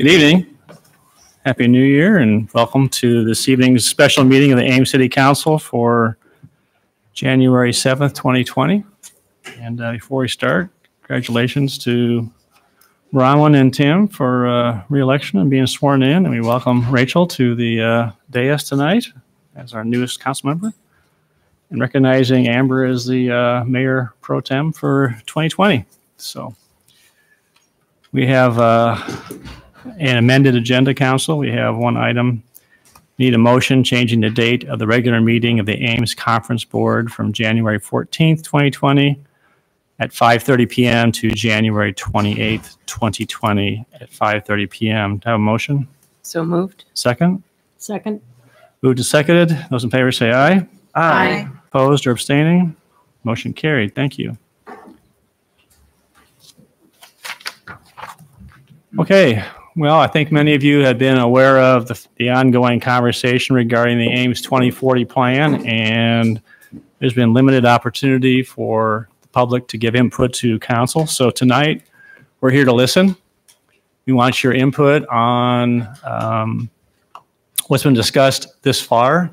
Good evening. Happy New Year and welcome to this evening's special meeting of the Ames City Council for January 7th, 2020. And uh, before we start, congratulations to Bronwyn and Tim for uh, reelection and being sworn in. And we welcome Rachel to the uh, dais tonight as our newest council member. And recognizing Amber as the uh, mayor pro tem for 2020. So we have uh, an amended agenda, council. We have one item. Need a motion changing the date of the regular meeting of the Ames Conference Board from January 14th, 2020 at 5:30 PM to January 28th, 2020 at 5:30 PM. Do I have a motion? So moved. Second? Second. Moved and seconded. Those in favor say aye. Aye. Opposed or abstaining? Motion carried. Thank you. Okay, well, I think many of you have been aware of the, the ongoing conversation regarding the Ames 2040 plan, and there's been limited opportunity for the public to give input to council. So tonight, we're here to listen. We want your input on um, what's been discussed this far.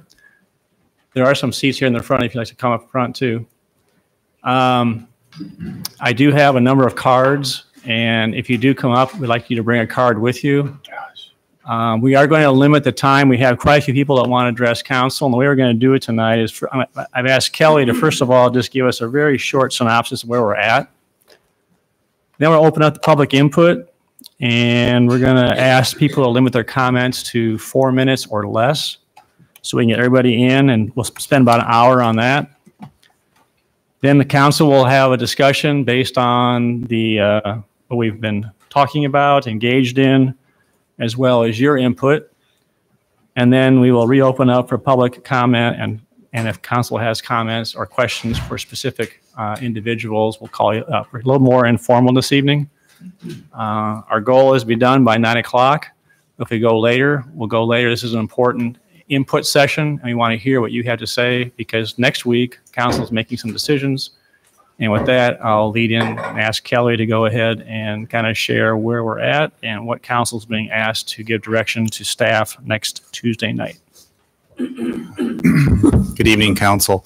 There are some seats here in the front if you'd like to come up front too. Um, I do have a number of cards, and if you do come up, we'd like you to bring a card with you. Um, we are going to limit the time. We have quite a few people that want to address council, and the way we're going to do it tonight is for, I've asked Kelly to first of all just give us a very short synopsis of where we're at. Then we'll open up the public input, and we're going to ask people to limit their comments to four minutes or less so we can get everybody in, and we'll spend about an hour on that. Then the council will have a discussion based on the uh, what we've been talking about, engaged in, as well as your input. And then we will reopen up for public comment, and and if council has comments or questions for specific uh, individuals, we'll call you up. We're a little more informal this evening. Uh, our goal is to be done by nine o'clock. If we go later, we'll go later. This is an important input session, and we want to hear what you have to say because next week, council is making some decisions. And with that, I'll lead in and ask Kelly to go ahead and kind of share where we're at and what council's being asked to give direction to staff next Tuesday night. Good evening, council.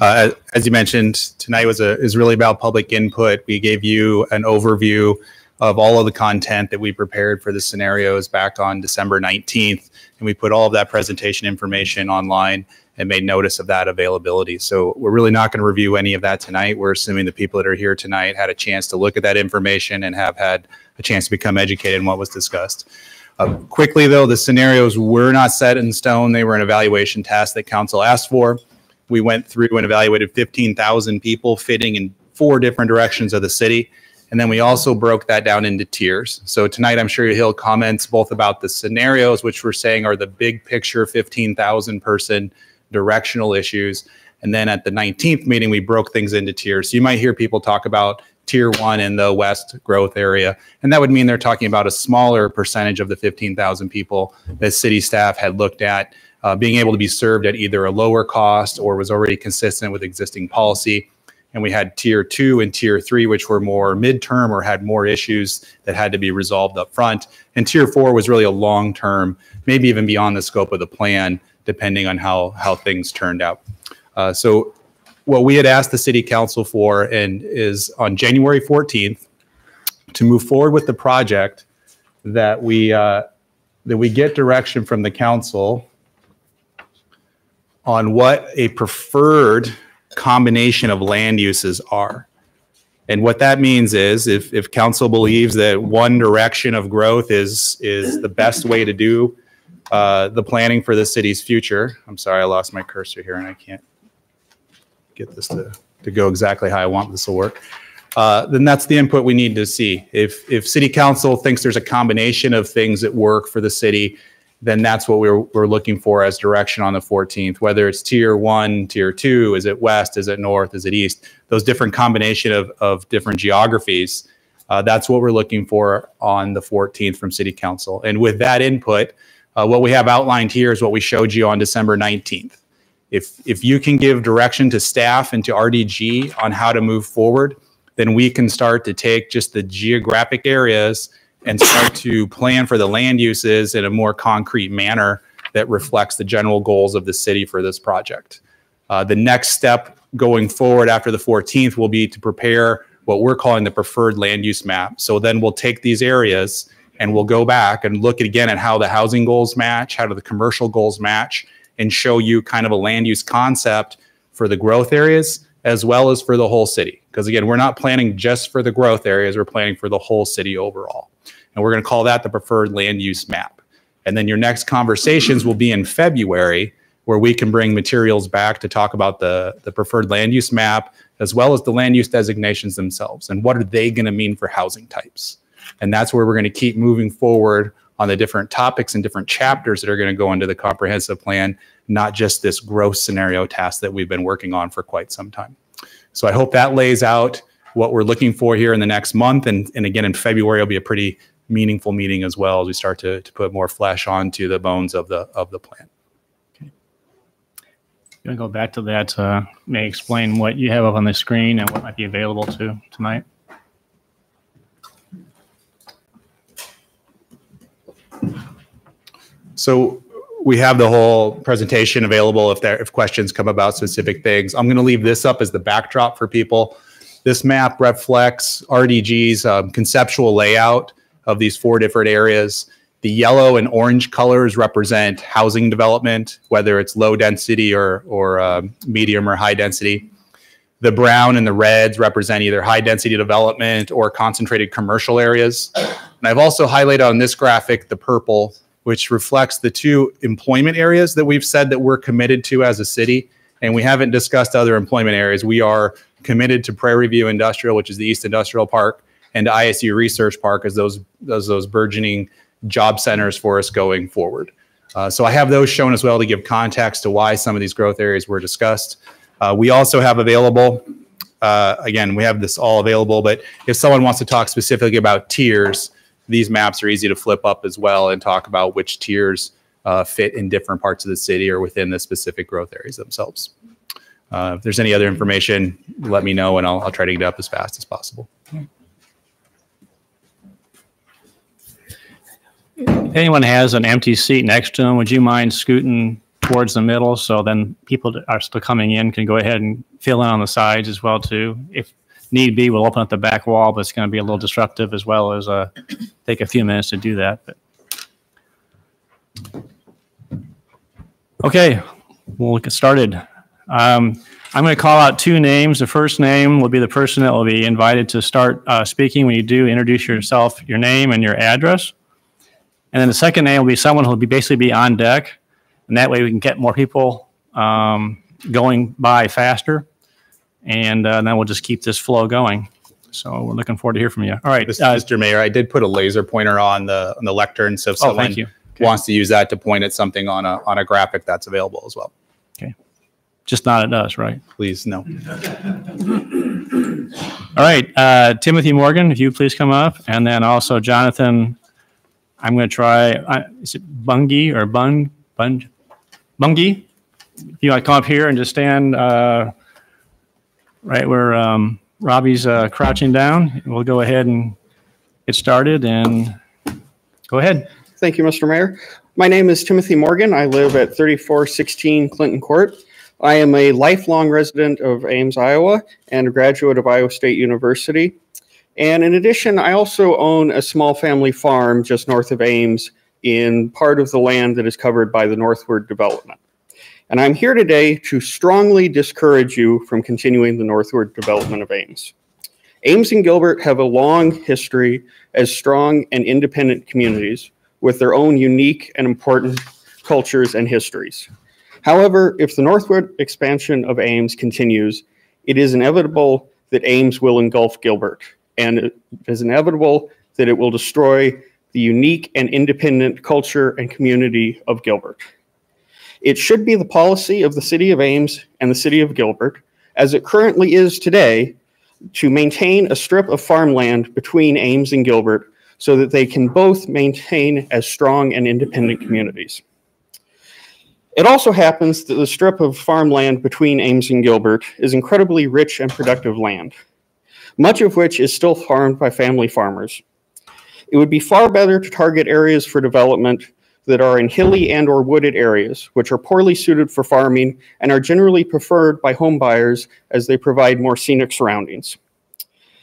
Uh, as you mentioned, tonight was a is really about public input. We gave you an overview of all of the content that we prepared for the scenarios back on December 19th, and we put all of that presentation information online and made notice of that availability. So we're really not going to review any of that tonight. We're assuming the people that are here tonight had a chance to look at that information and have had a chance to become educated in what was discussed. Uh, quickly, though, the scenarios were not set in stone. They were an evaluation task that council asked for. We went through and evaluated 15,000 people fitting in four different directions of the city. And then we also broke that down into tiers. So tonight, I'm sure hear comments both about the scenarios, which we're saying are the big picture 15,000 person directional issues. And then at the 19th meeting, we broke things into tiers. So you might hear people talk about tier one in the west growth area. And that would mean they're talking about a smaller percentage of the 15,000 people that city staff had looked at uh, being able to be served at either a lower cost or was already consistent with existing policy. And we had tier two and tier three, which were more midterm or had more issues that had to be resolved up front. And tier four was really a long term, maybe even beyond the scope of the plan depending on how how things turned out. Uh, so what we had asked the city council for and is on January 14th to move forward with the project that we uh, that we get direction from the council on what a preferred combination of land uses are. And what that means is if, if council believes that one direction of growth is is the best way to do uh, the planning for the city's future. I'm sorry, I lost my cursor here and I can't get this to, to go exactly how I want this to work. Uh, then that's the input we need to see. If, if city council thinks there's a combination of things that work for the city, then that's what we're, we're looking for as direction on the 14th, whether it's tier one, tier two, is it west, is it north, is it east, those different combination of, of different geographies. Uh, that's what we're looking for on the 14th from city council. And with that input, uh, what we have outlined here is what we showed you on December 19th. If, if you can give direction to staff and to RDG on how to move forward, then we can start to take just the geographic areas and start to plan for the land uses in a more concrete manner that reflects the general goals of the city for this project. Uh, the next step going forward after the 14th will be to prepare what we're calling the preferred land use map. So then we'll take these areas and we'll go back and look again at how the housing goals match, how do the commercial goals match, and show you kind of a land use concept for the growth areas as well as for the whole city. Because again, we're not planning just for the growth areas, we're planning for the whole city overall. And we're going to call that the preferred land use map. And then your next conversations will be in February, where we can bring materials back to talk about the, the preferred land use map, as well as the land use designations themselves. And what are they going to mean for housing types? And that's where we're going to keep moving forward on the different topics and different chapters that are going to go into the comprehensive plan, not just this growth scenario task that we've been working on for quite some time. So I hope that lays out what we're looking for here in the next month. And, and again, in February, it'll be a pretty meaningful meeting as well as we start to, to put more flesh onto the bones of the, of the plan. You want to go back to that, uh, may explain what you have up on the screen and what might be available to tonight? So we have the whole presentation available if there if questions come about specific things. I'm going to leave this up as the backdrop for people. This map reflects RDG's um, conceptual layout of these four different areas. The yellow and orange colors represent housing development, whether it's low density or or um, medium or high density. The brown and the reds represent either high density development or concentrated commercial areas. And I've also highlighted on this graphic the purple which reflects the two employment areas that we've said that we're committed to as a city. And we haven't discussed other employment areas. We are committed to Prairie View Industrial, which is the East Industrial Park, and ISU Research Park as those, those, those burgeoning job centers for us going forward. Uh, so I have those shown as well to give context to why some of these growth areas were discussed. Uh, we also have available, uh, again, we have this all available, but if someone wants to talk specifically about tiers, these maps are easy to flip up as well and talk about which tiers uh, fit in different parts of the city or within the specific growth areas themselves. Uh, if there's any other information, let me know and I'll, I'll try to get up as fast as possible. If anyone has an empty seat next to them, would you mind scooting towards the middle so then people that are still coming in can go ahead and fill in on the sides as well too? If need be, we'll open up the back wall, but it's going to be a little disruptive as well as uh, take a few minutes to do that. But okay, we'll get started. Um, I'm going to call out two names. The first name will be the person that will be invited to start uh, speaking. When you do, introduce yourself, your name, and your address. And then the second name will be someone who will be basically be on deck, and that way we can get more people um, going by faster and uh, then we'll just keep this flow going. So we're looking forward to hear from you. All right, uh, Mr. Mayor, I did put a laser pointer on the on the lectern, so if Oh, someone thank you. Okay. wants to use that to point at something on a on a graphic, that's available as well. Okay, just not at us, right? Please, no. All right, uh, Timothy Morgan, if you please come up, and then also Jonathan. I'm going to try. Uh, is it Bungie or Bun Bun Bungie? If you want to come up here and just stand uh, right where um, Robbie's uh, crouching down, we'll go ahead and get started. And go ahead. Thank you, Mr. Mayor. My name is Timothy Morgan. I live at 3416 Clinton Court. I am a lifelong resident of Ames, Iowa, and a graduate of Iowa State University. And in addition, I also own a small family farm just north of Ames in part of the land that is covered by the Northward Development. And I'm here today to strongly discourage you from continuing the northward development of Ames. Ames and Gilbert have a long history as strong and independent communities with their own unique and important cultures and histories. However, if the northward expansion of Ames continues, it is inevitable that Ames will engulf Gilbert, and it is inevitable that it will destroy the unique and independent culture and community of Gilbert. It should be the policy of the city of Ames and the city of Gilbert, as it currently is today, to maintain a strip of farmland between Ames and Gilbert so that they can both maintain as strong and independent communities. It also happens that the strip of farmland between Ames and Gilbert is incredibly rich and productive land, much of which is still farmed by family farmers. It would be far better to target areas for development that are in hilly and or wooded areas, which are poorly suited for farming and are generally preferred by home buyers as they provide more scenic surroundings.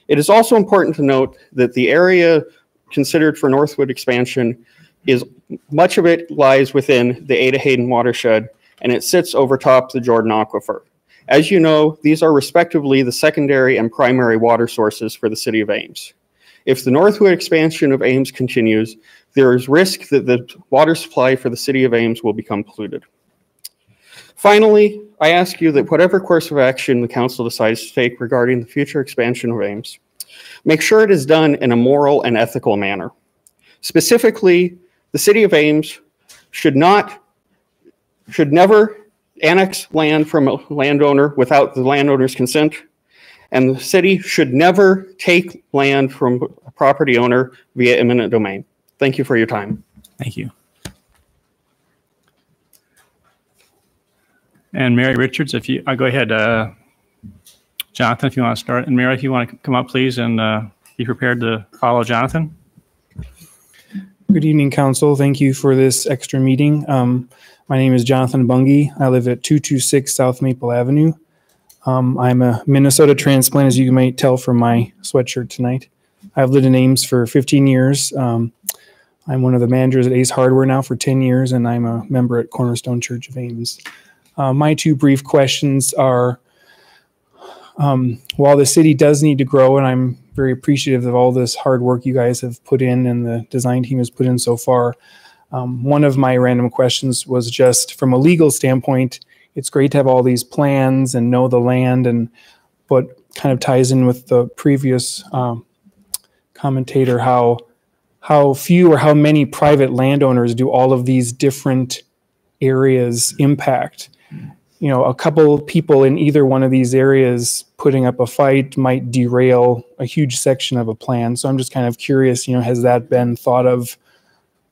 It is also important to note that the area considered for Northwood expansion is much of it lies within the Ada Hayden watershed and it sits over top the Jordan Aquifer. As you know, these are respectively the secondary and primary water sources for the city of Ames. If the Northwood expansion of Ames continues, there is risk that the water supply for the city of Ames will become polluted. Finally, I ask you that whatever course of action the council decides to take regarding the future expansion of Ames, make sure it is done in a moral and ethical manner. Specifically, the city of Ames should not, should never annex land from a landowner without the landowner's consent. And the city should never take land from a property owner via eminent domain. Thank you for your time. Thank you. And Mary Richards, if you, I'll go ahead. uh, Jonathan, if you want to start, and Mary, if you want to come up, please, and uh, be prepared to follow Jonathan. Good evening, Council. Thank you for this extra meeting. Um, my name is Jonathan Bungie. I live at 226 South Maple Avenue. Um, I'm a Minnesota transplant, as you might tell from my sweatshirt tonight. I've lived in Ames for 15 years. Um, I'm one of the managers at Ace Hardware now for 10 years, and I'm a member at Cornerstone Church of Ames. Uh, my two brief questions are um, while the city does need to grow, and I'm very appreciative of all this hard work you guys have put in and the design team has put in so far. Um, one of my random questions was just from a legal standpoint, it's great to have all these plans and know the land, and but kind of ties in with the previous um, commentator how how few or how many private landowners do all of these different areas impact you know, a couple people in either one of these areas putting up a fight might derail a huge section of a plan. So I'm just kind of curious, you know, has that been thought of?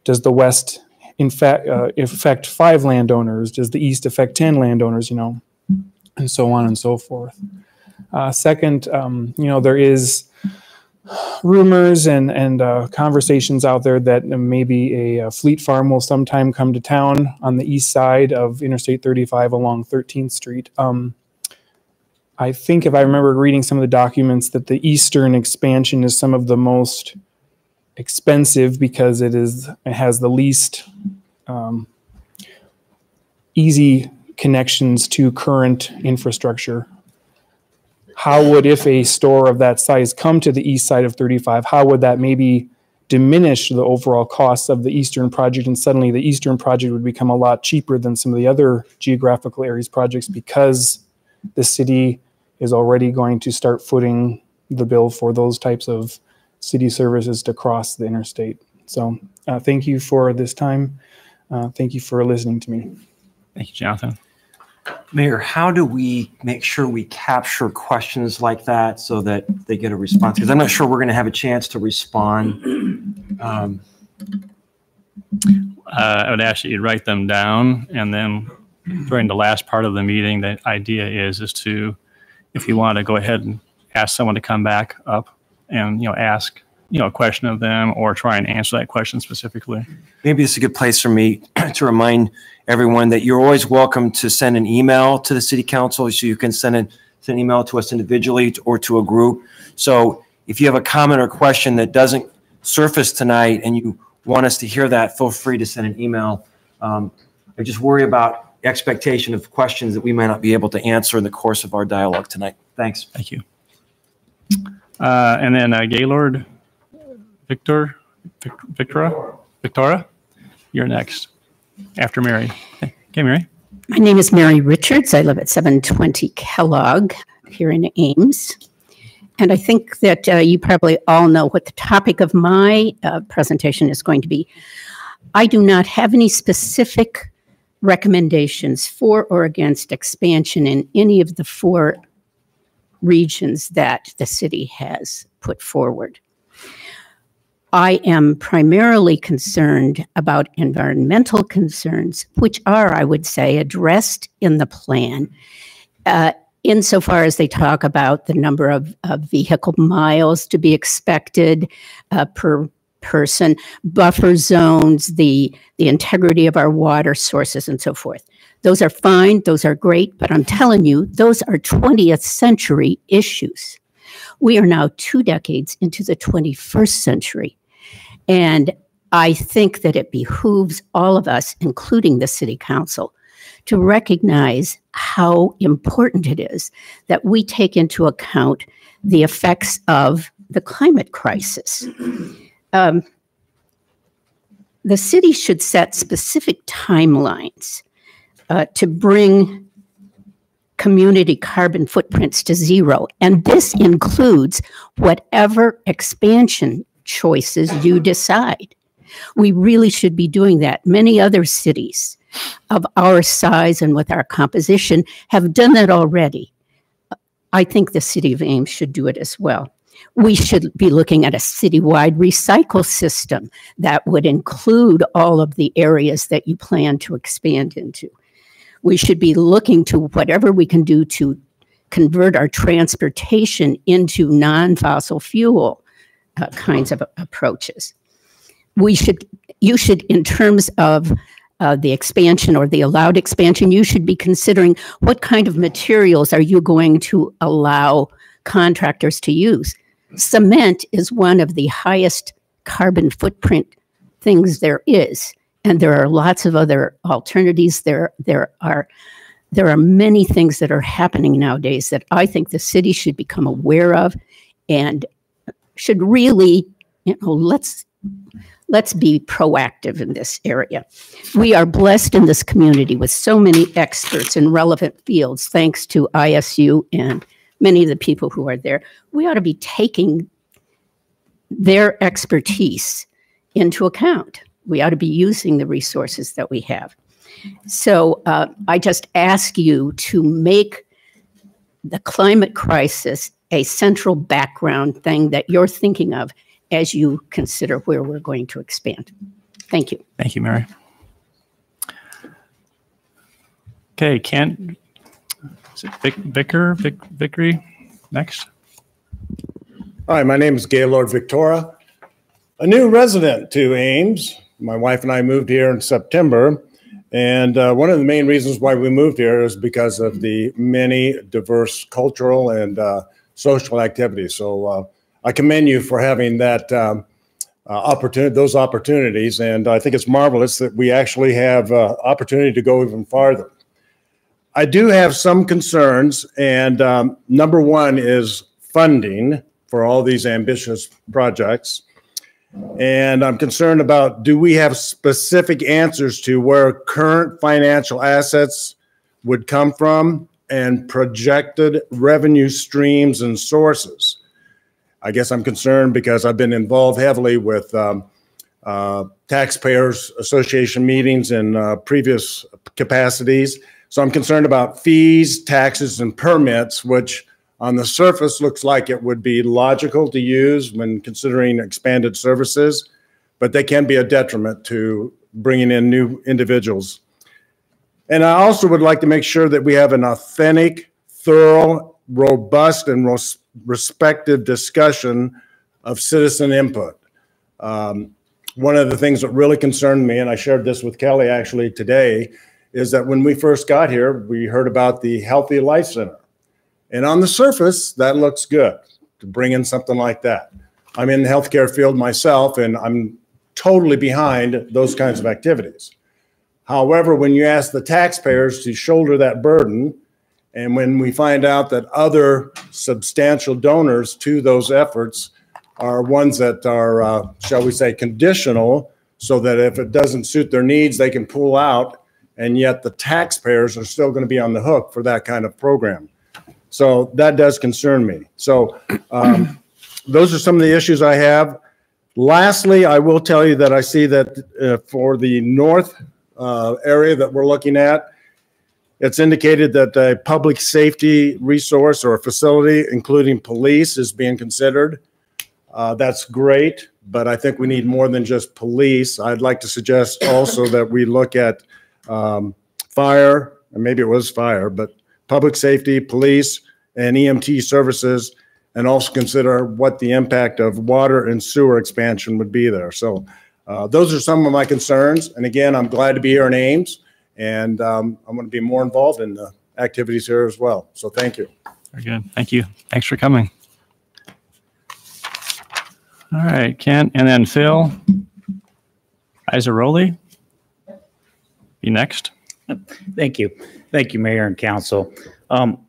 Does the West in fact uh, affect five landowners? Does the East affect 10 landowners, you know, and so on and so forth. Uh, second, um, you know, there is rumors and and uh, conversations out there that maybe a, a, fleet farm will sometime come to town on the east side of Interstate 35 along 13th Street. Um, I think if I remember reading some of the documents that the eastern expansion is some of the most expensive because it is it has the least um, easy connections to current infrastructure how would if a store of that size come to the east side of 35 how would that maybe diminish the overall costs of the eastern project? And suddenly the eastern project would become a lot cheaper than some of the other geographical areas projects because the city is already going to start footing the bill for those types of city services to cross the interstate. So uh, thank you for this time. Uh, thank you for listening to me. Thank you, Jonathan. Mayor, how do we make sure we capture questions like that so that they get a response? Because I'm not sure we're going to have a chance to respond. Um, Uh, I would ask that you write them down, and then during the last part of the meeting, the idea is, is to, if you want to go ahead and ask someone to come back up and, you know, ask, you know, a question of them or try and answer that question specifically. maybe it's a good place for me to remind everyone that you're always welcome to send an email to the city council. So you can send an, send an email to us individually or to a group. So if you have a comment or question that doesn't surface tonight and you want us to hear that, feel free to send an email. Um, I just worry about expectation of questions that we might not be able to answer in the course of our dialogue tonight. Thanks. Thank you. Uh, and then uh, Gaylord Victor, Vic- Victora, Victoria, you're next after Mary. Okay, Mary. My name is Mary Richards. I live at 720 Kellogg here in Ames. And I think that uh, you probably all know what the topic of my uh, presentation is going to be. I do not have any specific recommendations for or against expansion in any of the four regions that the city has put forward. I am primarily concerned about environmental concerns, which are, I would say, addressed in the plan. Uh, insofar as they talk about the number of, of vehicle miles to be expected uh, per person, buffer zones, the, the integrity of our water sources and so forth. Those are fine, those are great, but I'm telling you, those are 20th century issues. We are now two decades into the 21st century. And I think that it behooves all of us, including the city council, to recognize how important it is that we take into account the effects of the climate crisis. Um, the city should set specific timelines uh, to bring community carbon footprints to zero. And this includes whatever expansion choices you decide. We really should be doing that. Many other cities of our size and with our composition have done that already. I think the city of Ames should do it as well. We should be looking at a citywide recycle system that would include all of the areas that you plan to expand into. We should be looking to whatever we can do to convert our transportation into non fossil fuel uh, kinds of approaches. We should, you should, in terms of uh, the expansion or the allowed expansion, you should be considering what kind of materials are you going to allow contractors to use. Cement is one of the highest carbon footprint things there is, and there are lots of other alternatives. There, there are there are many things that are happening nowadays that I think the city should become aware of, and should really, you know, let's let's be proactive in this area. We are blessed in this community with so many experts in relevant fields, thanks to ISU and many of the people who are there. We ought to be taking their expertise into account. We ought to be using the resources that we have. So uh, I just ask you to make the climate crisis a central background thing that you're thinking of as you consider where we're going to expand. Thank you. Thank you, Mary. Okay, Kent, is it Vic, Vicar, Vic, Vickery, next? Hi, my name is Gaylord Victoria, a new resident to Ames. My wife and I moved here in September, and uh, one of the main reasons why we moved here is because of the many diverse cultural and uh, social activities. So uh, I commend you for having that um, uh, opportunity, those opportunities, and I think it's marvelous that we actually have uh, opportunity to go even farther. I do have some concerns, and um, number one is funding for all these ambitious projects. And I'm concerned about do we have specific answers to where current financial assets would come from and projected revenue streams and sources? I guess I'm concerned because I've been involved heavily with um, uh, taxpayers association meetings in uh, previous capacities. So I'm concerned about fees, taxes, and permits, which on the surface looks like it would be logical to use when considering expanded services, but they can be a detriment to bringing in new individuals. And I also would like to make sure that we have an authentic, thorough, robust, and respected discussion of citizen input. Um, one of the things that really concerned me, and I shared this with Kelly actually today, is that when we first got here, we heard about the Healthy Life Center. And on the surface, that looks good to bring in something like that. I'm in the healthcare field myself, and I'm totally behind those kinds of activities. However, when you ask the taxpayers to shoulder that burden, and when we find out that other substantial donors to those efforts are ones that are, uh, shall we say, conditional, so that if it doesn't suit their needs, they can pull out, and yet the taxpayers are still going to be on the hook for that kind of program. So that does concern me. So um, those are some of the issues I have. Lastly, I will tell you that I see that uh, for the north uh, area that we're looking at, it's indicated that a public safety resource or facility, including police, is being considered. Uh, that's great, but I think we need more than just police. I'd like to suggest also that we look at um, fire, and maybe it was fire, but public safety, police, and EMT services, and also consider what the impact of water and sewer expansion would be there. So uh, those are some of my concerns. And again, I'm glad to be here in Ames, and um, I'm going to be more involved in the activities here as well. So thank you. Very good. Thank you. Thanks for coming. All right, Kent, and then Phil. Isaroli. Be next. Thank you. Thank you, Mayor and Council. Um,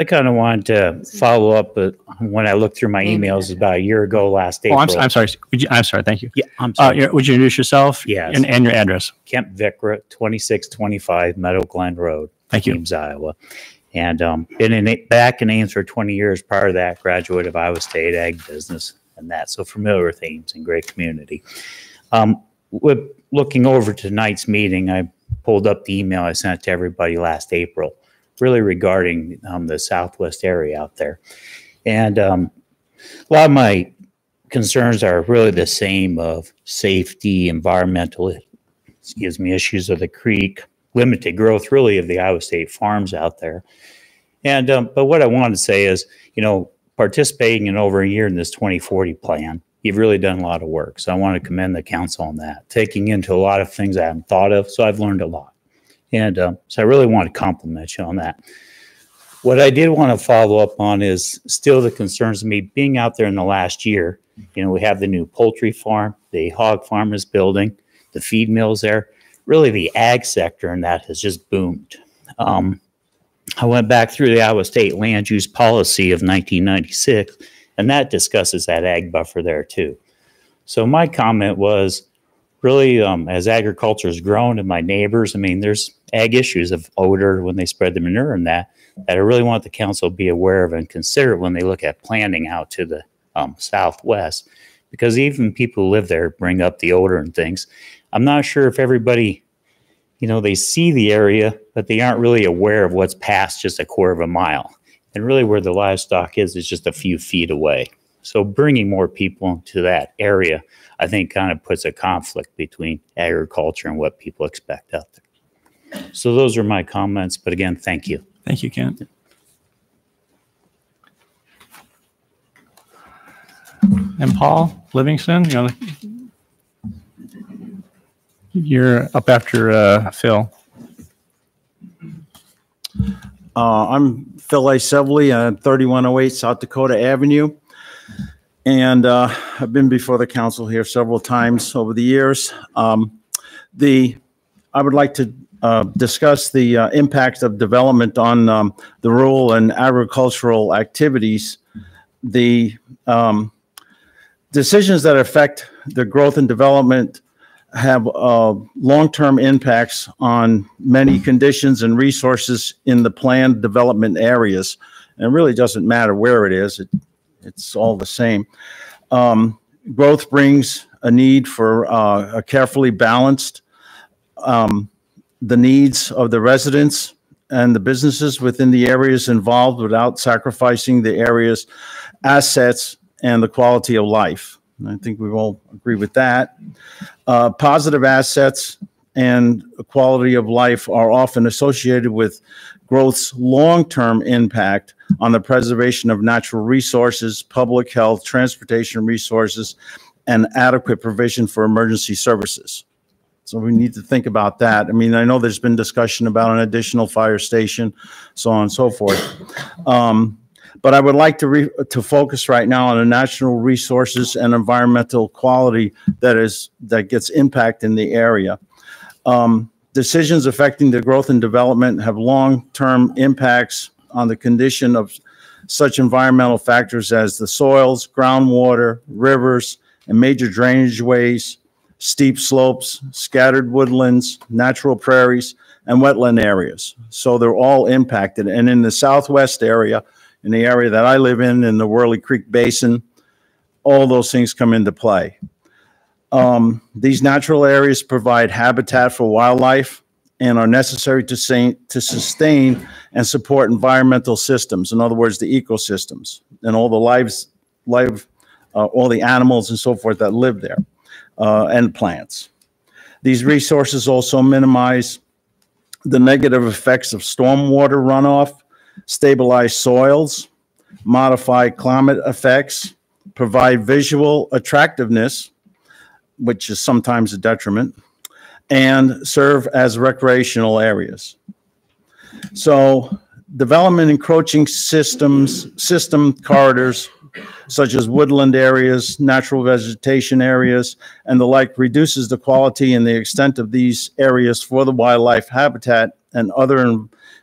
I kind of wanted to follow up, but when I looked through my emails about a year ago, last April. Oh, I'm, s- I'm sorry. Would you, I'm sorry. Thank you. Yeah, I'm Uh, sorry. yeah, would you introduce yourself? Yes. And, and your address? Kemp Vicra, 2625 Meadow Glen Road. Thank you. Ames, Iowa. And um, been in, back in Ames for 20 years. Part of that, graduate of Iowa State Ag Business and that. So familiar with Ames and great community. Um, with looking over tonight's meeting, I pulled up the email I sent to everybody last April, really regarding um, the southwest area out there. And um, a lot of my concerns are really the same of safety, environmental, excuse me, issues of the creek, limited growth really of the Iowa State farms out there. And um, but what I wanted to say is, you know, participating in over a year in this 2040 plan, you've really done a lot of work. So I want to commend the council on that, taking into a lot of things I hadn't thought of. So I've learned a lot. And um, so I really want to compliment you on that. What I did want to follow up on is still the concerns of me being out there in the last year. You know, we have the new poultry farm, the hog farm is building, the feed mills there. Really, the ag sector and that has just boomed. Um, I went back through the Iowa State land use policy of 1996, and that discusses that ag buffer there too. So my comment was really um, as agriculture has grown and my neighbors, I mean, there's ag issues of odor when they spread the manure and that, that I really want the council to be aware of and consider when they look at planning out to the um, southwest. Because even people who live there bring up the odor and things. I'm not sure if everybody you know, they see the area, but they aren't really aware of what's past just a quarter of a mile. And really, where the livestock is, is just a few feet away. So, bringing more people into that area, I think, kind of puts a conflict between agriculture and what people expect out there. So, those are my comments. But again, thank you. Thank you, Kent. And Paul Livingston, you know, you're up after uh, Phil. Uh, I'm Phil A. Sevely, uh, 3108 South Dakota Avenue. And uh, I've been before the council here several times over the years. Um, the, I would like to uh, discuss the uh, impact of development on um, the rural and agricultural activities. The um, decisions that affect the growth and development have uh, long-term impacts on many conditions and resources in the planned development areas. And it really doesn't matter where it is, it, it's all the same. Um, growth brings a need for uh, a carefully balanced um, the needs of the residents and the businesses within the areas involved without sacrificing the area's assets and the quality of life. And I think we all agree with that. Uh, positive assets and quality of life are often associated with growth's long-term impact on the preservation of natural resources, public health, transportation resources, and adequate provision for emergency services. So we need to think about that. I mean, I know there's been discussion about an additional fire station, so on and so forth. Um, but I would like to to focus right now on the natural resources and environmental quality that is that gets impact in the area. Um, decisions affecting the growth and development have long-term impacts on the condition of such environmental factors as the soils, groundwater, rivers, and major drainage ways, steep slopes, scattered woodlands, natural prairies, and wetland areas. So they're all impacted. And in the southwest area, in the area that I live in, in the Worley Creek Basin, all those things come into play. Um, these natural areas provide habitat for wildlife and are necessary to, say, to sustain and support environmental systems. In other words, the ecosystems and all the lives, live, uh, all the animals and so forth that live there uh, and plants. These resources also minimize the negative effects of stormwater runoff, stabilize soils, modify climate effects, provide visual attractiveness, which is sometimes a detriment, and serve as recreational areas. So development encroaching systems, system corridors such as woodland areas, natural vegetation areas, and the like reduces the quality and the extent of these areas for the wildlife habitat and other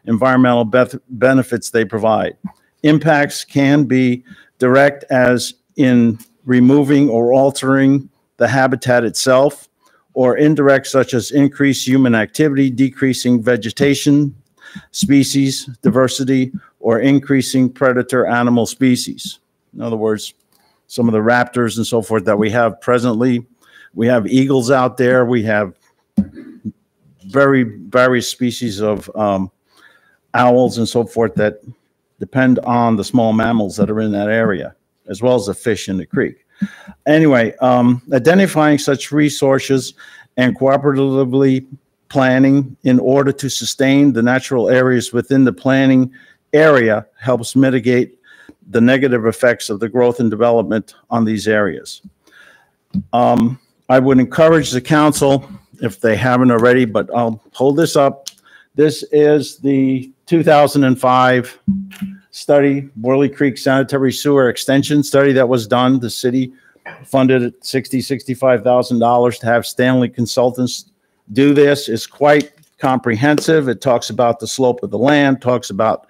environmental beth- benefits they provide. Impacts can be direct as in removing or altering the habitat itself, or indirect such as increased human activity, decreasing vegetation, species diversity, or increasing predator animal species. In other words, some of the raptors and so forth that we have presently. We have eagles out there. We have very various species of um, owls and so forth that depend on the small mammals that are in that area, as well as the fish in the creek. Anyway, um, identifying such resources and cooperatively planning in order to sustain the natural areas within the planning area helps mitigate the negative effects of the growth and development on these areas. Um, I would encourage the council, if they haven't already, but I'll hold this up. This is the 2005 study, Worley Creek Sanitary Sewer Extension Study that was done. The city funded it 60, $65,000 to have Stanley Consultants do this. It's quite comprehensive. It talks about the slope of the land, talks about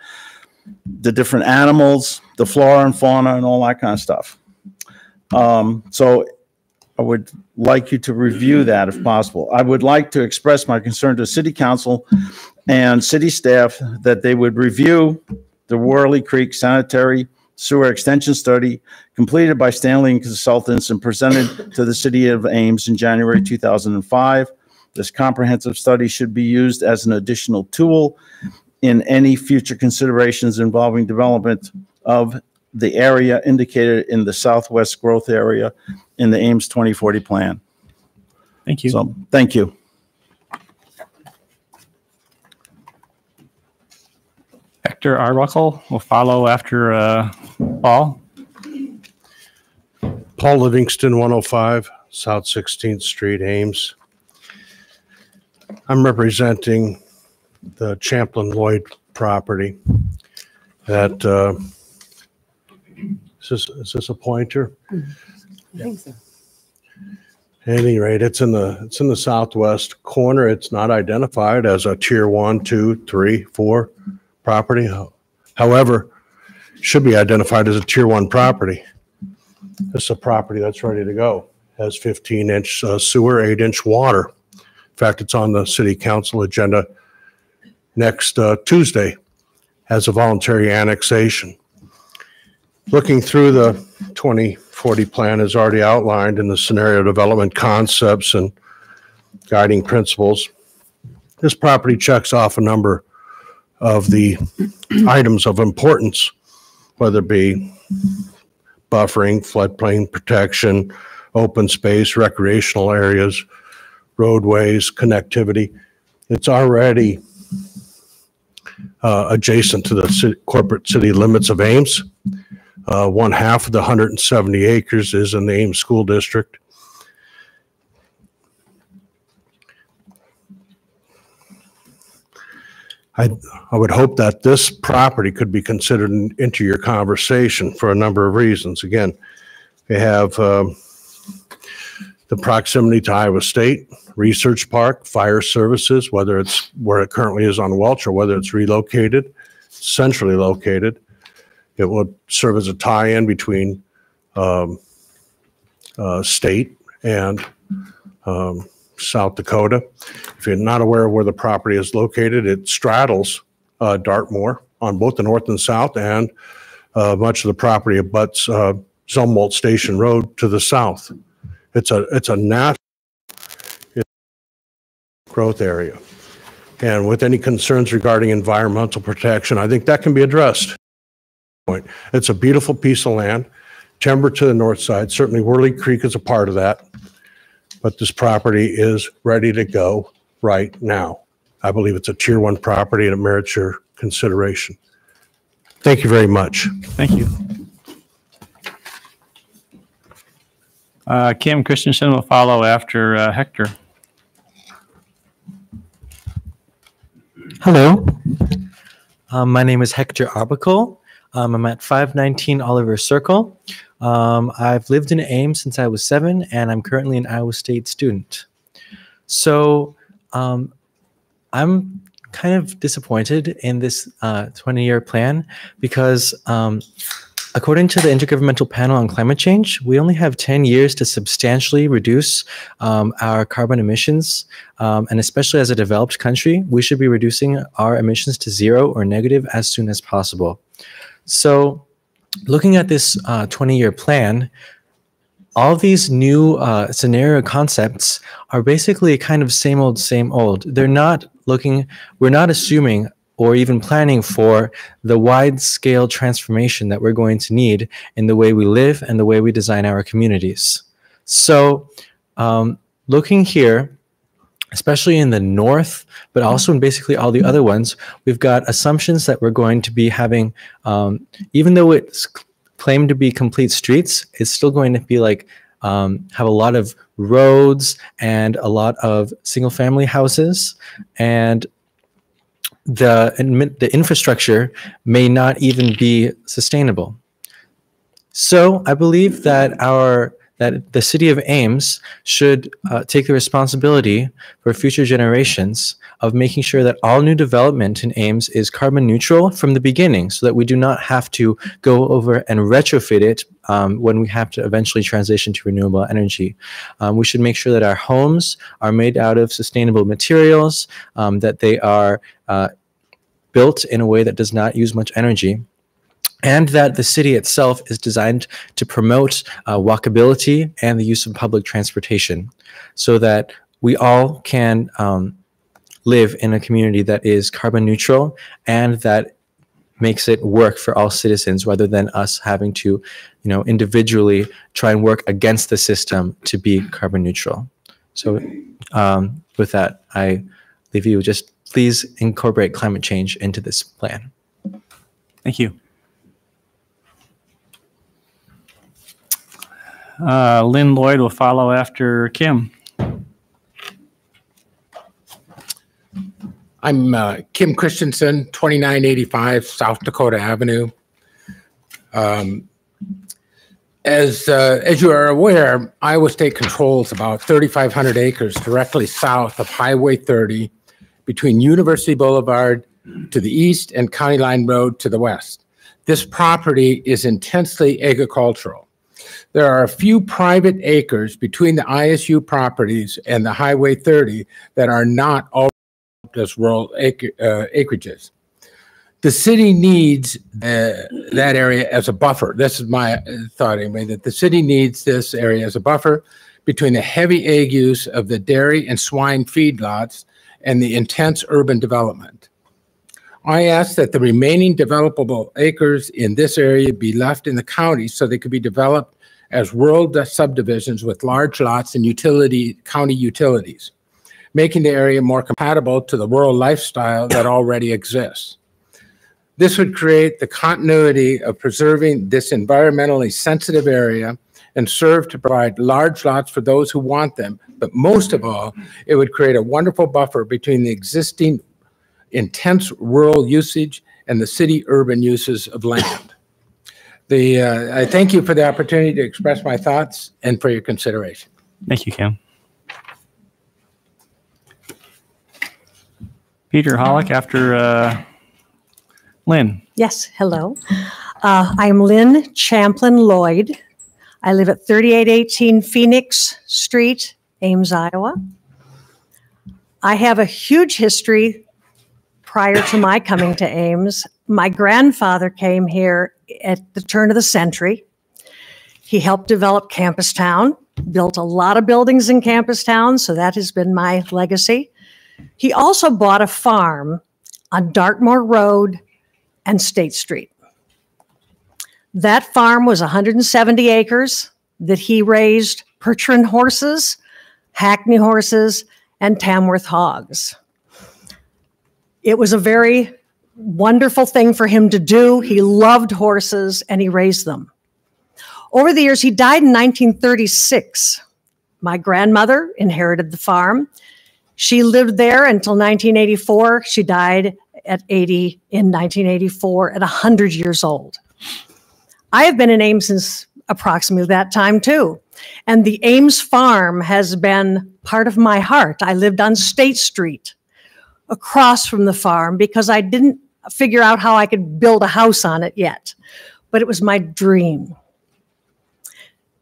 the different animals, the flora and fauna, and all that kind of stuff. Um, so I would like you to review that if possible. I would like to express my concern to city council and city staff that they would review the Worley Creek Sanitary Sewer Extension Study completed by Stanley and Consultants and presented to the city of Ames in January 2005. This comprehensive study should be used as an additional tool in any future considerations involving development of the area indicated in the southwest growth area in the Ames 2040 plan. Thank you. So, thank you. Hector Arbuckle will follow after uh, Paul. Paul Livingston, 105 South 16th Street, Ames. I'm representing the Champlin Lloyd property that, uh, is this, is this a pointer? At any rate, it's in the, it's in the southwest corner. It's not identified as a tier one, two, three, four property. However, should be identified as a tier one property. Is a property that's ready to go. Has 15 inch uh, sewer, eight inch water. In fact, it's on the city council agenda next uh, Tuesday as a voluntary annexation. Looking through the 2040 plan is already outlined in the scenario development concepts and guiding principles. This property checks off a number of the items of importance, whether it be buffering, floodplain protection, open space, recreational areas, roadways, connectivity. It's already uh, adjacent to the city, corporate city limits of Ames. Uh, one half of the 170 acres is in the Ames School District. I, I would hope that this property could be considered in- into your conversation for a number of reasons. Again, we have um, the proximity to Iowa State, Research Park, fire services, whether it's where it currently is on Welch or whether it's relocated, centrally located. It would serve as a tie-in between um, uh, state and um, South Dakota. If you're not aware of where the property is located, it straddles uh, Dartmoor on both the north and south, and uh, much of the property abuts uh, Zumwalt Station Road to the south. It's a it's a natural growth area. And with any concerns regarding environmental protection, I think that can be addressed. It's a beautiful piece of land, timber to the north side. Certainly Worley Creek is a part of that. But this property is ready to go right now. I believe it's a tier one property and it merits your consideration. Thank you very much. Thank you. Uh, Kim Christensen will follow after uh, Hector. Hello. Um, my name is Hector Arbuckle. Um, I'm at 519 Oliver Circle. Um, I've lived in Ames since I was seven, and I'm currently an Iowa State student. So um, I'm kind of disappointed in this 20 year plan because um, According to the Intergovernmental Panel on Climate Change, we only have 10 years to substantially reduce um, our carbon emissions. Um, and especially as a developed country, we should be reducing our emissions to zero or negative as soon as possible. So, looking at this 20 uh, plan, all these new uh, scenario concepts are basically kind of same old, same old. They're not looking, we're not assuming or even planning for the wide scale transformation that we're going to need in the way we live and the way we design our communities. So, um, looking here, especially in the north, but also in basically all the other ones, we've got assumptions that we're going to be having, um, even though it's claimed to be complete streets, it's still going to be like um, have a lot of roads and a lot of single family houses and the, the infrastructure may not even be sustainable. So I believe that our that the city of Ames should uh, take the responsibility for future generations of making sure that all new development in Ames is carbon neutral from the beginning so that we do not have to go over and retrofit it um, when we have to eventually transition to renewable energy. Um, we should make sure that our homes are made out of sustainable materials, um, that they are uh, built in a way that does not use much energy and that the city itself is designed to promote uh, walkability and the use of public transportation so that we all can um, live in a community that is carbon neutral and that makes it work for all citizens rather than us having to you know individually try and work against the system to be carbon neutral so um, with that i leave you just please incorporate climate change into this plan. Thank you. Uh, Lynn Lloyd will follow after Kim. I'm uh, Kim Christensen, 2985 South Dakota Avenue. Um, as uh, as you are aware, Iowa State controls about 3,500 acres directly south of Highway 30 between University Boulevard to the east and County Line Road to the west. This property is intensely agricultural. There are a few private acres between the ISU properties and the Highway 30 that are not all as rural acre, uh, acreages. The city needs uh, that area as a buffer. This is my thought anyway, that the city needs this area as a buffer between the heavy ag use of the dairy and swine feedlots and the intense urban development. I ask that the remaining developable acres in this area be left in the county so they could be developed as rural subdivisions with large lots and utility county utilities, making the area more compatible to the rural lifestyle that already exists. This would create the continuity of preserving this environmentally sensitive area and serve to provide large lots for those who want them. But most of all, it would create a wonderful buffer between the existing intense rural usage and the city urban uses of land. The, uh, I thank you for the opportunity to express my thoughts and for your consideration. Thank you, Kim. Peter Hollick after uh, Lynn. Yes, hello. Uh, I'm Lynn Champlin Lloyd. I live at 3818 Phoenix Street, Ames, Iowa. I have a huge history prior to my coming to Ames. My grandfather came here at the turn of the century. He helped develop Campus Town, built a lot of buildings in Campus Town, so that has been my legacy. He also bought a farm on Dartmoor Road and State Street. That farm was 170 acres that he raised Percheron horses, Hackney horses, and Tamworth hogs. It was a very wonderful thing for him to do. He loved horses and he raised them. Over the years, he died in 1936. My grandmother inherited the farm. She lived there until 1984. She died at 80 in 1984 at 100 years old. I have been in Ames since approximately that time too. And the Ames farm has been part of my heart. I lived on State Street across from the farm because I didn't figure out how I could build a house on it yet, but it was my dream.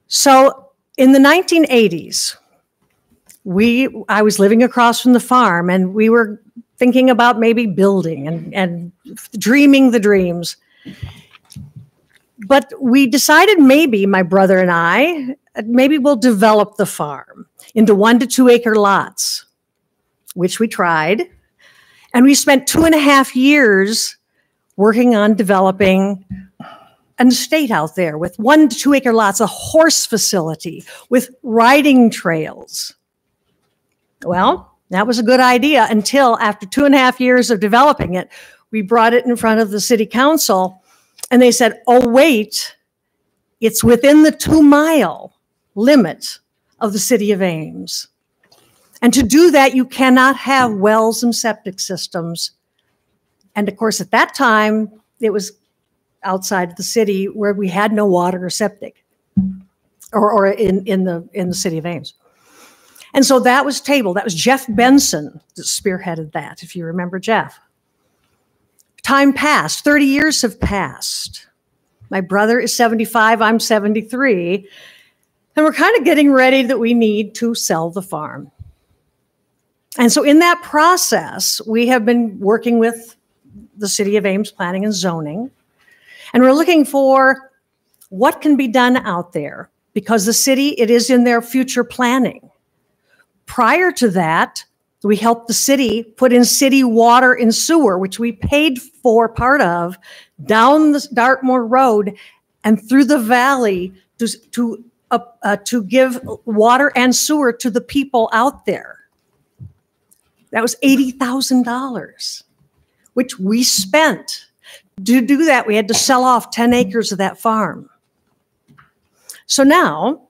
So in the 1980s, we I was living across from the farm and we were thinking about maybe building and, and dreaming the dreams. But we decided maybe my brother and I, maybe we'll develop the farm into one to two acre lots, which we tried. And we spent two and a half years working on developing an estate out there with one to two acre lots, a horse facility with riding trails. Well, that was a good idea until after two and a half years of developing it, we brought it in front of the city council and they said, oh, wait, it's within the two mile limit of the city of Ames. And to do that, you cannot have wells and septic systems. And of course, at that time, it was outside the city where we had no water or septic, or, or in, in, the, in the city of Ames. And so that was tabled. That was Jeff Benson that spearheaded that, if you remember Jeff. Time passed, 30 years have passed. My brother is 75, I'm 73. And we're kind of getting ready that we need to sell the farm. And so, in that process, we have been working with the City of Ames Planning and Zoning, and we're looking for what can be done out there because the city, it is in their future planning. Prior to that, we helped the city put in city water and sewer, which we paid for part of, down the Dartmoor Road and through the valley to, to, uh, uh, to give water and sewer to the people out there. That was $80,000, which we spent. To do that, we had to sell off 10 acres of that farm. So now,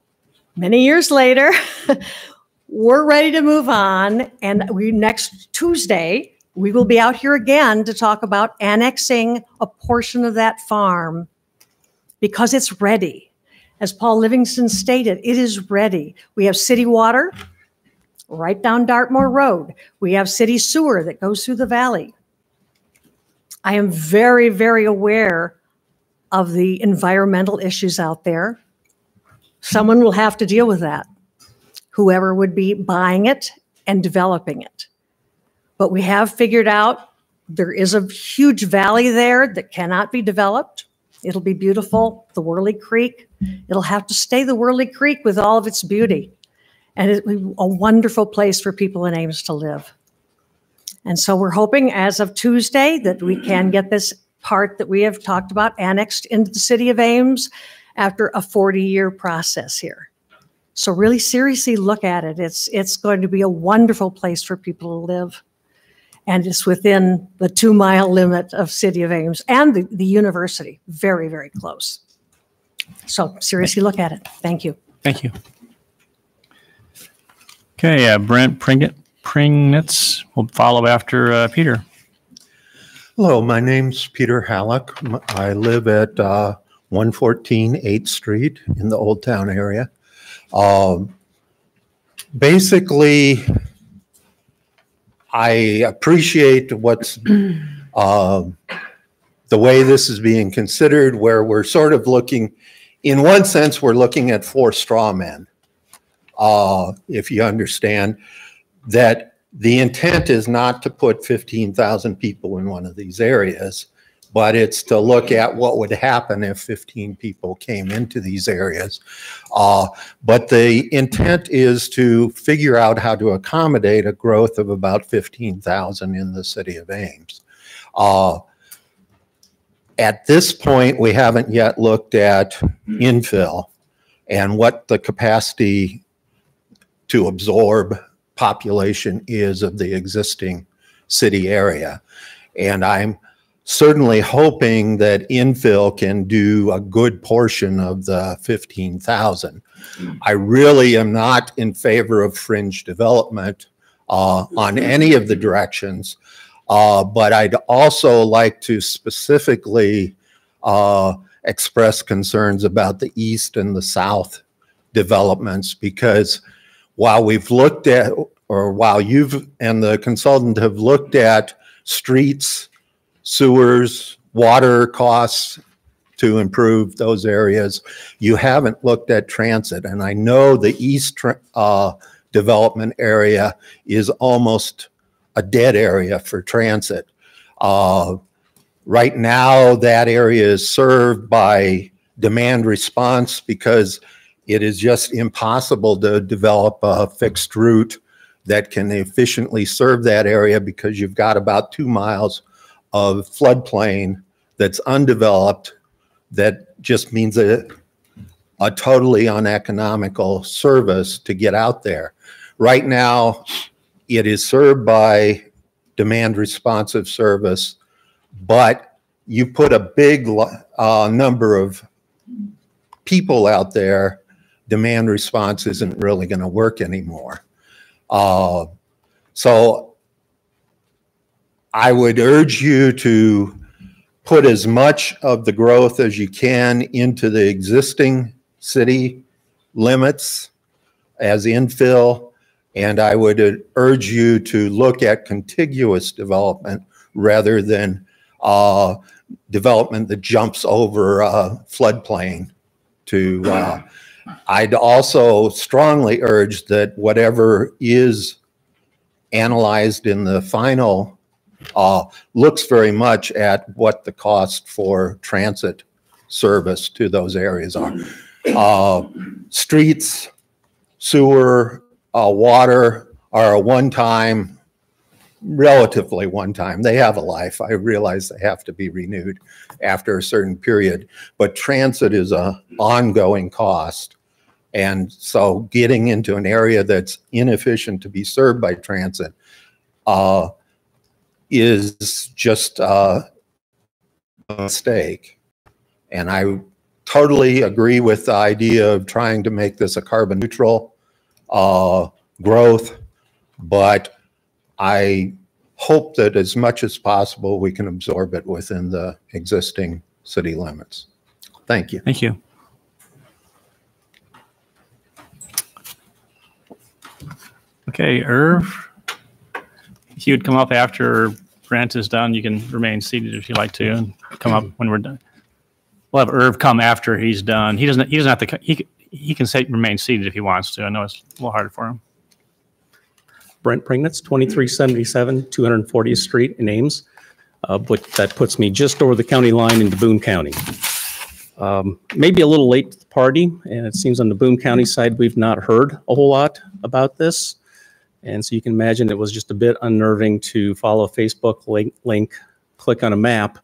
many years later, we're ready to move on. And we next Tuesday, we will be out here again to talk about annexing a portion of that farm because it's ready. As Paul Livingston stated, it is ready. We have city water right down Dartmoor Road. We have city sewer that goes through the valley. I am very, very aware of the environmental issues out there. Someone will have to deal with that whoever would be buying it and developing it. But we have figured out there is a huge valley there that cannot be developed. It'll be beautiful, the Worley Creek. It'll have to stay the Worley Creek with all of its beauty. And be a wonderful place for people in Ames to live. And so we're hoping as of Tuesday that we can get this part that we have talked about annexed into the city of Ames after a 40 year process here. So really seriously look at it. It's it's going to be a wonderful place for people to live. And it's within the two mile limit of City of Ames and the, the university. Very, very close. So seriously look at it. Thank you. Thank you. Okay, uh, Brent Pringet, Pringnitz will follow after uh, Peter. Hello, my name's Peter Halleck. I live at uh, 114 8th Street in the Old Town area. Um, basically, I appreciate what's uh, the way this is being considered, where we're sort of looking, in one sense, we're looking at four straw men. Uh, if you understand that the intent is not to put 15,000 people in one of these areas but it's to look at what would happen if 15 people came into these areas. Uh, but the intent is to figure out how to accommodate a growth of about 15,000 in the city of Ames. Uh, at this point, we haven't yet looked at infill and what the capacity to absorb population is of the existing city area. And I'm certainly hoping that infill can do a good portion of the 15,000. I really am not in favor of fringe development uh, on any of the directions. Uh, but I'd also like to specifically uh, express concerns about the east and the south developments because while we've looked at, or while you've and the consultant have looked at streets, sewers, water costs to improve those areas, you haven't looked at transit. And I know the east uh, development area is almost a dead area for transit. Uh, right now, that area is served by demand response because it is just impossible to develop a fixed route that can efficiently serve that area because you've got about two miles of floodplain that's undeveloped that just means a, a totally uneconomical service to get out there. Right now, it is served by demand responsive service, but you put a big uh, number of people out there demand response isn't really going to work anymore. Uh, so I would urge you to put as much of the growth as you can into the existing city limits as infill. And I would urge you to look at contiguous development rather than uh, development that jumps over a floodplain to uh, I'd also strongly urge that whatever is analyzed in the final uh, looks very much at what the cost for transit service to those areas are. Uh, streets, sewer, uh, water are a one-time, relatively one-time. They have a life. I realize they have to be renewed after a certain period, but transit is a ongoing cost. And so getting into an area that's inefficient to be served by transit uh, is just uh, a mistake. And I totally agree with the idea of trying to make this a carbon neutral uh, growth, but I hope that as much as possible we can absorb it within the existing city limits. Thank you. Thank you. Okay, Irv, if you'd come up after Brent is done, you can remain seated if you like to and come up when we're done. We'll have Irv come after he's done. He doesn't, he doesn't have to, he, he can say, remain seated if he wants to. I know it's a little harder for him. Brent Pringnitz, 2377 240th Street in Ames. Uh, but that puts me just over the county line into Boone County. Um, maybe a little late to the party, and it seems on the Boone County side we've not heard a whole lot about this. And so you can imagine it was just a bit unnerving to follow a Facebook link, link click on a map,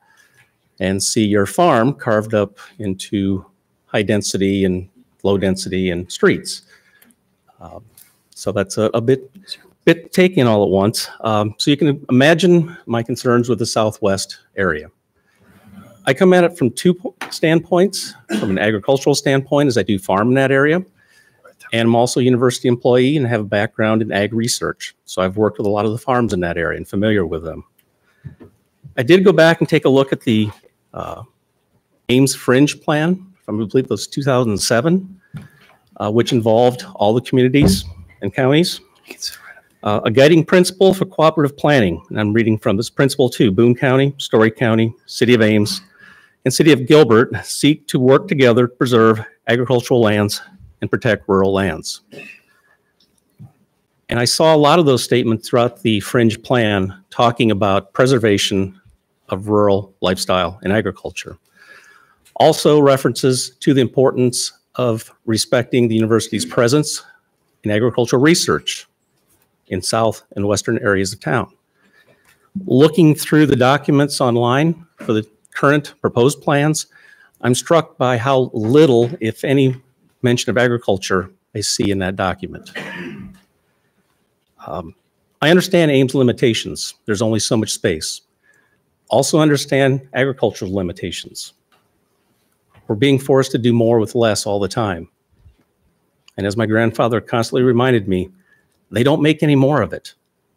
and see your farm carved up into high density and low density and streets. Um, so that's a, a, bit bit taken all at once. Um, so you can imagine my concerns with the Southwest area. I come at it from two standpoints. From an agricultural standpoint, as I do farm in that area, and I'm also a university employee and have a background in ag research. So I've worked with a lot of the farms in that area and familiar with them. I did go back and take a look at the uh, Ames Fringe Plan from, I believe it was 2007, uh, which involved all the communities and counties. Uh, a guiding principle for cooperative planning, and I'm reading from this principle too, Boone County, Story County, City of Ames, and City of Gilbert seek to work together to preserve agricultural lands and protect rural lands. And I saw a lot of those statements throughout the fringe plan talking about preservation of rural lifestyle and agriculture. Also references to the importance of respecting the university's presence in agricultural research in south and western areas of town. Looking through the documents online for the current proposed plans, I'm struck by how little, if any, mention of agriculture I see in that document. Um, I understand Ames limitations. There's only so much space. also understand agricultural limitations. We're being forced to do more with less all the time. And as my grandfather constantly reminded me, they don't make any more of it.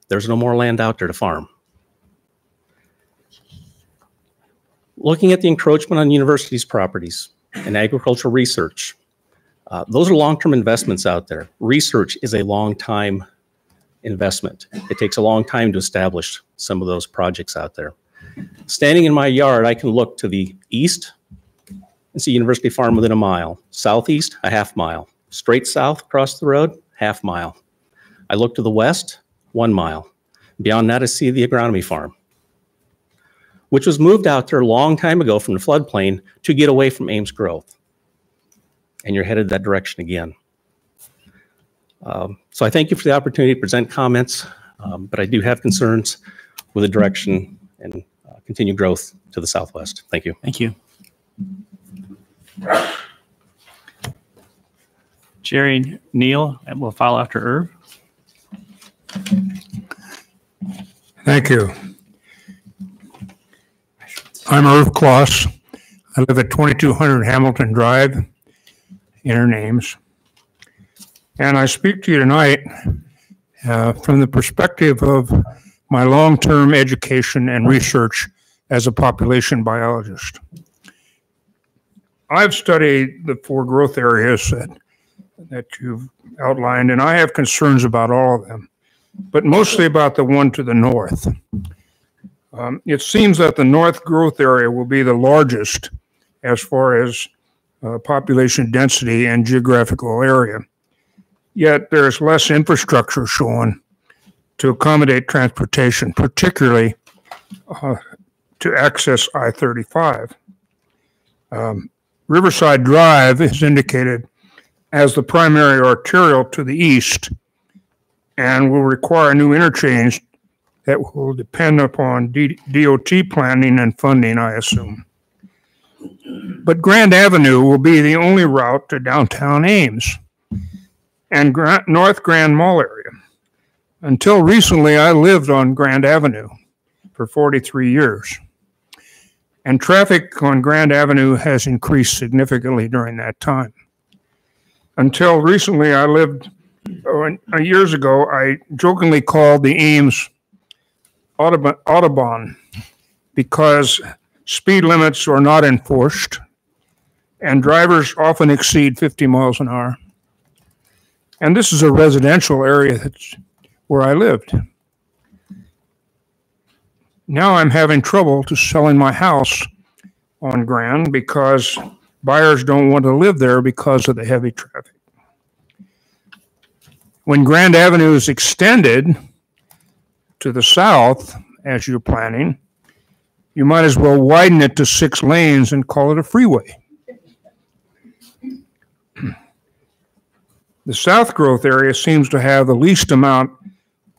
There's no more land out there to farm. Looking at the encroachment on universities' properties and agricultural research, uh, those are long-term investments out there. Research is a long-time investment. It takes a long time to establish some of those projects out there. Standing in my yard, I can look to the east and see University Farm within a mile. Southeast, a half mile. Straight south across the road, half mile. I look to the west, one mile. Beyond that, see the agronomy farm, which was moved out there a long time ago from the floodplain to get away from Ames growth. And you're headed that direction again. Um, so I thank you for the opportunity to present comments, um, but I do have concerns with the direction and uh, continued growth to the southwest. Thank you. Thank you. Jerry Neal will follow after Irv. Thank you. I'm Irv Kloss. I live at 2200 Hamilton Drive, in Ames. And I speak to you tonight uh, from the perspective of my long-term education and research as a population biologist. I've studied the four growth areas that, that you've outlined, and I have concerns about all of them, but mostly about the one to the north. Um, it seems that the north growth area will be the largest as far as uh, population density and geographical area. Yet there's less infrastructure shown to accommodate transportation, particularly uh, to access I-35. Um, Riverside Drive is indicated as the primary arterial to the east and will require a new interchange that will depend upon D DOT planning and funding, I assume. But Grand Avenue will be the only route to downtown Ames and North Grand Mall area. Until recently, I lived on Grand Avenue for 43 years. And traffic on Grand Avenue has increased significantly during that time. Until recently, I lived, Uh, years ago, I jokingly called the Ames Autobahn because speed limits are not enforced and drivers often exceed 50 miles an hour. And this is a residential area that's where I lived. Now I'm having trouble to selling my house on Grand because buyers don't want to live there because of the heavy traffic. When Grand Avenue is extended to the south, as you're planning, you might as well widen it to six lanes and call it a freeway. The south growth area seems to have the least amount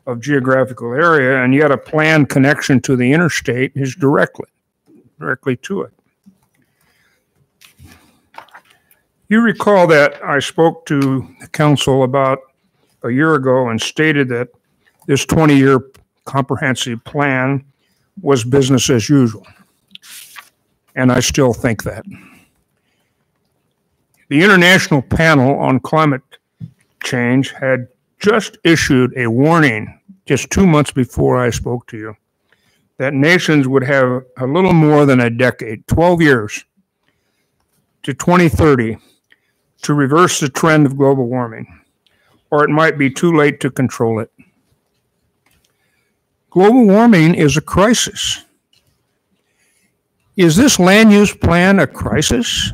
of geographical area, and yet a planned connection to the interstate is directly, directly to it. You recall that I spoke to the council about a year ago and stated that this 20-year comprehensive plan was business as usual. And I still think that. The International Panel on Climate Change had just issued a warning just two months before I spoke to you that nations would have a little more than a decade, 12 years, to 2030 to reverse the trend of global warming, or it might be too late to control it. Global warming is a crisis. Is this land use plan a crisis?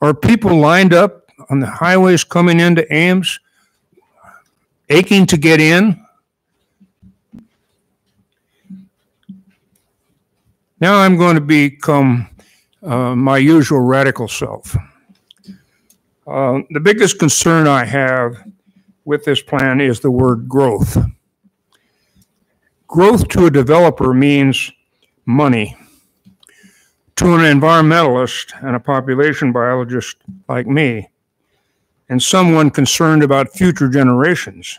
Are people lined up on the highways coming into Ames aching to get in? Now I'm going to become uh, my usual radical self. Uh, the biggest concern I have with this plan is the word growth. Growth to a developer means money. To an environmentalist and a population biologist like me, and someone concerned about future generations,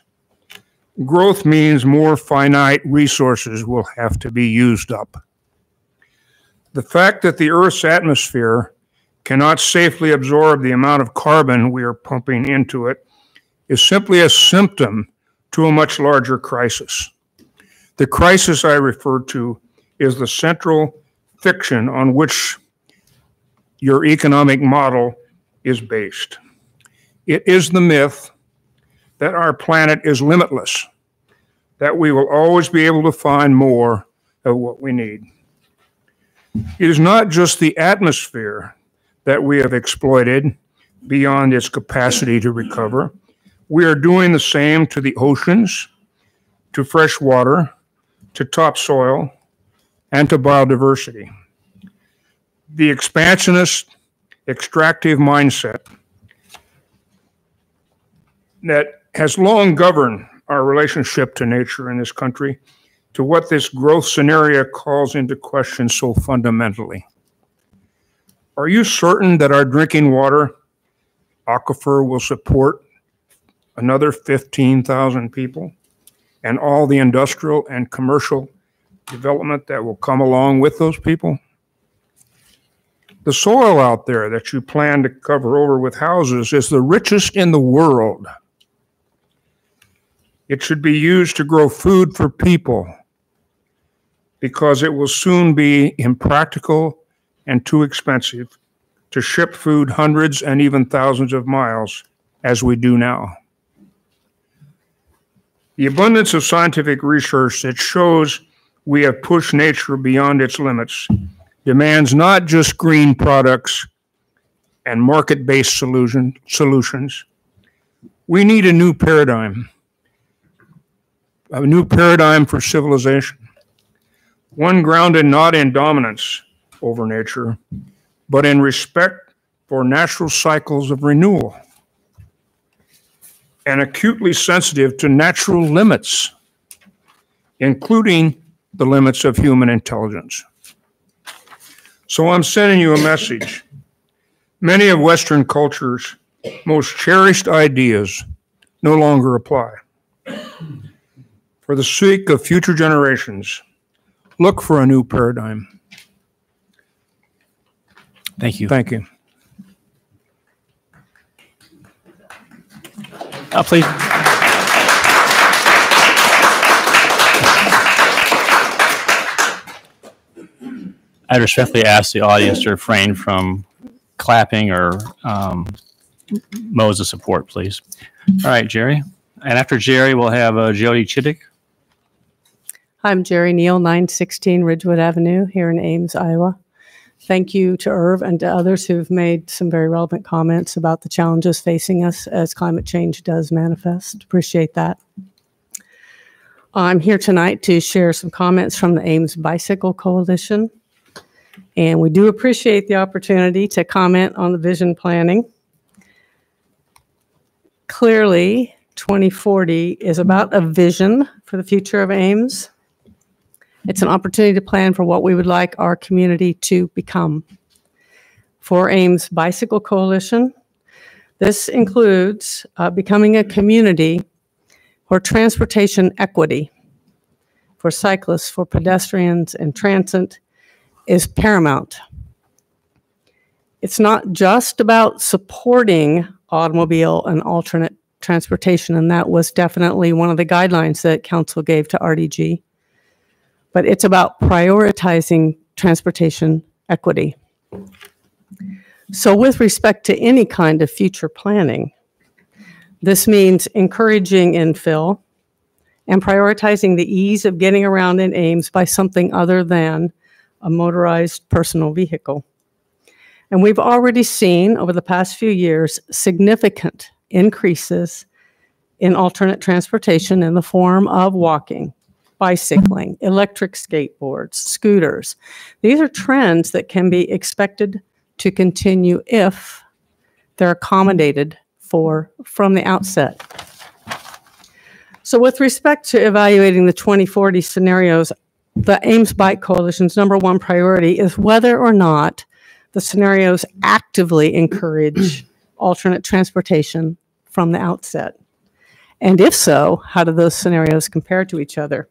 growth means more finite resources will have to be used up. The fact that the Earth's atmosphere cannot safely absorb the amount of carbon we are pumping into it is simply a symptom to a much larger crisis. The crisis I refer to is the central fiction on which your economic model is based. It is the myth that our planet is limitless, that we will always be able to find more of what we need. It is not just the atmosphere that we have exploited beyond its capacity to recover. We are doing the same to the oceans, to fresh water, to topsoil, and to biodiversity. The expansionist, extractive mindset that has long governed our relationship to nature in this country to what this growth scenario calls into question so fundamentally. Are you certain that our drinking water aquifer will support another 15,000 people and all the industrial and commercial development that will come along with those people? The soil out there that you plan to cover over with houses is the richest in the world. It should be used to grow food for people because it will soon be impractical and too expensive to ship food hundreds and even thousands of miles as we do now. The abundance of scientific research that shows we have pushed nature beyond its limits demands not just green products and market based solution, solutions. We need a new paradigm, a new paradigm for civilization, one grounded not in dominance over nature, but in respect for natural cycles of renewal and acutely sensitive to natural limits, including the limits of human intelligence. So I'm sending you a message. Many of Western culture's most cherished ideas no longer apply. For the sake of future generations, look for a new paradigm. Thank you. Thank you. Uh, please. I respectfully ask the audience to refrain from clapping or um, modes of support, please. All right, Jerry. And after Jerry, we'll have uh, Jody Chittick. I'm Jerry Neal, 916 Ridgewood Avenue here in Ames, Iowa. Thank you to Irv and to others who've made some very relevant comments about the challenges facing us as climate change does manifest. Appreciate that. I'm here tonight to share some comments from the Ames Bicycle Coalition. And we do appreciate the opportunity to comment on the vision planning. Clearly, 2040 is about a vision for the future of Ames. It's an opportunity to plan for what we would like our community to become. For Ames Bicycle Coalition, this includes uh, becoming a community for transportation equity for cyclists, for pedestrians, and transit is paramount. It's not just about supporting automobile and alternate transportation, and that was definitely one of the guidelines that council gave to RDG. But it's about prioritizing transportation equity. So, with respect to any kind of future planning, this means encouraging infill and prioritizing the ease of getting around in Ames by something other than a motorized personal vehicle. And we've already seen over the past few years significant increases in alternate transportation in the form of walking, bicycling, electric skateboards, scooters. These are trends that can be expected to continue if they're accommodated for from the outset. So with respect to evaluating the 2040 scenarios, the Ames Bike Coalition's number one priority is whether or not the scenarios actively encourage alternate transportation from the outset. And if so, how do those scenarios compare to each other?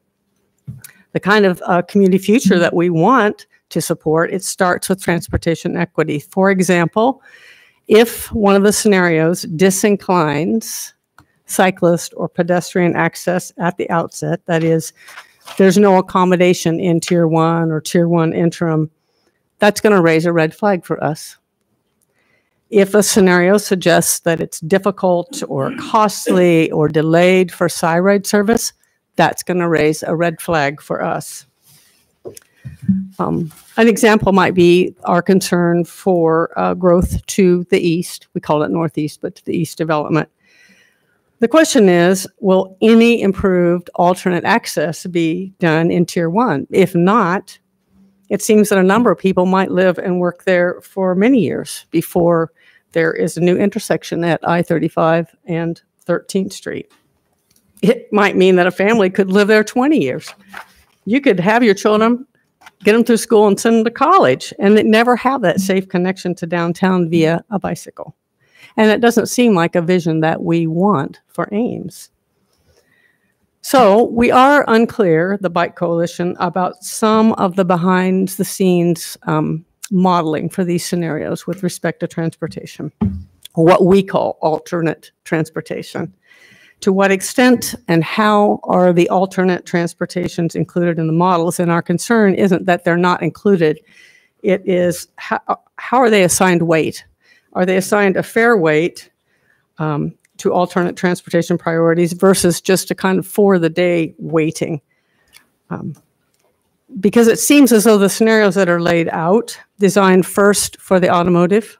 The kind of uh, community future that we want to support, it starts with transportation equity. For example, if one of the scenarios disinclines cyclist or pedestrian access at the outset, that is, there's no accommodation in tier one or tier one interim, that's going to raise a red flag for us. If a scenario suggests that it's difficult or costly or delayed for CyRide service, that's going to raise a red flag for us. Um, an example might be our concern for uh, growth to the east. We call it northeast, but to the east development. The question is, will any improved alternate access be done in tier one? If not, it seems that a number of people might live and work there for many years before there is a new intersection at I-35 and 13th Street. It might mean that a family could live there 20 years. You could have your children, get them through school and send them to college and they never have that safe connection to downtown via a bicycle. And it doesn't seem like a vision that we want for Ames. So we are unclear, the Bike Coalition, about some of the behind the scenes um, modeling for these scenarios with respect to transportation, what we call alternate transportation. To what extent and how are the alternate transportations included in the models? And our concern isn't that they're not included, it is how, how are they assigned weight? Are they assigned a fair weight um, to alternate transportation priorities versus just a kind of for the day weighting? Um, because it seems as though the scenarios that are laid out designed first for the automotive,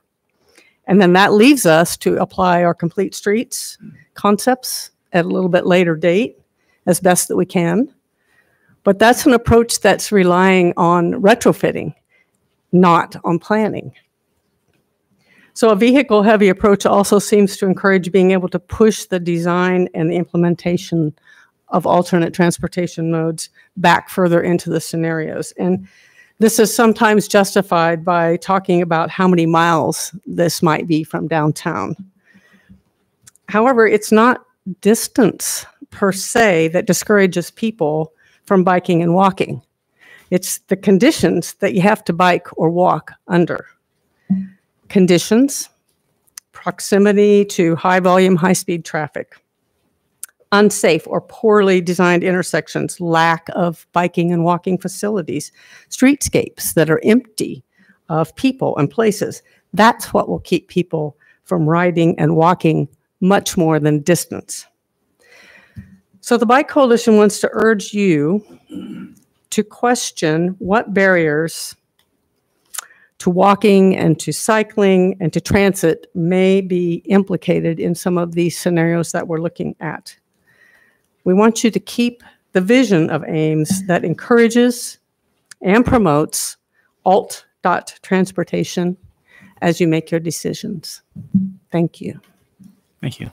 and then that leaves us to apply our complete streets concepts at a little bit later date as best that we can. But that's an approach that's relying on retrofitting, not on planning. So a vehicle heavy approach also seems to encourage being able to push the design and the implementation of alternate transportation modes back further into the scenarios. And this is sometimes justified by talking about how many miles this might be from downtown. However, it's not distance per se that discourages people from biking and walking. It's the conditions that you have to bike or walk under conditions, proximity to high volume, high speed traffic, unsafe or poorly designed intersections, lack of biking and walking facilities, streetscapes that are empty of people and places. That's what will keep people from riding and walking much more than distance. So the Bike Coalition wants to urge you to question what barriers to walking and to cycling and to transit may be implicated in some of these scenarios that we're looking at. We want you to keep the vision of Ames that encourages and promotes alt dot transportation as you make your decisions. Thank you. Thank you.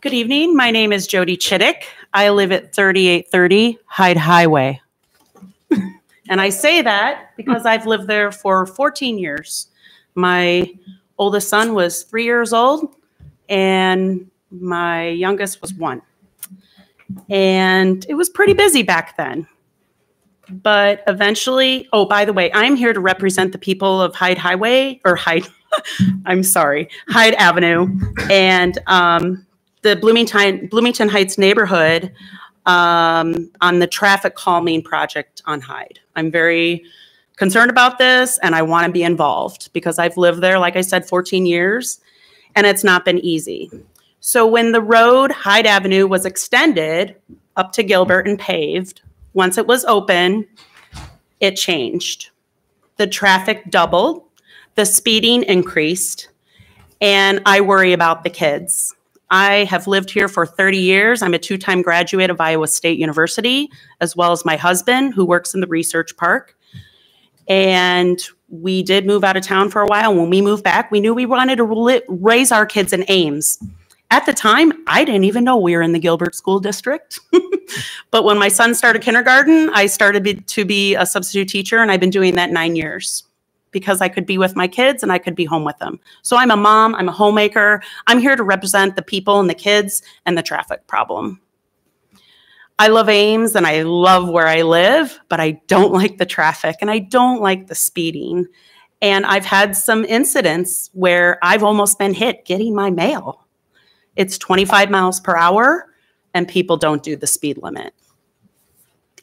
Good evening. My name is Jody Chittick. I live at 3830 Hyde Highway. and I say that because I've lived there for 14 years. My oldest son was three years old, and my youngest was one. And it was pretty busy back then. But eventually, oh, by the way, I'm here to represent the people of Hyde Highway or Hyde, I'm sorry, Hyde Avenue. And um, the Bloomington Bloomington Heights neighborhood um, on the traffic calming project on Hyde. I'm very concerned about this and I want to be involved because I've lived there, like I said, 14 years and it's not been easy. So when the road, Hyde Avenue, was extended up to Gilbert and paved, once it was open, it changed. The traffic doubled, the speeding increased, and I worry about the kids. I have lived here for 30 years. I'm a two time graduate of Iowa State University, as well as my husband, who works in the research park. And we did move out of town for a while. When we moved back, we knew we wanted to raise our kids in Ames. At the time, I didn't even know we were in the Gilbert School District. but when my son started kindergarten, I started to be a substitute teacher, and I've been doing that nine years. because I could be with my kids and I could be home with them. So I'm a mom, I'm a homemaker. I'm here to represent the people and the kids and the traffic problem. I love Ames and I love where I live, but I don't like the traffic and I don't like the speeding. And I've had some incidents where I've almost been hit getting my mail. It's 25 miles per hour and people don't do the speed limit.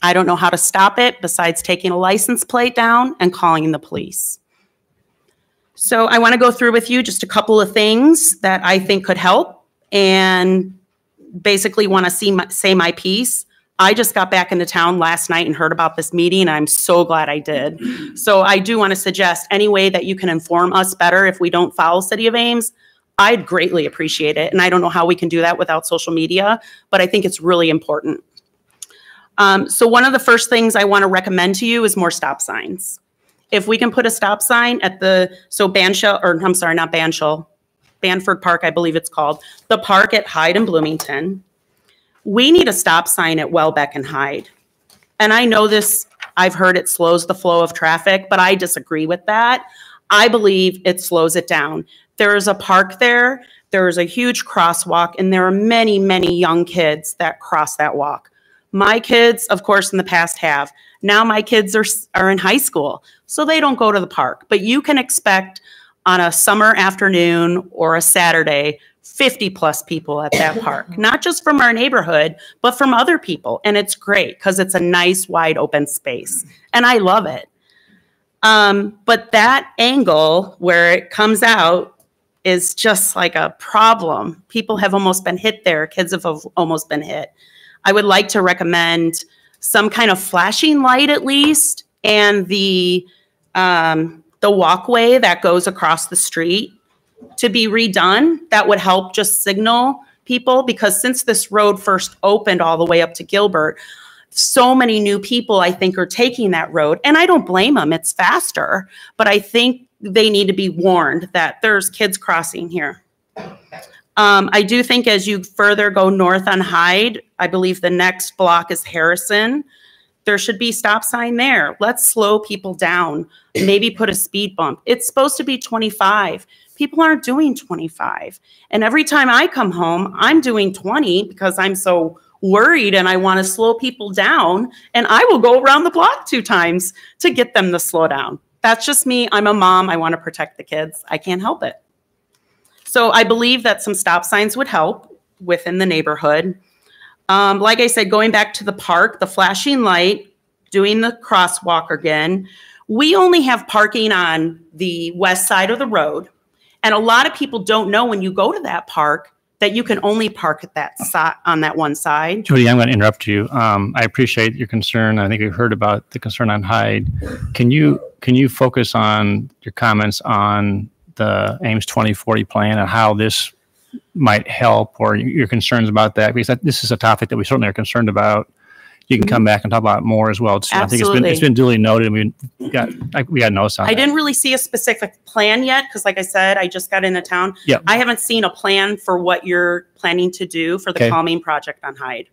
I don't know how to stop it besides taking a license plate down and calling the police. So I want to go through with you just a couple of things that I think could help and basically want to see my, say my piece. I just got back into town last night and heard about this meeting. And I'm so glad I did. So I do want to suggest any way that you can inform us better if we don't follow City of Ames. I'd greatly appreciate it. And I don't know how we can do that without social media, but I think it's really important. Um, so one of the first things I want to recommend to you is more stop signs. If we can put a stop sign at the, so Banshell, or I'm sorry, not Banshell, Banford Park, I believe it's called, the park at Hyde and Bloomington. We need a stop sign at Welbeck and Hyde. And I know this, I've heard it slows the flow of traffic, but I disagree with that. I believe it slows it down. There is a park there, there is a huge crosswalk, and there are many, many young kids that cross that walk. My kids, of course, in the past have. Now my kids are, are in high school, so they don't go to the park. But you can expect on a summer afternoon or a Saturday 50 plus people at that park, not just from our neighborhood, but from other people. And it's great because it's a nice, wide open space. And I love it. Um, but that angle where it comes out is just like a problem. People have almost been hit there, kids have almost been hit. I would like to recommend some kind of flashing light at least and the um, the walkway that goes across the street to be redone. That would help just signal people because since this road first opened all the way up to Gilbert, so many new people I think are taking that road and I don't blame them. It's faster, but I think they need to be warned that there's kids crossing here. Um, I do think as you further go north on Hyde, I believe the next block is Harrison. There should be stop sign there. Let's slow people down. Maybe put a speed bump. It's supposed to be 25. People aren't doing 25. And every time I come home, I'm doing 20 because I'm so worried and I want to slow people down. And I will go around the block two times to get them to slow down. That's just me. I'm a mom. I want to protect the kids. I can't help it. So I believe that some stop signs would help within the neighborhood. Um, like I said, going back to the park, the flashing light, doing the crosswalk again. We only have parking on the west side of the road. And a lot of people don't know when you go to that park that you can only park at that side on that one side. Jody, I'm going to interrupt you. Um, I appreciate your concern. I think we've heard about the concern on Hyde. Can you can you focus on your comments on the Ames 2040 plan and how this might help or your concerns about that? Because that, this is a topic that we certainly are concerned about. You can come mm-hmm. back and talk about it more as well. It's- I think it's been, it's been duly noted. We got, I- we got notes on I that. didn't really see a specific plan yet because, like I said, I just got into town. Yep. I haven't seen a plan for what you're planning to do for the Okay. calming project on Hyde.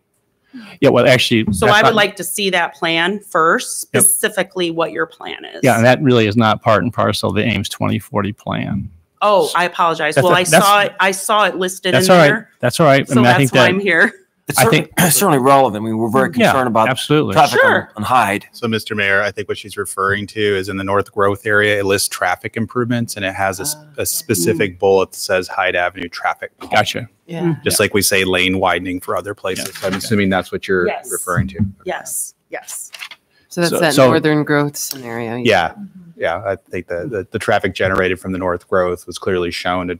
Yeah, well, actually. So I would not- like to see that plan first, Yep. specifically what your plan is. Yeah, and that really is not part and parcel of the Ames 2040 plan. Oh, I apologize. That's Well, a- I saw it, I saw it listed in That's all right. there. That's all right. I So mean, I think that's why that- I'm here. It's I certainly, certainly relevant. I mean, we're very Yeah, concerned about absolutely. traffic on- Sure. on Hyde. So, Mr. Mayor, I think what she's referring to is in the North Growth area, it lists traffic improvements and it has a ah, specific mm. bullet that says Hyde Avenue traffic. Gotcha. Yeah. Mm. Just like we say lane widening for other places. I'm assuming that's what you're Yes. referring to. Yes, yes. So that's So- that so- northern growth scenario. Yeah, mm-hmm. yeah. I think the, the, the traffic generated from the North Growth was clearly shown to,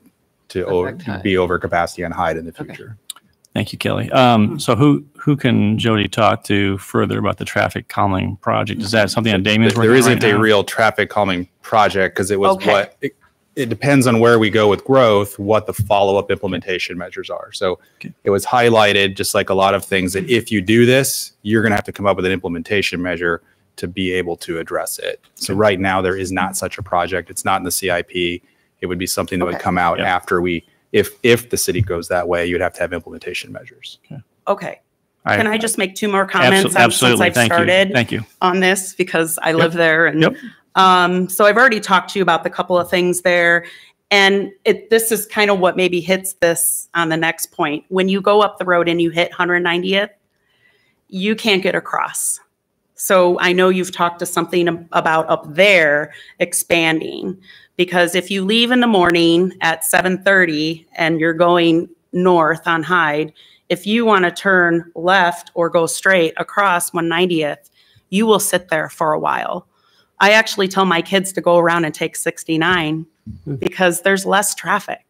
to over, be over capacity on Hyde in the future. Thank you, Kelly. Um, so who, who can Jody talk to further about the traffic calming project? Is that something that Damien's working There on isn't right a now? real traffic calming project because it was Okay. what it, it depends on where we go with growth, what the follow up implementation measures are. So it was highlighted, just like a lot of things, that if you do this, you're going to have to come up with an implementation measure to be able to address it. So right now, there is not such a project. It's not in the CIP. It would be something that would Okay. come out after we, if if the city goes that way, you'd have to have implementation measures. Okay. I- Can I just make two more comments Absol- on- since absolutely. I've Thank you. started Thank you. on this because I live there and Um, so I've already talked to you about the couple of things there. And it, this is kind of what maybe hits this on the next point. When you go up the road and you hit 190th, you can't get across. So I know you've talked to something ab- about up there expanding because if you leave in the morning at 7:30 and you're going north on Hyde, if you want to turn left or go straight across 190th, you will sit there for a while. I actually tell my kids to go around and take 69 hmm. because there's less traffic.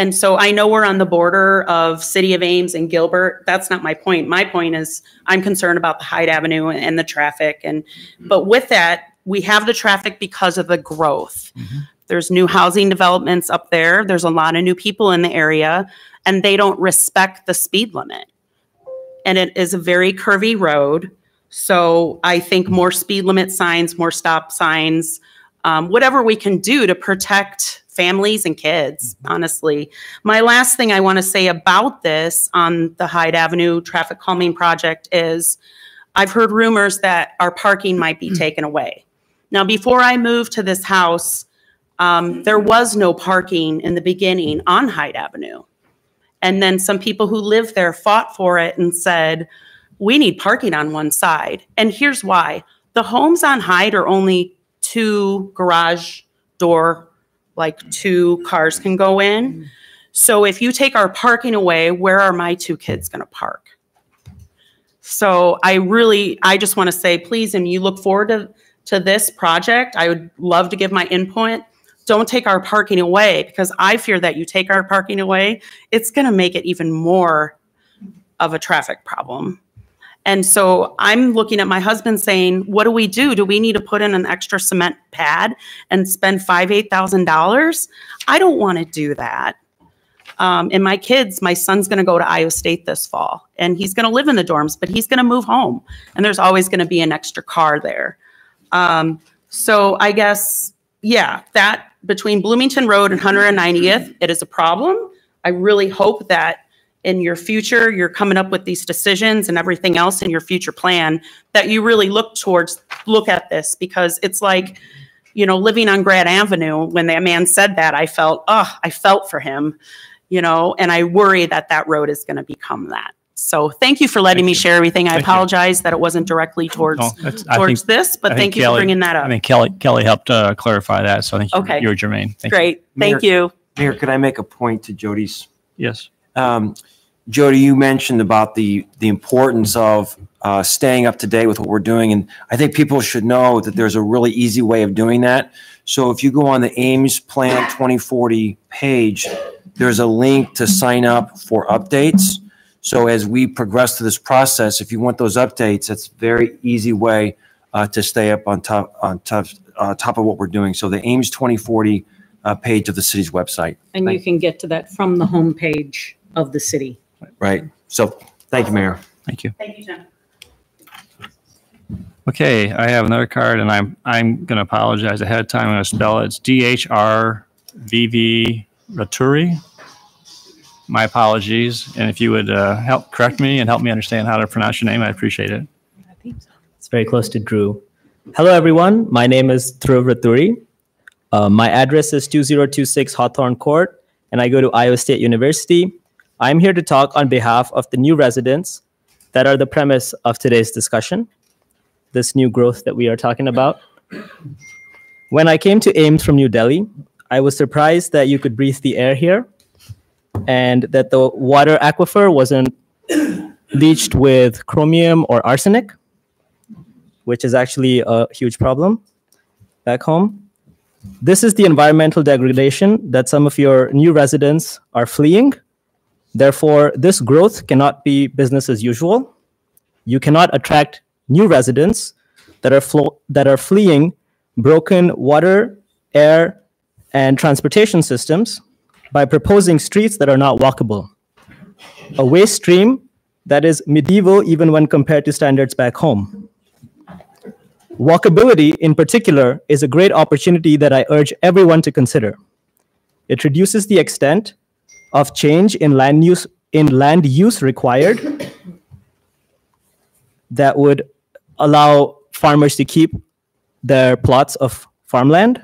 And so I know we're on the border of City of Ames and Gilbert. That's not my point. My point is I'm concerned about the Hyde Avenue and the traffic. And but with that, we have the traffic because of the growth. Mm-hmm. There's new housing developments up there. There's a lot of new people in the area, and they don't respect the speed limit. And it is a very curvy road. So I think more speed limit signs, more stop signs, um, whatever we can do to protect families and kids, mm-hmm. honestly. My last thing I want to say about this on the Hyde Avenue traffic calming project is I've heard rumors that our parking might be mm-hmm. taken away. Now, before I moved to this house, um, there was no parking in the beginning on Hyde Avenue. And then some people who lived there fought for it and said, we need parking on one side. And here's why the homes on Hyde are only two garage door, like two cars can go in. So if you take our parking away, where are my two kids going to park? So I really, I just want to say, please, and you look forward to, to this project. I would love to give my input. Don't take our parking away because I fear that you take our parking away, it's going to make it even more of a traffic problem. And so I'm looking at my husband saying, what do we do? Do we need to put in an extra cement pad and spend five, eight thousand dollars? I don't want to do that. Um, and my kids, my son's going to go to Iowa State this fall, and he's going to live in the dorms, but he's going to move home, and there's always going to be an extra car there. Um, so I guess, yeah, that between Bloomington Road and 190th, it is a problem. I really hope that in your future, you're coming up with these decisions and everything else in your future plan that you really look towards, look at this because it's like, you know, living on Grant Avenue, when that man said that, I felt, oh, I felt for him, you know, and I worry that that road is going to become that. So thank you for letting me share everything. I Thank you. apologize that it wasn't directly towards, No, towards think- this, but I thank think you for bringing that up. I up. think Kelly, Kelly helped uh, clarify that, so I think Okay. you're germane. Thank you. Great, thank you. Mayor, could I make a point to Jody's? Yes. Um, Jody, you mentioned about the, the importance of uh, staying up to date with what we're doing. And I think people should know that there's a really easy way of doing that. So if you go on the Ames Plan 2040 page, there's a link to sign up for updates. So as we progress through this process, if you want those updates, it's a very easy way uh, to stay up on top, on top, uh, top of what we're doing. So the Ames 2040 uh, page of the city's website. And you can get to that from the homepage of the city. Right. So thank you, Mayor. Thank you. Thank you, Jen. Okay, I have another card, and I'm I'm going to apologize ahead of time. I'm going to spell it. It's D H R V V Raturi. My apologies, and if you would uh, help correct me and help me understand how to pronounce your name, I appreciate it. It's very close to Drew. Hello, everyone. My name is Dhruv Raturi. Uh, my address is 2026 Hawthorne Court, and I go to Iowa State University. I'm here to talk on behalf of the new residents that are the premise of today's discussion, this new growth that we are talking about. When I came to Ames from New Delhi, I was surprised that you could breathe the air here and that the water aquifer wasn't leached with chromium or arsenic which is actually a huge problem back home. This is the environmental degradation that some of your new residents are fleeing. Therefore, this growth cannot be business as usual. You cannot attract new residents that are that are fleeing broken water, air, and transportation systems by proposing streets that are not walkable. A waste stream that is medieval even when compared to standards back home. Walkability, in particular, is a great opportunity that I urge everyone to consider. It reduces the extent of change in land use in land use required that would allow farmers to keep their plots of farmland.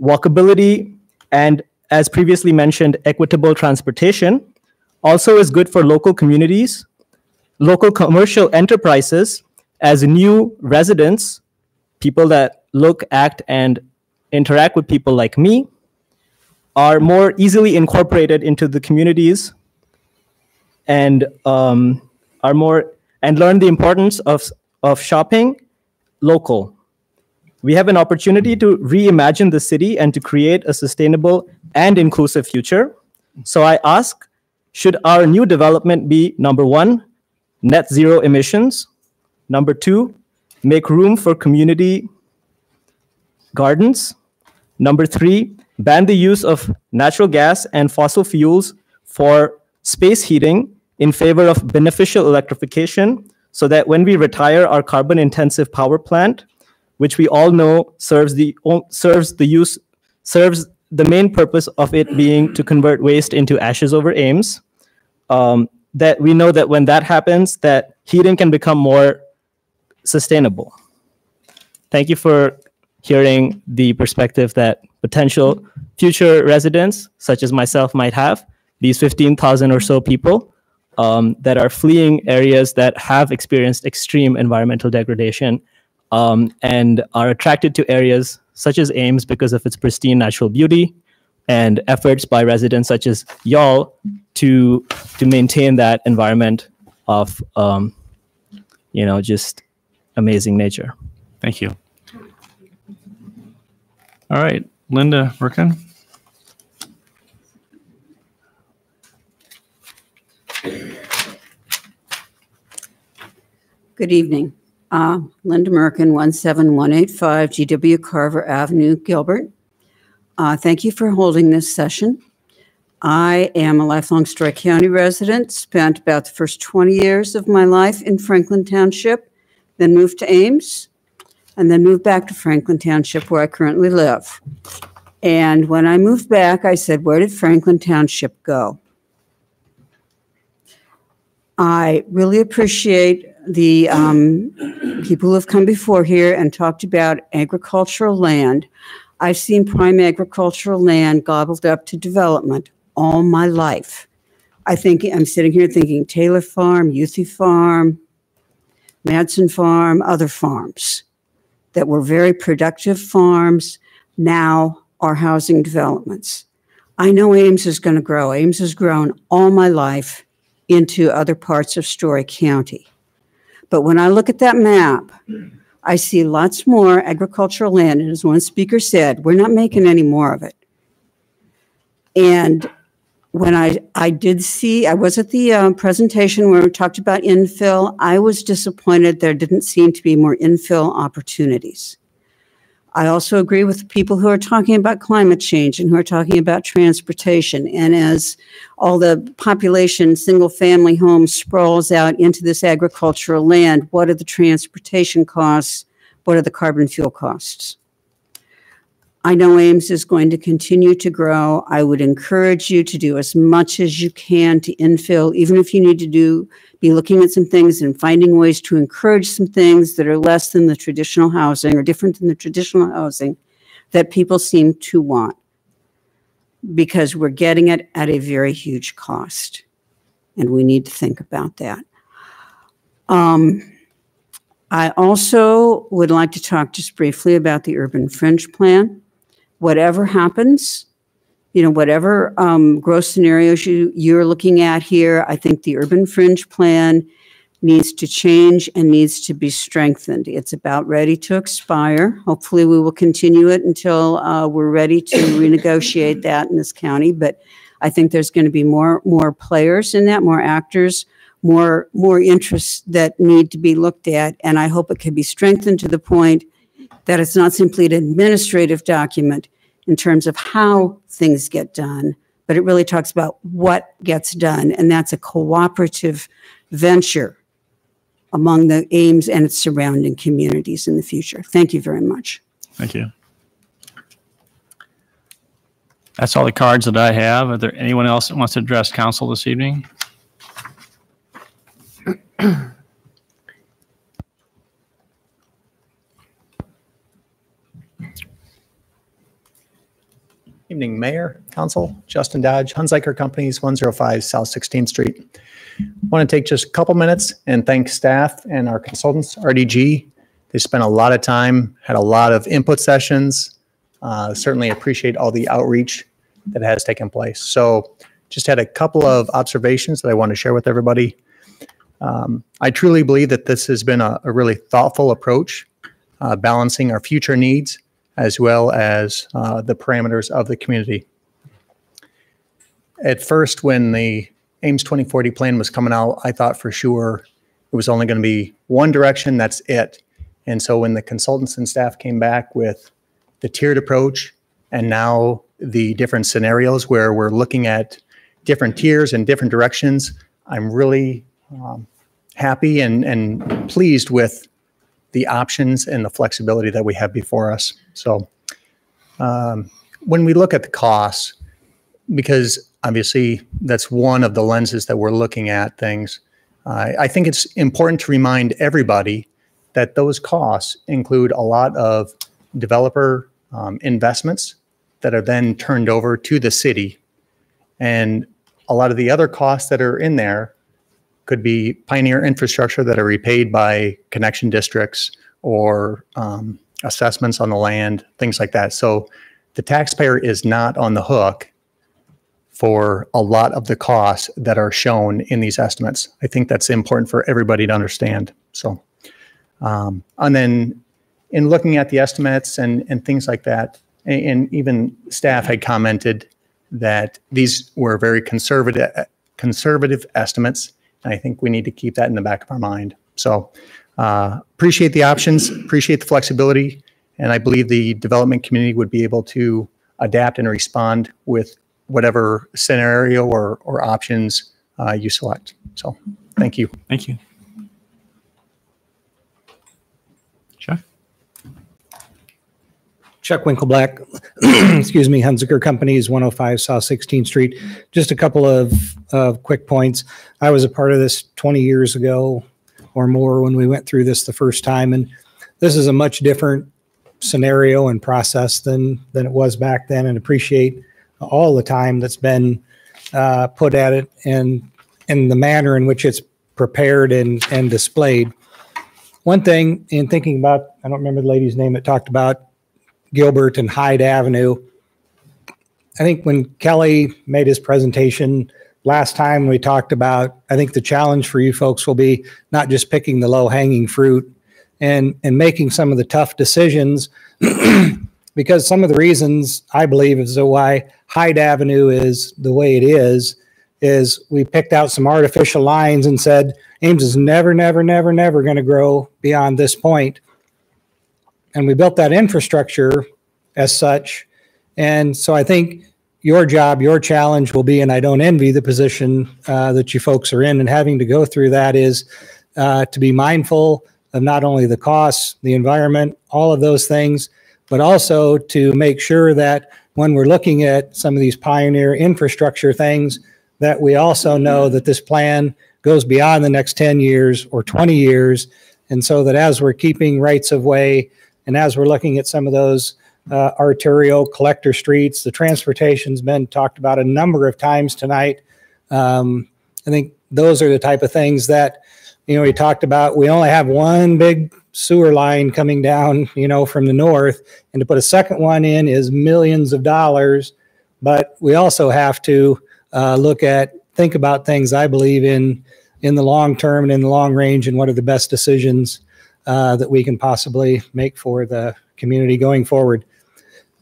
Walkability and, as previously mentioned, equitable transportation also is good for local communities, local commercial enterprises, as new residents, people that look, act, and interact with people like me, are more easily incorporated into the communities and um, are more and learn the importance of, of shopping local. We have an opportunity to reimagine the city and to create a sustainable and inclusive future. So I ask, should our new development be number one, net zero emissions? Number two, make room for community gardens. Number three, ban the use of natural gas and fossil fuels for space heating in favor of beneficial electrification so that when we retire our carbon intensive power plant, which we all know serves the serves the use serves the main purpose of it being to convert waste into ashes over Ames. Um, that we know that when that happens, that heating can become more sustainable. Thank you for hearing the perspective that potential future residents, such as myself, might have. These 15,000 or so people um, that are fleeing areas that have experienced extreme environmental degradation um, and are attracted to areas such as Ames because of its pristine natural beauty and efforts by residents such as y'all to to maintain that environment of um, you know just amazing nature. Thank you. All right, Linda Merkin. Good evening. Uh, Linda Merkin, 17185 GW Carver Avenue, Gilbert. Uh, Thank you for holding this session. I am a lifelong Story County resident, spent about the first 20 years of my life in Franklin Township, then moved to Ames, and then moved back to Franklin Township where I currently live. And when I moved back, I said, where did Franklin Township go? I really appreciate the um, people who have come before here and talked about agricultural land. I've seen prime agricultural land gobbled up to development all my life. I think I'm sitting here thinking Taylor Farm, Youthy Farm, Madsen Farm, other farms that were very productive farms now are housing developments. I know Ames is going to grow. Ames has grown all my life into other parts of Story County. But when I look at that map, I see lots more agricultural land. And as one speaker said, we're not making any more of it. And when I, I did see, I was at the um, presentation where we talked about infill. I was disappointed there didn't seem to be more infill opportunities. I also agree with people who are talking about climate change and who are talking about transportation. And as all the population, single family homes sprawls out into this agricultural land, what are the transportation costs? What are the carbon fuel costs? I know Ames is going to continue to grow. I would encourage you to do as much as you can to infill, even if you need to do be looking at some things and finding ways to encourage some things that are less than the traditional housing or different than the traditional housing that people seem to want because we're getting it at a very huge cost. And we need to think about that. Um, I also would like to talk just briefly about the urban fringe plan whatever happens, you know, whatever um, growth scenarios you, you're looking at here, I think the urban fringe plan needs to change and needs to be strengthened. It's about ready to expire. Hopefully, we will continue it until uh, we're ready to renegotiate that in this county. But I think there's going to be more more players in that, more actors, more more interests that need to be looked at, and I hope it can be strengthened to the point that it's not simply an administrative document in terms of how things get done, but it really talks about what gets done. And that's a cooperative venture among the Ames and its surrounding communities in the future. Thank you very much. Thank you. That's all the cards that I have. Are there anyone else that wants to address council this evening? Evening, Mayor, Council, Justin Dodge, Hunziker Companies, 105 South 16th Street. Want to take just a couple minutes and thank staff and our consultants, RDG. They spent a lot of time, had a lot of input sessions. Uh, Certainly appreciate all the outreach that has taken place. So just had a couple of observations that I want to share with everybody. Um, I truly believe that this has been a, a really thoughtful approach, uh, balancing our future needs as well as uh, the parameters of the community. At first, when the Ames 2040 plan was coming out, I thought for sure it was only going to be one direction, that's it. And so when the consultants and staff came back with the tiered approach and now the different scenarios where we're looking at different tiers and different directions, I'm really um, happy and, and pleased with the options and the flexibility that we have before us. So um, when we look at the costs, because obviously that's one of the lenses that we're looking at things, uh, I think it's important to remind everybody that those costs include a lot of developer um, investments that are then turned over to the city. And a lot of the other costs that are in there could be pioneer infrastructure that are repaid by connection districts or um, assessments on the land, things like that. So the taxpayer is not on the hook for a lot of the costs that are shown in these estimates. I think that's important for everybody to understand. So, um, and then in looking at the estimates and, and things like that, and, and even staff had commented that these were very conservative conservative estimates and I think we need to keep that in the back of our mind. So uh, appreciate the options, appreciate the flexibility, and I believe the development community would be able to adapt and respond with whatever scenario or, or options uh, you select. So thank you. Thank you. Chuck Winkleblack, excuse me, Hunziker Companies, 105 South 16th Street. Just a couple of, of quick points. I was a part of this 20 years ago or more when we went through this the first time, and this is a much different scenario and process than than it was back then, and appreciate all the time that's been uh, put at it and and the manner in which it's prepared and and displayed. One thing in thinking about, I don't remember the lady's name that talked about Gilbert and Hyde Avenue. I think when Kelly made his presentation last time, we talked about, I think the challenge for you folks will be not just picking the low hanging fruit and, and making some of the tough decisions because some of the reasons I believe is why Hyde Avenue is the way it is, is we picked out some artificial lines and said Ames is never, never, never, never going to grow beyond this point and we built that infrastructure as such. And so I think your job, your challenge will be, and I don't envy the position uh, that you folks are in, and having to go through that is uh, to be mindful of not only the costs, the environment, all of those things, but also to make sure that when we're looking at some of these pioneer infrastructure things, that we also know that this plan goes beyond the next 10 years or 20 years. And so that as we're keeping rights of way and as we're looking at some of those uh, arterial collector streets, the transportation's been talked about a number of times tonight. Um, I think those are the type of things that, you know, we talked about. We only have one big sewer line coming down, you know, from the north, and to put a second one in is millions of dollars. But we also have to uh, look at, think about things I believe in in the long term and in the long range, and what are the best decisions uh, that we can possibly make for the community going forward.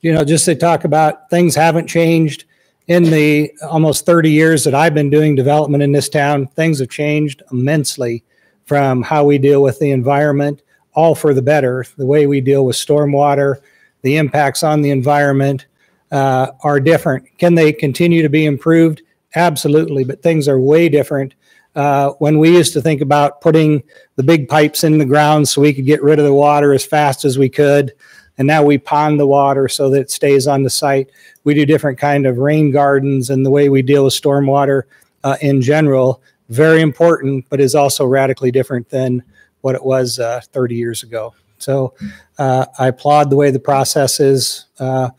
You know, just to talk about things haven't changed in the almost 30 years that I've been doing development in this town. Things have changed immensely from how we deal with the environment, all for the better. The way we deal with stormwater, the impacts on the environment uh, are different. Can they continue to be improved? Absolutely, but things are way different uh, when we used to think about putting the big pipes in the ground so we could get rid of the water as fast as we could and now we pond the water so that it stays on the site we do different kind of rain gardens and the way we deal with stormwater uh, in general very important but is also radically different than what it was uh, 30 years ago So uh, I applaud the way the process has uh,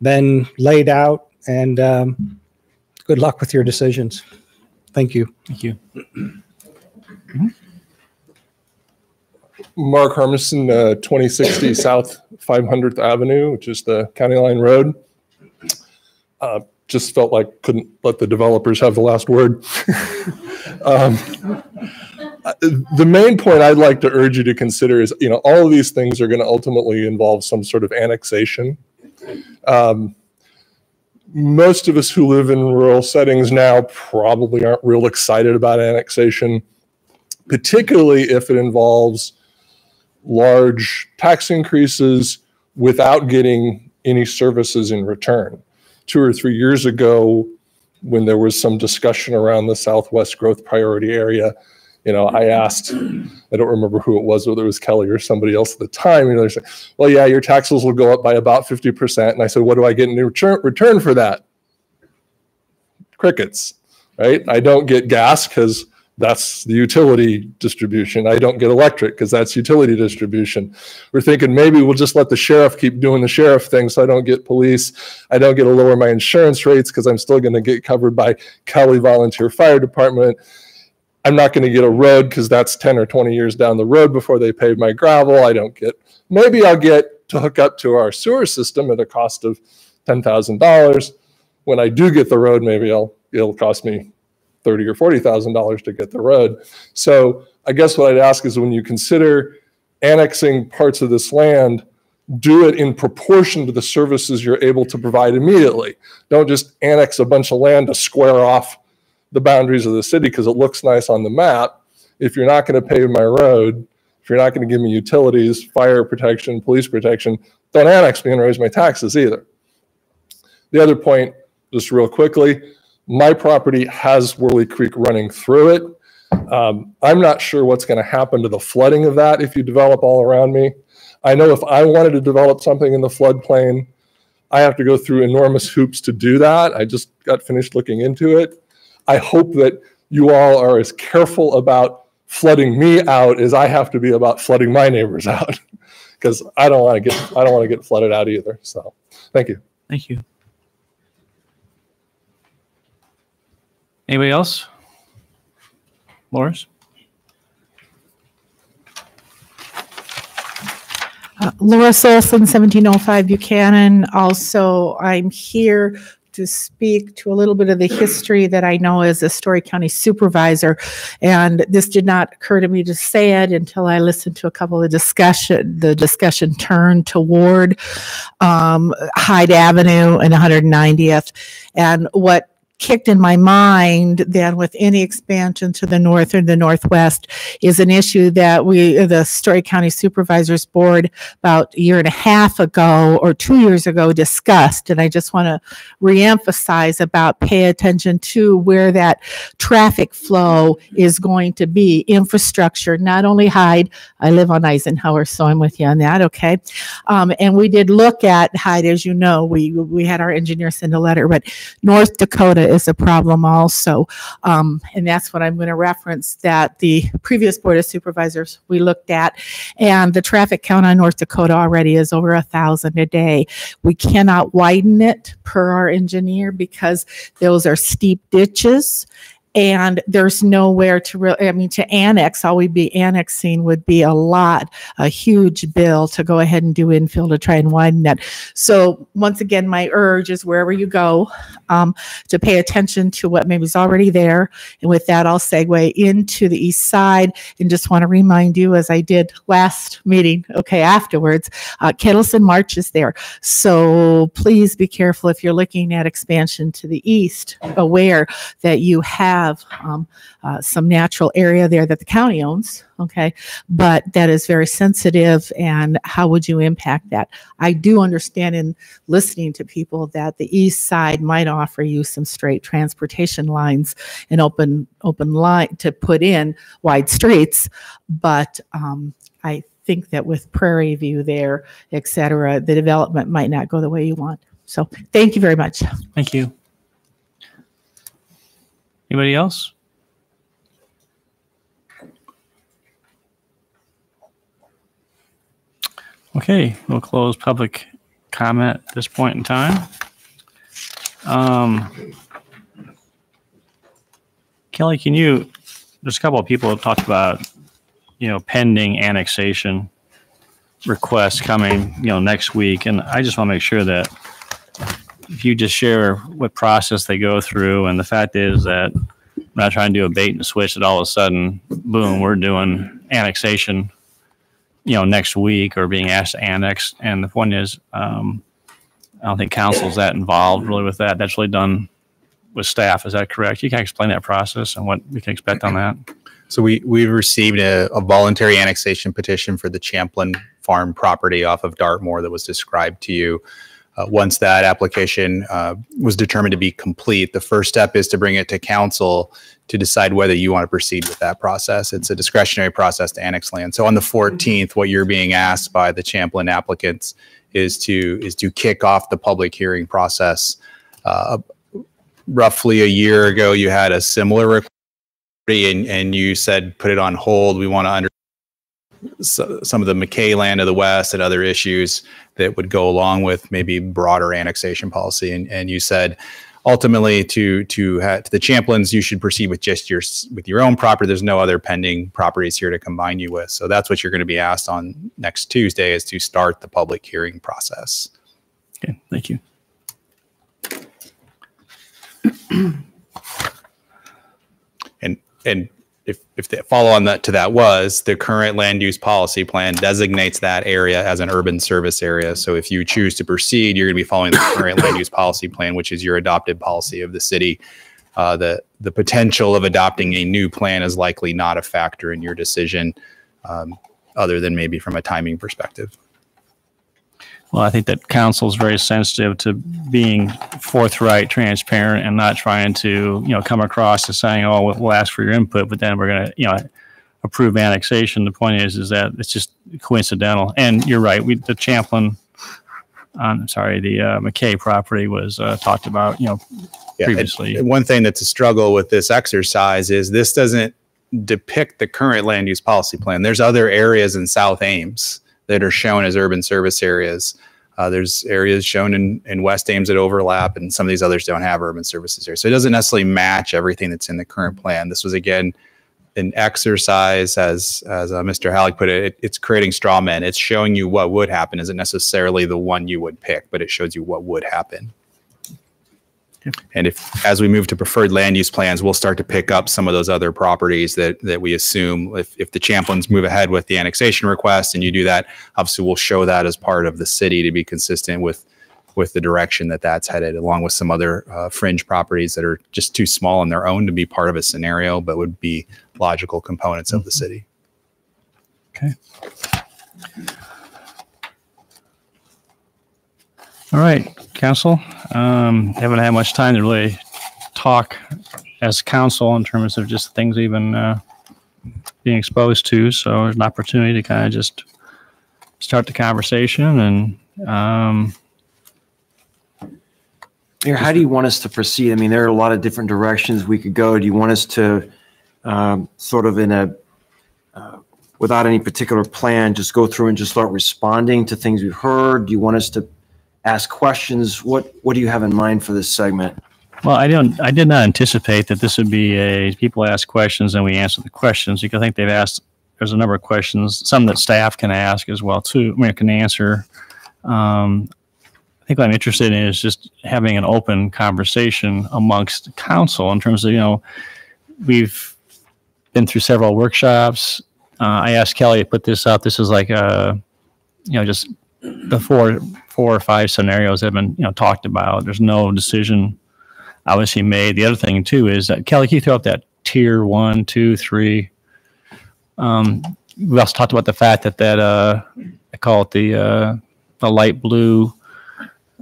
been laid out, and um, good luck with your decisions. Thank you. Thank you. Mark Harmison, uh, 2060 South 500th Avenue, which is the county line road. Uh, Just felt like couldn't let the developers have the last word. Um, uh, The main point I'd like to urge you to consider is, you know, all of these things are going to ultimately involve some sort of annexation. Um, Most of us who live in rural settings now probably aren't real excited about annexation, particularly if it involves large tax increases without getting any services in return. Two or three years ago, when there was some discussion around the Southwest Growth Priority Area, you know, I asked, I don't remember who it was, whether it was Kelly or somebody else at the time, you know, they said, well, yeah, your taxes will go up by about 50%. And I said, what do I get in return, return for that? Crickets, right? I don't get gas because that's the utility distribution. I don't get electric because that's utility distribution. We're thinking maybe we'll just let the sheriff keep doing the sheriff thing so I don't get police. I don't get to lower my insurance rates because I'm still going to get covered by Kelley Volunteer Fire Department. I'm not going to get a road because that's 10 or 20 years down the road before they pave my gravel. I don't get, maybe I'll get to hook up to our sewer system at a cost of $10,000. When I do get the road, maybe I'll, it'll cost me thirty or forty thousand dollars to get the road. So I guess what I'd ask is when you consider annexing parts of this land, do it in proportion to the services you're able to provide immediately. Don't just annex a bunch of land to square off the boundaries of the city because it looks nice on the map. If you're not going to pave my road, if you're not going to give me utilities, fire protection, police protection, don't annex me and raise my taxes either. The other point, just real quickly, my property has Worley Creek running through it. Um, I'm not sure what's going to happen to the flooding of that if you develop all around me. I know if I wanted to develop something in the floodplain, I have to go through enormous hoops to do that. I just got finished looking into it. I hope that you all are as careful about flooding me out as I have to be about flooding my neighbors out because I don't want to get I don't want to get flooded out either. So, thank you. Thank you. Anybody else? Lauris? Uh, Lauris Olson, 1705 Buchanan. Also, I'm here to speak to a little bit of the history that I know as a Story County supervisor. And this did not occur to me to say it until I listened to a couple of discussion. The discussion turned toward um, Hyde Avenue and 190th. And what kicked in my mind than with any expansion to the north or the northwest is an issue that we, the Story County Supervisors Board, about a year and a half ago or two years ago discussed. And I just want to reemphasize about pay attention to where that traffic flow is going to be, infrastructure, not only Hyde. I live on Eisenhower, so I'm with you on that. Okay. Um, and we did look at Hyde, as you know, we, we had our engineer send a letter, but North Dakota is a problem also. Um, and that's what I'm going to reference that the previous Board of Supervisors we looked at. And the traffic count on North Dakota already is over a thousand a day. We cannot widen it per our engineer because those are steep ditches and there's nowhere to really, I mean, to annex, all we'd be annexing would be a lot, a huge bill to go ahead and do infill to try and widen that. So once again, my urge is wherever you go, um, to pay attention to what maybe is already there. And with that, I'll segue into the east side and just want to remind you, as I did last meeting, okay, afterwards, uh, Kettleson Marsh is there. So please be careful if you're looking at expansion to the east, aware that you have um, uh, some natural area there that the county owns, okay, but that is very sensitive. And how would you impact that? I do understand in listening to people that the east side might offer you some straight transportation lines and open open line to put in wide streets, but um, I think that with Prairie View there, et cetera, the development might not go the way you want. So thank you very much. Thank you. Anybody else? Okay, we'll close public comment at this point in time. Um, Kelly, can you, there's a couple of people have talked about, you know, pending annexation requests coming, you know, next week. And I just want to make sure that if you just share what process they go through, and the fact is that I'm not trying to do a bait and switch that all of a sudden, boom, we're doing annexation, you know, next week or being asked to annex. And the point is, um, I don't think council's that involved really with that. That's really done with staff. Is that correct? You can explain that process and what we can expect on that. So we, we received a, a voluntary annexation petition for the Champlin Farm property off of Dartmoor that was described to you. Uh, once that application uh, was determined to be complete, the first step is to bring it to council to decide whether you want to proceed with that process. It's a discretionary process to annex land. So on the 14th, what you're being asked by the Champlin applicants is to is to kick off the public hearing process. Uh, roughly a year ago, you had a similar request, and, and you said put it on hold. We want to under so, some of the McKay land of the West and other issues that would go along with maybe broader annexation policy. And, and you said ultimately to to, ha- to the Champlins, you should proceed with just your with your own property. There's no other pending properties here to combine you with. So that's what you're going to be asked on next Tuesday is to start the public hearing process. Okay, thank you. And and if if the follow on that to that was the current land use policy plan designates that area as an urban service area. So if you choose to proceed, you're going to be following the current land use policy plan, which is your adopted policy of the city. Uh, the the potential of adopting a new plan is likely not a factor in your decision, um, other than maybe from a timing perspective. Well, I think that council is very sensitive to being forthright, transparent, and not trying to, you know, come across as saying, "Oh, we'll- we'll ask for your input," but then we're going to, you know, approve annexation. The point is, is that it's just coincidental. And you're right. We the Champlin, I'm sorry, the uh, McKay property was uh, talked about, you know, Yeah, previously. and one thing that's a struggle with this exercise is this doesn't depict the current land use policy plan. There's other areas in South Ames that are shown as urban service areas. Uh, there's areas shown in, in West Ames that overlap, and some of these others don't have urban services here. So it doesn't necessarily match everything that's in the current plan. This was again an exercise, as as uh, Mr. Halleck put it, it, it's creating straw men. It's showing you what would happen. Isn't necessarily the one you would pick, but it shows you what would happen. And if, as we move to preferred land use plans, we'll start to pick up some of those other properties that, that we assume if, if the Champlins move ahead with the annexation request and you do that, obviously we'll show that as part of the city to be consistent with, with the direction that that's headed, along with some other uh, fringe properties that are just too small on their own to be part of a scenario, but would be logical components of the city. Okay. All right, council. Um, haven't had much time to really talk as council in terms of just things we've been uh, being exposed to. So there's an opportunity to kind of just start the conversation and um, how do you want us to proceed? I mean, there are a lot of different directions we could go. Do you want us to um, sort of in a, uh, without any particular plan, just go through and just start responding to things we've heard? Do you want us to ask questions? What, what do you have in mind for this segment? Well, I don't. I did not anticipate that this would be a people ask questions and we answer the questions because I think they've asked. There's a number of questions, some that staff can ask as well too. I mean, can answer. Um, I think what I'm interested in is just having an open conversation amongst council in terms of you know, we've been through several workshops. Uh, I asked Kelly to put this up. This is like a, you know, just the four four or five scenarios have been you know talked about. There's no decision obviously made. The other thing too is that Kelley, can you throw up that tier one, two, three? Um, we also talked about the fact that that uh, I call it the uh, the light blue,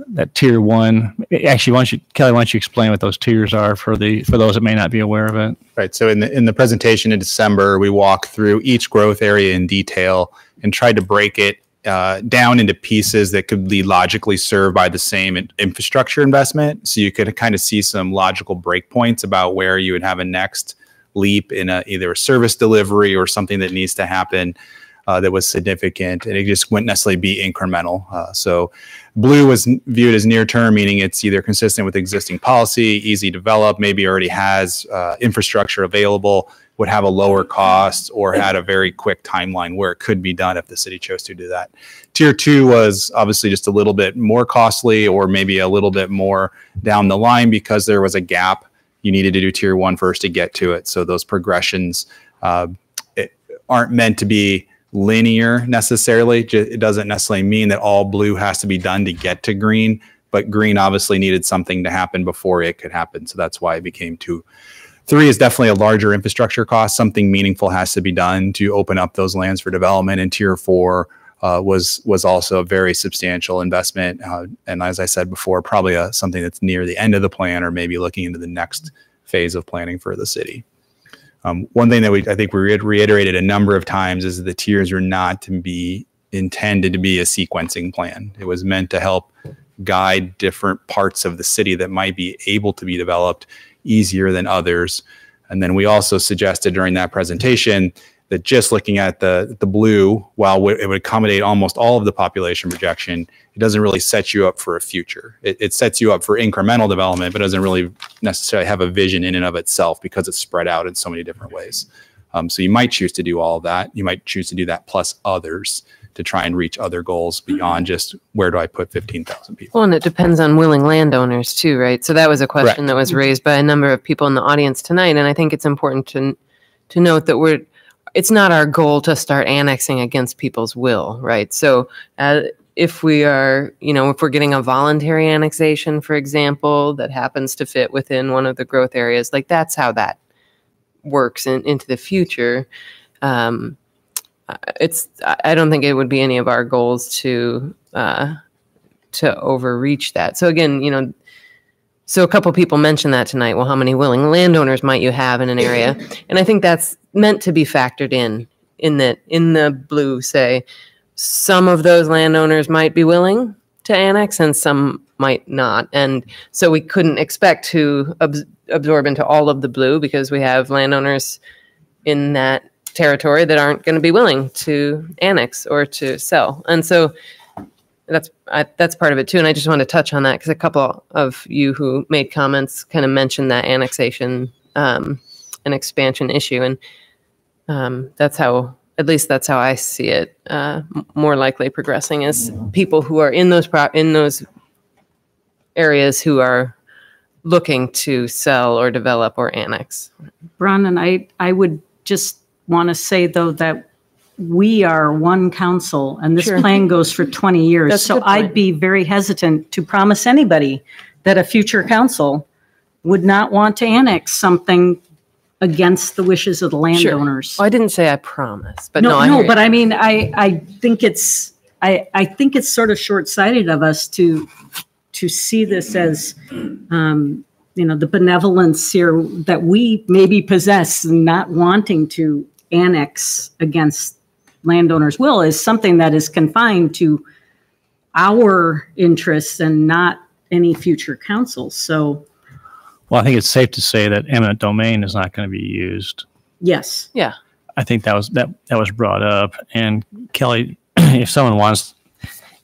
that tier one. Actually, why don't you, Kelley? Why don't you explain what those tiers are for the for those that may not be aware of it? Right. So in the in the presentation in December, we walked through each growth area in detail and tried to break it uh, down into pieces that could be logically served by the same infrastructure investment. So you could kind of see some logical breakpoints about where you would have a next leap in a, either a service delivery or something that needs to happen. uh, that was significant, and it just wouldn't necessarily be incremental. Uh, so, blue was viewed as near term, meaning it's either consistent with existing policy, easy to develop, maybe already has uh, infrastructure available, would have a lower cost, or had a very quick timeline where it could be done if the city chose to do that. Tier two was obviously just a little bit more costly, or maybe a little bit more down the line because there was a gap. You needed to do tier one first to get to it. So those progressions uh, it, aren't meant to be linear necessarily. It doesn't necessarily mean that all blue has to be done to get to green, but green obviously needed something to happen before it could happen. So that's why it became two. Three is definitely a larger infrastructure cost. Something meaningful has to be done to open up those lands for development. And tier four uh, was was also a very substantial investment. Uh, and as I said before, probably a, something that's near the end of the plan or maybe looking into the next phase of planning for the city. Um, one thing that we I think we reiterated a number of times is that the tiers are not to be intended to be a sequencing plan. It was meant to help guide different parts of the city that might be able to be developed easier than others. And then we also suggested during that presentation that just looking at the the blue, while it would accommodate almost all of the population projection, it doesn't really set you up for a future. It, it sets you up for incremental development, but doesn't really necessarily have a vision in and of itself because it's spread out in so many different ways. Um, so you might choose to do all of that. You might choose to do that plus others to try and reach other goals beyond just where do I put 15,000 people. Well, and it depends on willing landowners too, right? So that was a question that was raised by a number of people in the audience tonight, and I think it's important to to note that we're it's not our goal to start annexing against people's will, right? So uh, if we are, you know, if we're getting a voluntary annexation, for example, that happens to fit within one of the growth areas, like that's how that works in, into the future. Um, it's I don't think it would be any of our goals to uh, to overreach that. So again, you know, so a couple people mentioned that tonight. Well, how many willing landowners might you have in an area? And I think that's meant to be factored in. In that, in the blue, say, some of those landowners might be willing to annex, and some might not. And so we couldn't expect to abs- absorb into all of the blue because we have landowners in that territory that aren't going to be willing to annex or to sell. And so that's I, that's part of it too. And I just want to touch on that because a couple of you who made comments kind of mentioned that annexation um, and expansion issue, and um, that's how at least that's how I see it. Uh, more likely progressing is people who are in those in those areas who are looking to sell or develop or annex. Bronwyn, I, I would just want to say though that we are one council and this Sure. plan goes for 20 years. That's So I'd be very hesitant to promise anybody that a future council would not want to annex something against the wishes of the landowners. I didn't say I promise, but no, no, I no, but. I mean, I, I think it's, I, I think it's sort of short-sighted of us to, to see this as, um, you know, the benevolence here that we maybe possess, not wanting to annex against landowners' will is something that is confined to our interests and not any future councils. So, Well, I think it's safe to say that eminent domain is not going to be used. yes. Yeah. I think that was that that was brought up. And Kelley, if someone wants,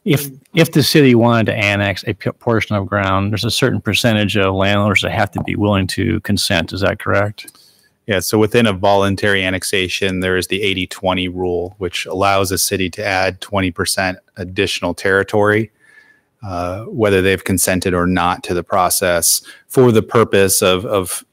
if if the city wanted to annex a p- portion of ground, there's a certain percentage of landowners that have to be willing to consent. Is that correct? Yeah, so within a voluntary annexation, there is the 80 20 rule, which allows a city to add 20% additional territory, uh, whether they've consented or not to the process, for the purpose of, of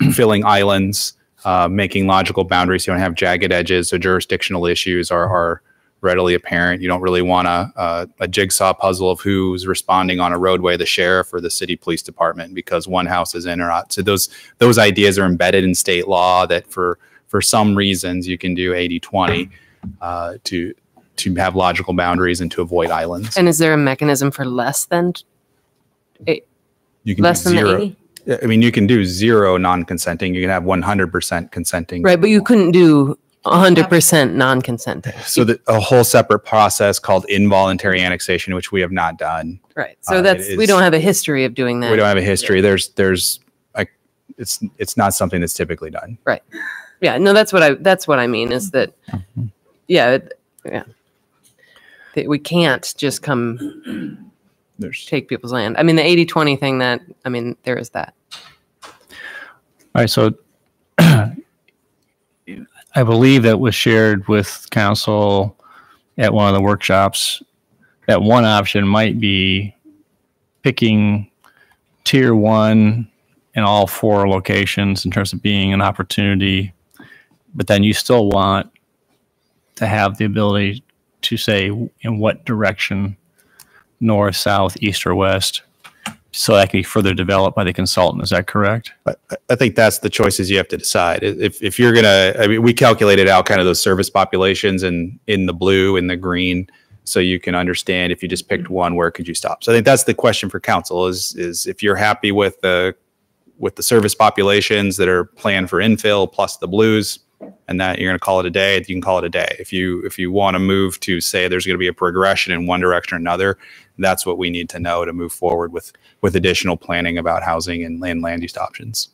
filling islands, uh, making logical boundaries. You don't have jagged edges, so jurisdictional issues are, are readily apparent. You don't really want a, a, a jigsaw puzzle of who's responding on a roadway, the sheriff or the city police department, because one house is in or out. So those those ideas are embedded in state law that for for some reasons you can do 80-20 uh, to to have logical boundaries and to avoid islands. And is there a mechanism for less than eight, You can less than zero. 80? I mean, you can do zero non-consenting. You can have 100% consenting. Right, but you couldn't do 100% non-consenting. So the, a whole separate process called involuntary annexation, which we have not done. Right. So Uh, that's it we don't have a history of doing that. We don't have a history. There's there's like it's it's not something that's typically done. Right. Yeah, no that's what I that's what I mean is that yeah, it- yeah. That we can't just come there's take people's land. I mean, the 80-20 thing that, I mean, there is that. All right, so I believe that was shared with council at one of the workshops. That one option might be picking tier one in all four locations in terms of being an opportunity, but then you still want to have the ability to say in what direction, north, south, east, or west, so that can be further developed by the consultant. Is that correct? I- I think that's the choices you have to decide. If, if you're gonna, I mean, we calculated out kind of those service populations and in the blue and the green. So you can understand if you just picked one, where could you stop? So I think that's the question for council is, is if you're happy with the, with the service populations that are planned for infill plus the blues, and that you're gonna call it a day, you can call it a day. If you, if you want to move to say there's gonna be a progression in one direction or another, that's what we need to know to move forward with, with additional planning about housing and land, land use options.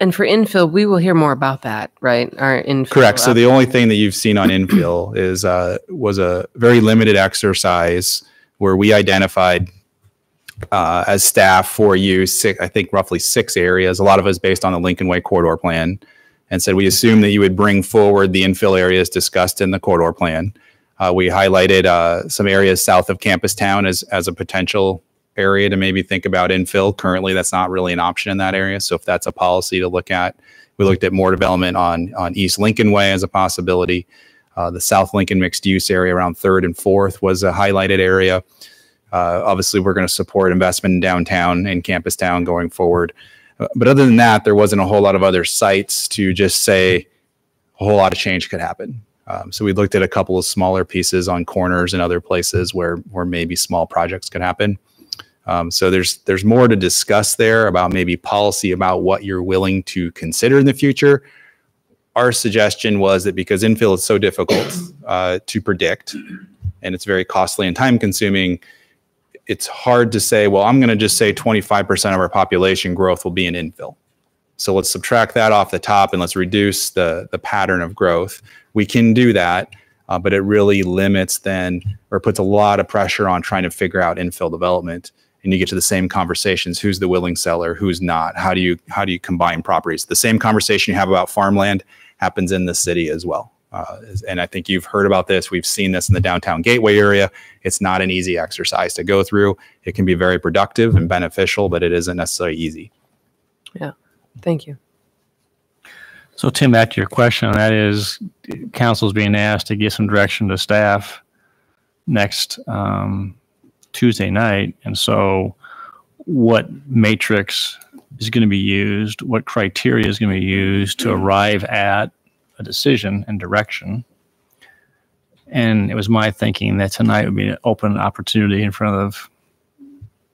And for infill, we will hear more about that, right? Our infill. Correct. So the only thing that you've seen on infill is uh, was a very limited exercise where we identified uh, as staff for you, six, I think roughly six areas. A lot of us based on the Lincoln Way corridor plan, and said we assume that you would bring forward the infill areas discussed in the corridor plan. Uh, we highlighted uh, some areas south of Campus Town as as a potential area to maybe think about infill. Currently, that's not really an option in that area. So if that's a policy to look at, we looked at more development on on East Lincoln Way as a possibility. Uh, the South Lincoln mixed use area around Third and Fourth was a highlighted area. Uh, obviously, we're going to support investment in downtown and campus town going forward. Uh, But other than that, there wasn't a whole lot of other sites to just say a whole lot of change could happen. Um, so we looked at a couple of smaller pieces on corners and other places where where maybe small projects could happen. Um, so there's there's more to discuss there about maybe policy about what you're willing to consider in the future. Our suggestion was that because infill is so difficult uh, to predict, and it's very costly and time consuming, it's hard to say. Well, I'm going to just say 25% of our population growth will be in infill. So let's subtract that off the top and let's reduce the the pattern of growth. We can do that, uh, but it really limits then or puts a lot of pressure on trying to figure out infill development. And you get to the same conversations: who's the willing seller, who's not? How do you how do you combine properties? The same conversation you have about farmland happens in the city as well. Uh, and I think you've heard about this. We've seen this in the downtown gateway area. It's not an easy exercise to go through. It can be very productive and beneficial, but it isn't necessarily easy. Yeah, thank you. So Tim, back to your question, that is, council's being asked to give some direction to staff next um, Tuesday night. And so what matrix is going to be used? What criteria is going to be used to arrive at a decision and direction? And it was my thinking that tonight would be an open opportunity in front of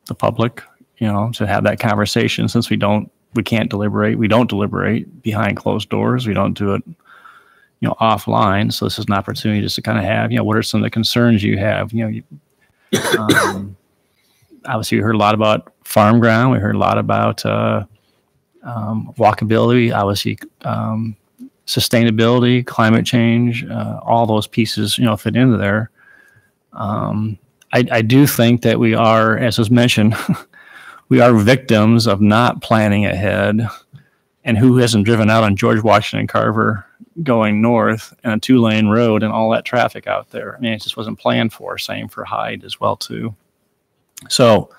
the public, you know, to have that conversation since we don't, we can't deliberate. We don't deliberate behind closed doors. We don't do it, you know, offline. So this is an opportunity just to kind of have, you know, what are some of the concerns you have? You know, you, um, obviously we heard a lot about farm ground. We heard a lot about uh, um, walkability. Obviously, um, sustainability, climate change, uh, all those pieces, you know, fit into there. Um, I, I do think that we are, as was mentioned, we are victims of not planning ahead. And who hasn't driven out on George Washington Carver going north and a two lane road and all that traffic out there? I mean, it just wasn't planned for. Same for Hyde as well too. So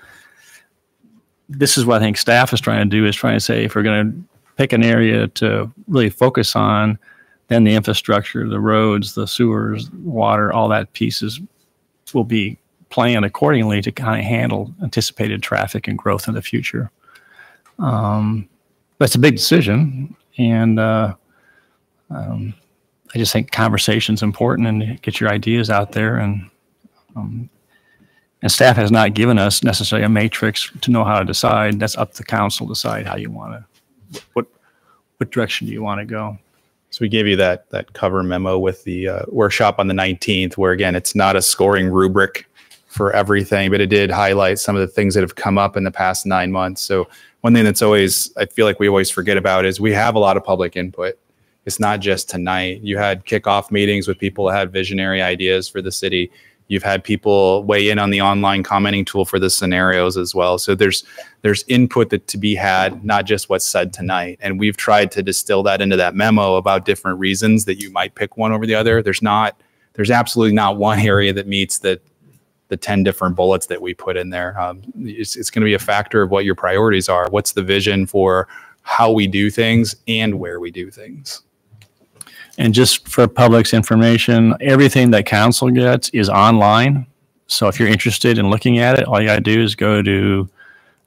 this is what I think staff is trying to do is trying to say if we're going to pick an area to really focus on, then the infrastructure, the roads, the sewers, water, all that pieces will be planned accordingly to kind of handle anticipated traffic and growth in the future. Um, it's a big decision, and uh, um, I just think conversation's important and get your ideas out there. And um, and staff has not given us necessarily a matrix to know how to decide. That's up to the council to decide how you want to what what direction do you want to go. So we gave you that that cover memo with the uh, workshop on the 19th, where again, it's not a scoring rubric for everything, but it did highlight some of the things that have come up in the past nine months. So one thing that's always I feel like we always forget about is we have a lot of public input. It's not just tonight. You had kickoff meetings with people that had visionary ideas for the city. You've had people weigh in on the online commenting tool for the scenarios as well. So there's there's input that to be had, not just what's said tonight. And we've tried to distill that into that memo about different reasons that you might pick one over the other. There's not there's absolutely not one area that meets the the 10 different bullets that we put in there. Um, it's it's going to be a factor of what your priorities are. What's the vision for how we do things and where we do things? And just for public's information, everything that council gets is online. So if you're interested in looking at it, all you got to do is go to,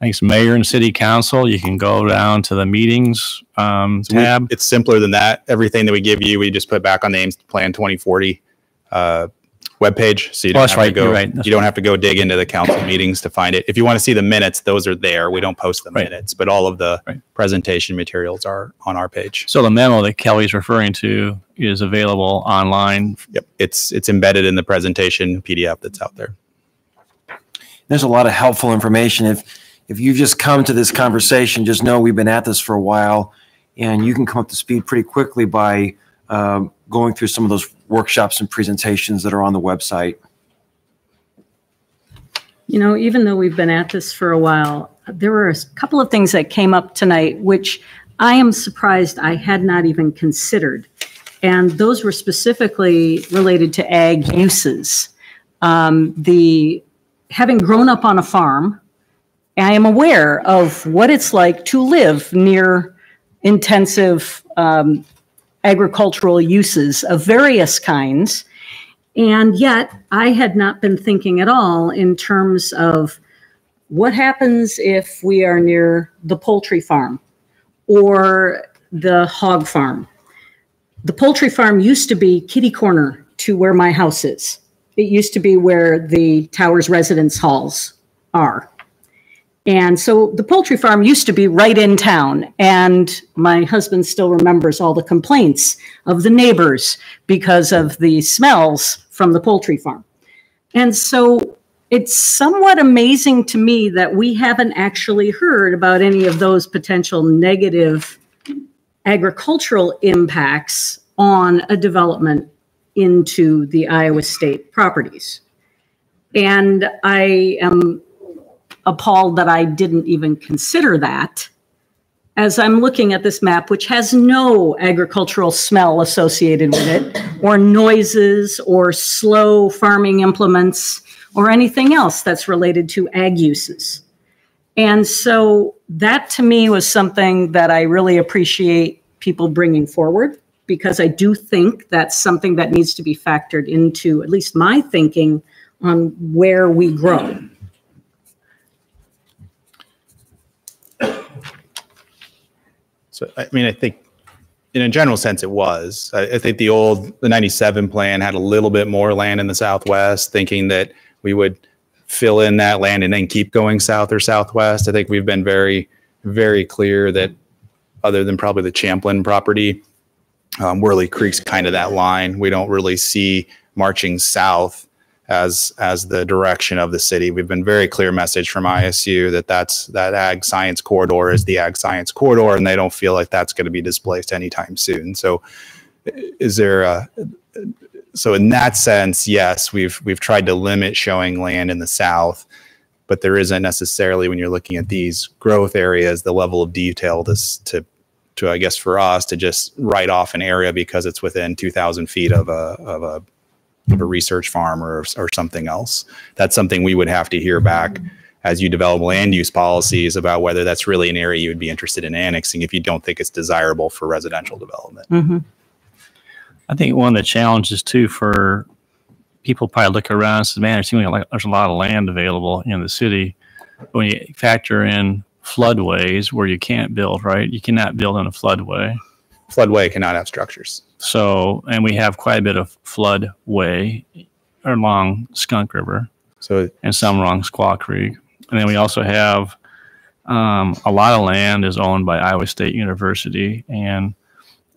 I think it's mayor and city council. You can go down to the meetings um, So we- tab. it's simpler than that. Everything that we give you, we just put back on the Ames Plan 2040 uh, webpage. So you Oh, don't that's have right, to go. you're right, You don't have to go dig into the council meetings to find it. If you want to see the minutes, those are there. We don't post the minutes, but all of the presentation materials are on our page. So the memo that Kelley's referring to is available online. Yep, it's it's embedded in the presentation PDF that's out there. There's a lot of helpful information. If, if you've just come to this conversation, just know we've been at this for a while and you can come up to speed pretty quickly by um, going through some of those workshops and presentations that are on the website. You know, even though we've been at this for a while, there were a couple of things that came up tonight, which I am surprised I had not even considered. And those were specifically related to ag uses. Um, the, having grown up on a farm, I am aware of what it's like to live near intensive um, agricultural uses of various kinds. And yet, I had not been thinking at all in terms of what happens if we are near the poultry farm or the hog farm. The poultry farm used to be kitty corner to where my house is. It used to be where the Towers residence halls are. And so the poultry farm used to be right in town. And my husband still remembers all the complaints of the neighbors because of the smells from the poultry farm. And so it's somewhat amazing to me that we haven't actually heard about any of those potential negative agricultural impacts on a development into the Iowa State properties. And I am appalled that I didn't even consider that as I'm looking at this map, which has no agricultural smell associated with it, or noises, or slow farming implements, or anything else that's related to ag uses. And so that to me was something that I really appreciate people bringing forward because I do think that's something that needs to be factored into at least my thinking on where we grow. So, I mean, I think in a general sense, it was. I, I think the old, the 97 plan had a little bit more land in the Southwest, thinking that we would fill in that land and then keep going south or southwest. I think we've been very, very clear that other than probably the Champlin property, um, Worley Creek's kind of that line. We don't really see marching south as as the direction of the city. We've been very clear message from ISU that that's that ag science corridor is the ag science corridor, and they don't feel like that's going to be displaced anytime soon. So, is there a so in that sense, yes, we've we've tried to limit showing land in the south, but there isn't necessarily when you're looking at these growth areas the level of detail to to to I guess for us to just write off an area because it's within 2,000 feet of a of a of a research farm or or something else. That's something we would have to hear back as you develop land use policies about whether that's really an area you would be interested in annexing if you don't think it's desirable for residential development. Mm-hmm. I think one of the challenges too for people probably look around and say, man, it seems like there's a lot of land available in the city. But when you factor in floodways where you can't build, right? You cannot build in a floodway. Floodway cannot have structures. So, and we have quite a bit of floodway along Skunk River. So, and some along Squaw Creek. And then we also have um, a lot of land is owned by Iowa State University, and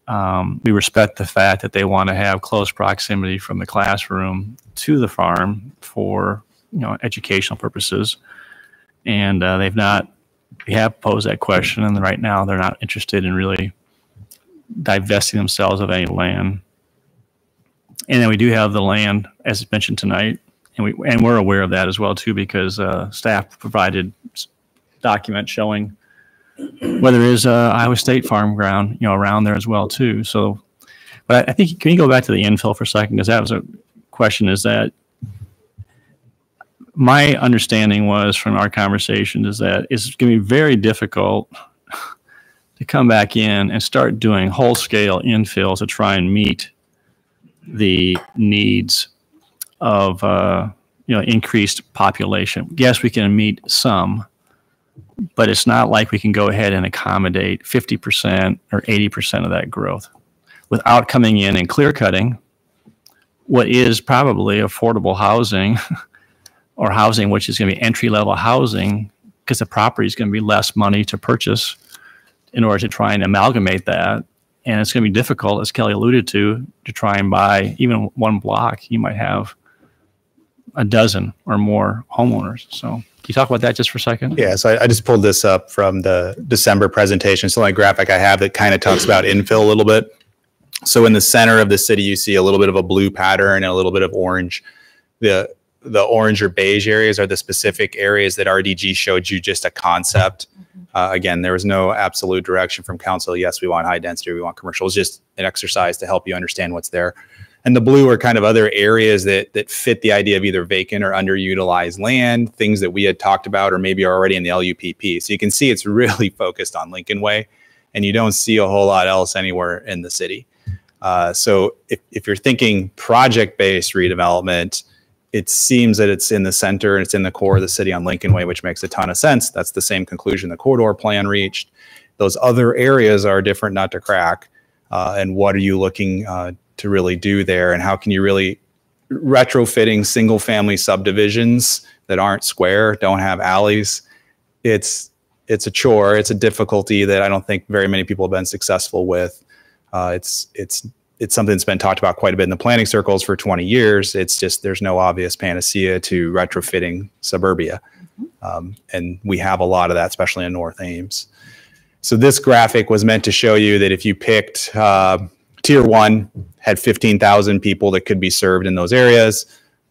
um, we respect the fact that they want to have close proximity from the classroom to the farm for you know educational purposes. And uh, they've not we have posed that question, and right now they're not interested in really divesting themselves of any land. And then we do have the land, as mentioned tonight, and we and we're aware of that as well too, because uh, staff provided document showing whether there is uh, Iowa State farm ground, you know, around there as well too. So, but I, I think can you go back to the infill for a second because that was a question. Is that my understanding was from our conversation is that it's going to be very difficult to come back in and start doing whole scale infills to try and meet the needs of uh, you know increased population. Yes, we can meet some, but it's not like we can go ahead and accommodate 50% or 80% of that growth without coming in and clear cutting what is probably affordable housing or housing which is going to be entry level housing because the property is going to be less money to purchase in order to try and amalgamate that. And it's going to be difficult, as Kelley alluded to, to try and buy even one block. You might have a dozen or more homeowners. So, can you talk about that just for a second? Yeah, so I, I just pulled this up from the December presentation. So only graphic I have that kind of talks about infill a little bit. So in the center of the city, you see a little bit of a blue pattern and a little bit of orange. The the orange or beige areas are the specific areas that RDG showed you just a concept. Uh, again, there was no absolute direction from council. Yes, we want high density, we want commercial. It's just an exercise to help you understand what's there. And the blue are kind of other areas that that fit the idea of either vacant or underutilized land, things that we had talked about or maybe are already in the LUPP. So you can see it's really focused on Lincoln Way, and you don't see a whole lot else anywhere in the city. Uh, so if, if you're thinking project-based redevelopment, it seems that it's in the center and it's in the core of the city on Lincoln Way, which makes a ton of sense. That's the same conclusion the corridor plan reached. Those other areas are different, not to crack. Uh, and what are you looking uh, to really do there? And how can you really retrofitting single family subdivisions that aren't square, don't have alleys? It's it's a chore. It's a difficulty that I don't think very many people have been successful with. Uh, it's it's it's something that's been talked about quite a bit in the planning circles for 20 years. It's just there's no obvious panacea to retrofitting suburbia, um, and we have a lot of that, especially in North Ames. So this graphic was meant to show you that if you picked uh, tier one, had 15,000 people that could be served in those areas,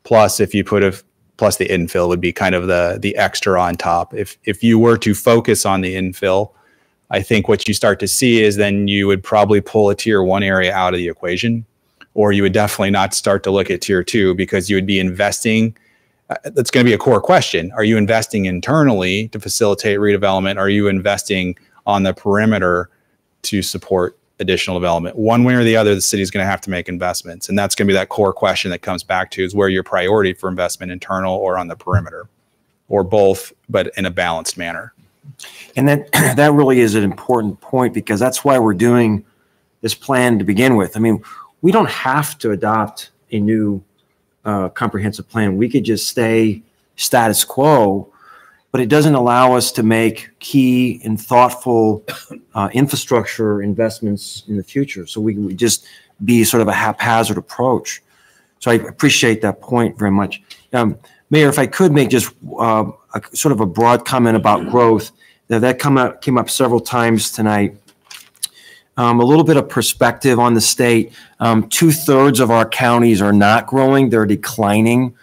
plus if you put a plus the infill would be kind of the the extra on top. If if you were to focus on the infill, I think what you start to see is then you would probably pull a tier one area out of the equation, or you would definitely not start to look at tier two because you would be investing. uh, That's going to be a core question. Are you investing internally to facilitate redevelopment? Are you investing on the perimeter to support additional development? One way or the other, the city is going to have to make investments. And that's going to be that core question that comes back to is where your priority for investment internal or on the perimeter, or both, but in a balanced manner. And that that really is an important point because that's why we're doing this plan to begin with. I mean, we don't have to adopt a new uh, comprehensive plan. We could just stay status quo, but it doesn't allow us to make key and thoughtful uh, infrastructure investments in the future. So we just be sort of a haphazard approach. So I appreciate that point very much. Um, Mayor, if I could make just uh, a sort of a broad comment about growth, that that come up, came up several times tonight. Um, a little bit of perspective on the state. Um, two thirds of our counties are not growing; they're declining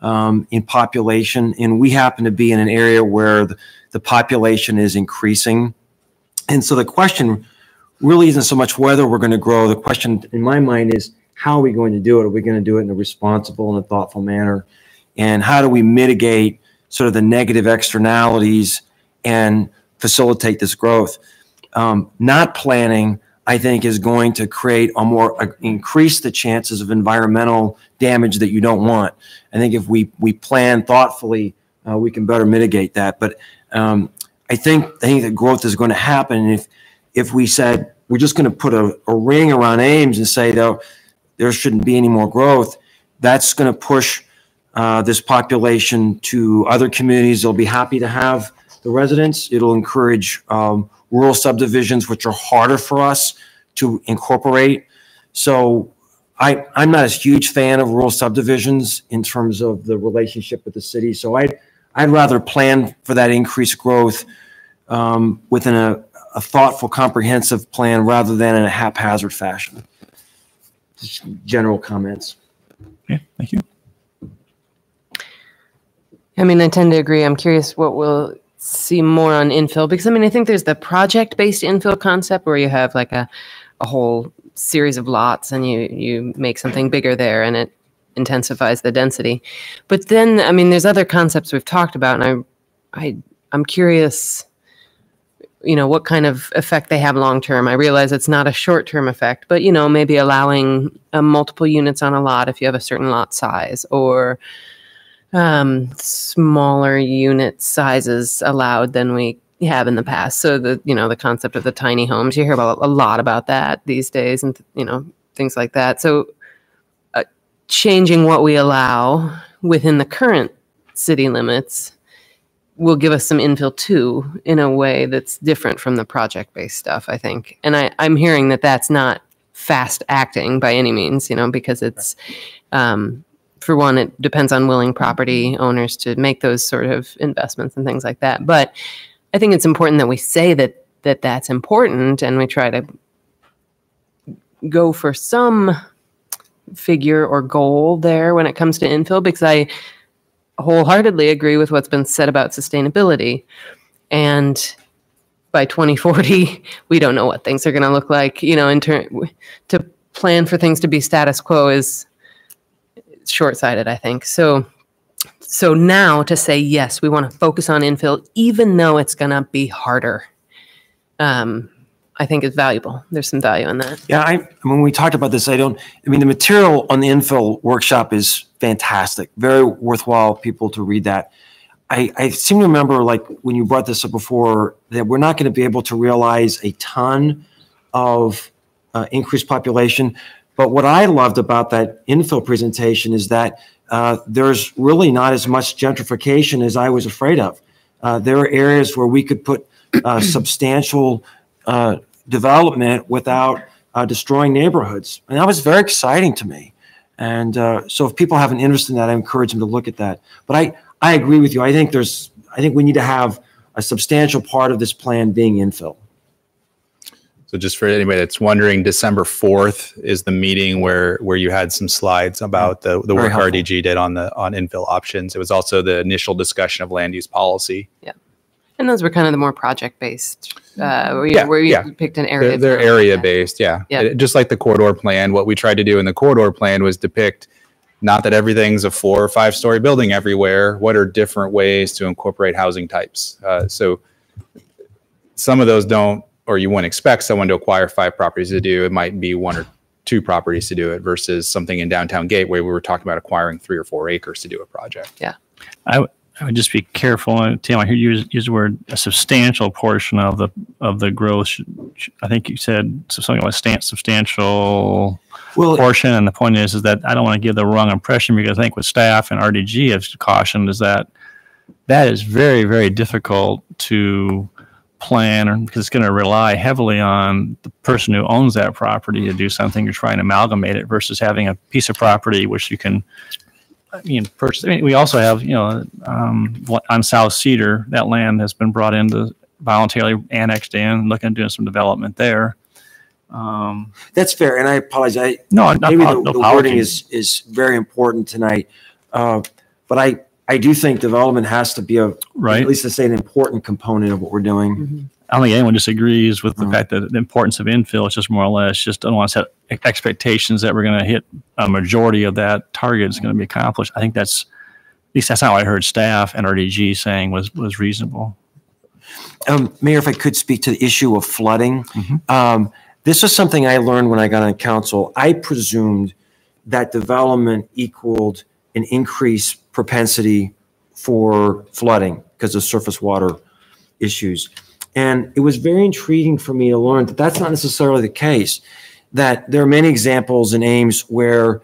um, in population, and we happen to be in an area where the, the population is increasing. And so the question really isn't so much whether we're going to grow. The question in my mind is how are we going to do it? Are we going to do it in a responsible and a thoughtful manner? And how do we mitigate sort of the negative externalities and facilitate this growth? Um, not planning, I think, is going to create a more uh, increase the chances of environmental damage that you don't want. I think if we we plan thoughtfully, uh, we can better mitigate that. But um, I think I think that growth is going to happen. If if we said we're just going to put a, a ring around Ames and say though there shouldn't be any more growth, that's going to push uh, this population to other communities. They'll be happy to have the residents. It'll encourage um, rural subdivisions, which are harder for us to incorporate. So I, I'm not a huge fan of rural subdivisions in terms of the relationship with the city. So I'd, I'd rather plan for that increased growth um, within a, a thoughtful, comprehensive plan rather than in a haphazard fashion. Just general comments. Yeah, thank you. I mean, I tend to agree. I'm curious what we'll see more on infill because I mean, I think there's the project based infill concept where you have like a, a whole series of lots and you, you make something bigger there and it intensifies the density. But then, I mean, there's other concepts we've talked about and I, I, I'm curious, you know, what kind of effect they have long term. I realize it's not a short term effect, but you know, maybe allowing uh, multiple units on a lot if you have a certain lot size or, um, smaller unit sizes allowed than we have in the past. So the you know the concept of the tiny homes, you hear about a lot about that these days, and you know things like that. So uh, changing what we allow within the current city limits will give us some infill too in a way that's different from the project based stuff i think and I, i'm hearing that that's not fast acting by any means you know because it's um, for one, it depends on willing property mm-hmm. owners to make those sort of investments and things like that. But I think it's important that we say that that that's important, and we try to go for some figure or goal there when it comes to infill, because I wholeheartedly agree with what's been said about sustainability. And by 2040, we don't know what things are going to look like. You know, in turn, to plan for things to be status quo is short-sighted, I think. So so now to say yes, we want to focus on infill, even though it's going to be harder. Um, I think is valuable. There's some value in that. Yeah, I when we talked about this, I don't. I mean, the material on the infill workshop is fantastic. Very worthwhile people to read that. I, I seem to remember, like when you brought this up before, that we're not going to be able to realize a ton of uh, increased population. But what I loved about that infill presentation is that uh, there's really not as much gentrification as I was afraid of. Uh, there are areas where we could put uh, substantial uh, development without uh, destroying neighborhoods. And that was very exciting to me. And uh, so if people have an interest in that, I encourage them to look at that. But I, I agree with you. I think there's, I think we need to have a substantial part of this plan being infill. So just for anybody that's wondering, December 4th is the meeting where where you had some slides about the, the work helpful. RDG did on the on infill options. It was also the initial discussion of land use policy. Yeah. And those were kind of the more project based, uh, where you, Yeah, where you yeah. picked an area. They're, they're area based, yeah. Yeah. Uh, Just like the corridor plan, what we tried to do in the corridor plan was depict not that everything's a four or five story building everywhere. What are different ways to incorporate housing types? Uh, so some of those don't, or you wouldn't expect someone to acquire five properties to do. It might be one or two properties to do it versus something in downtown Gateway. We were talking about acquiring three or four acres to do a project. Yeah. I, w- I would just be careful. Tim, I hear you use, use the word a substantial portion of the of the growth. should- should- I think you said something like stan- substantial portion. And the point is, is that I don't want to give the wrong impression because I think with staff and RDG have cautioned is that that is very very difficult to plan or because it's going to rely heavily on the person who owns that property to do something you're trying to amalgamate it versus having a piece of property which you can you know, purchase. I mean, we also have, you know, um, on South Cedar, that land has been brought into voluntarily annexed in, looking at doing some development there. Um, That's fair, and I apologize. I- No, no maybe the, no the wording is is very important tonight. Uh, but I I do think development has to be a Right. at least to say an important component of what we're doing. I don't think anyone disagrees with the fact that the importance of infill is just more or less just don't want to set expectations that we're going to hit a majority of that target is going to be accomplished. I think that's at least that's how I heard staff and RDG saying was was reasonable. Um, Mayor, if I could speak to the issue of flooding, Mm-hmm. um, this is something I learned when I got on council. I presumed that development equaled an increased propensity for flooding because of surface water issues. And it was very intriguing for me to learn that that's not necessarily the case. That there are many examples in Ames where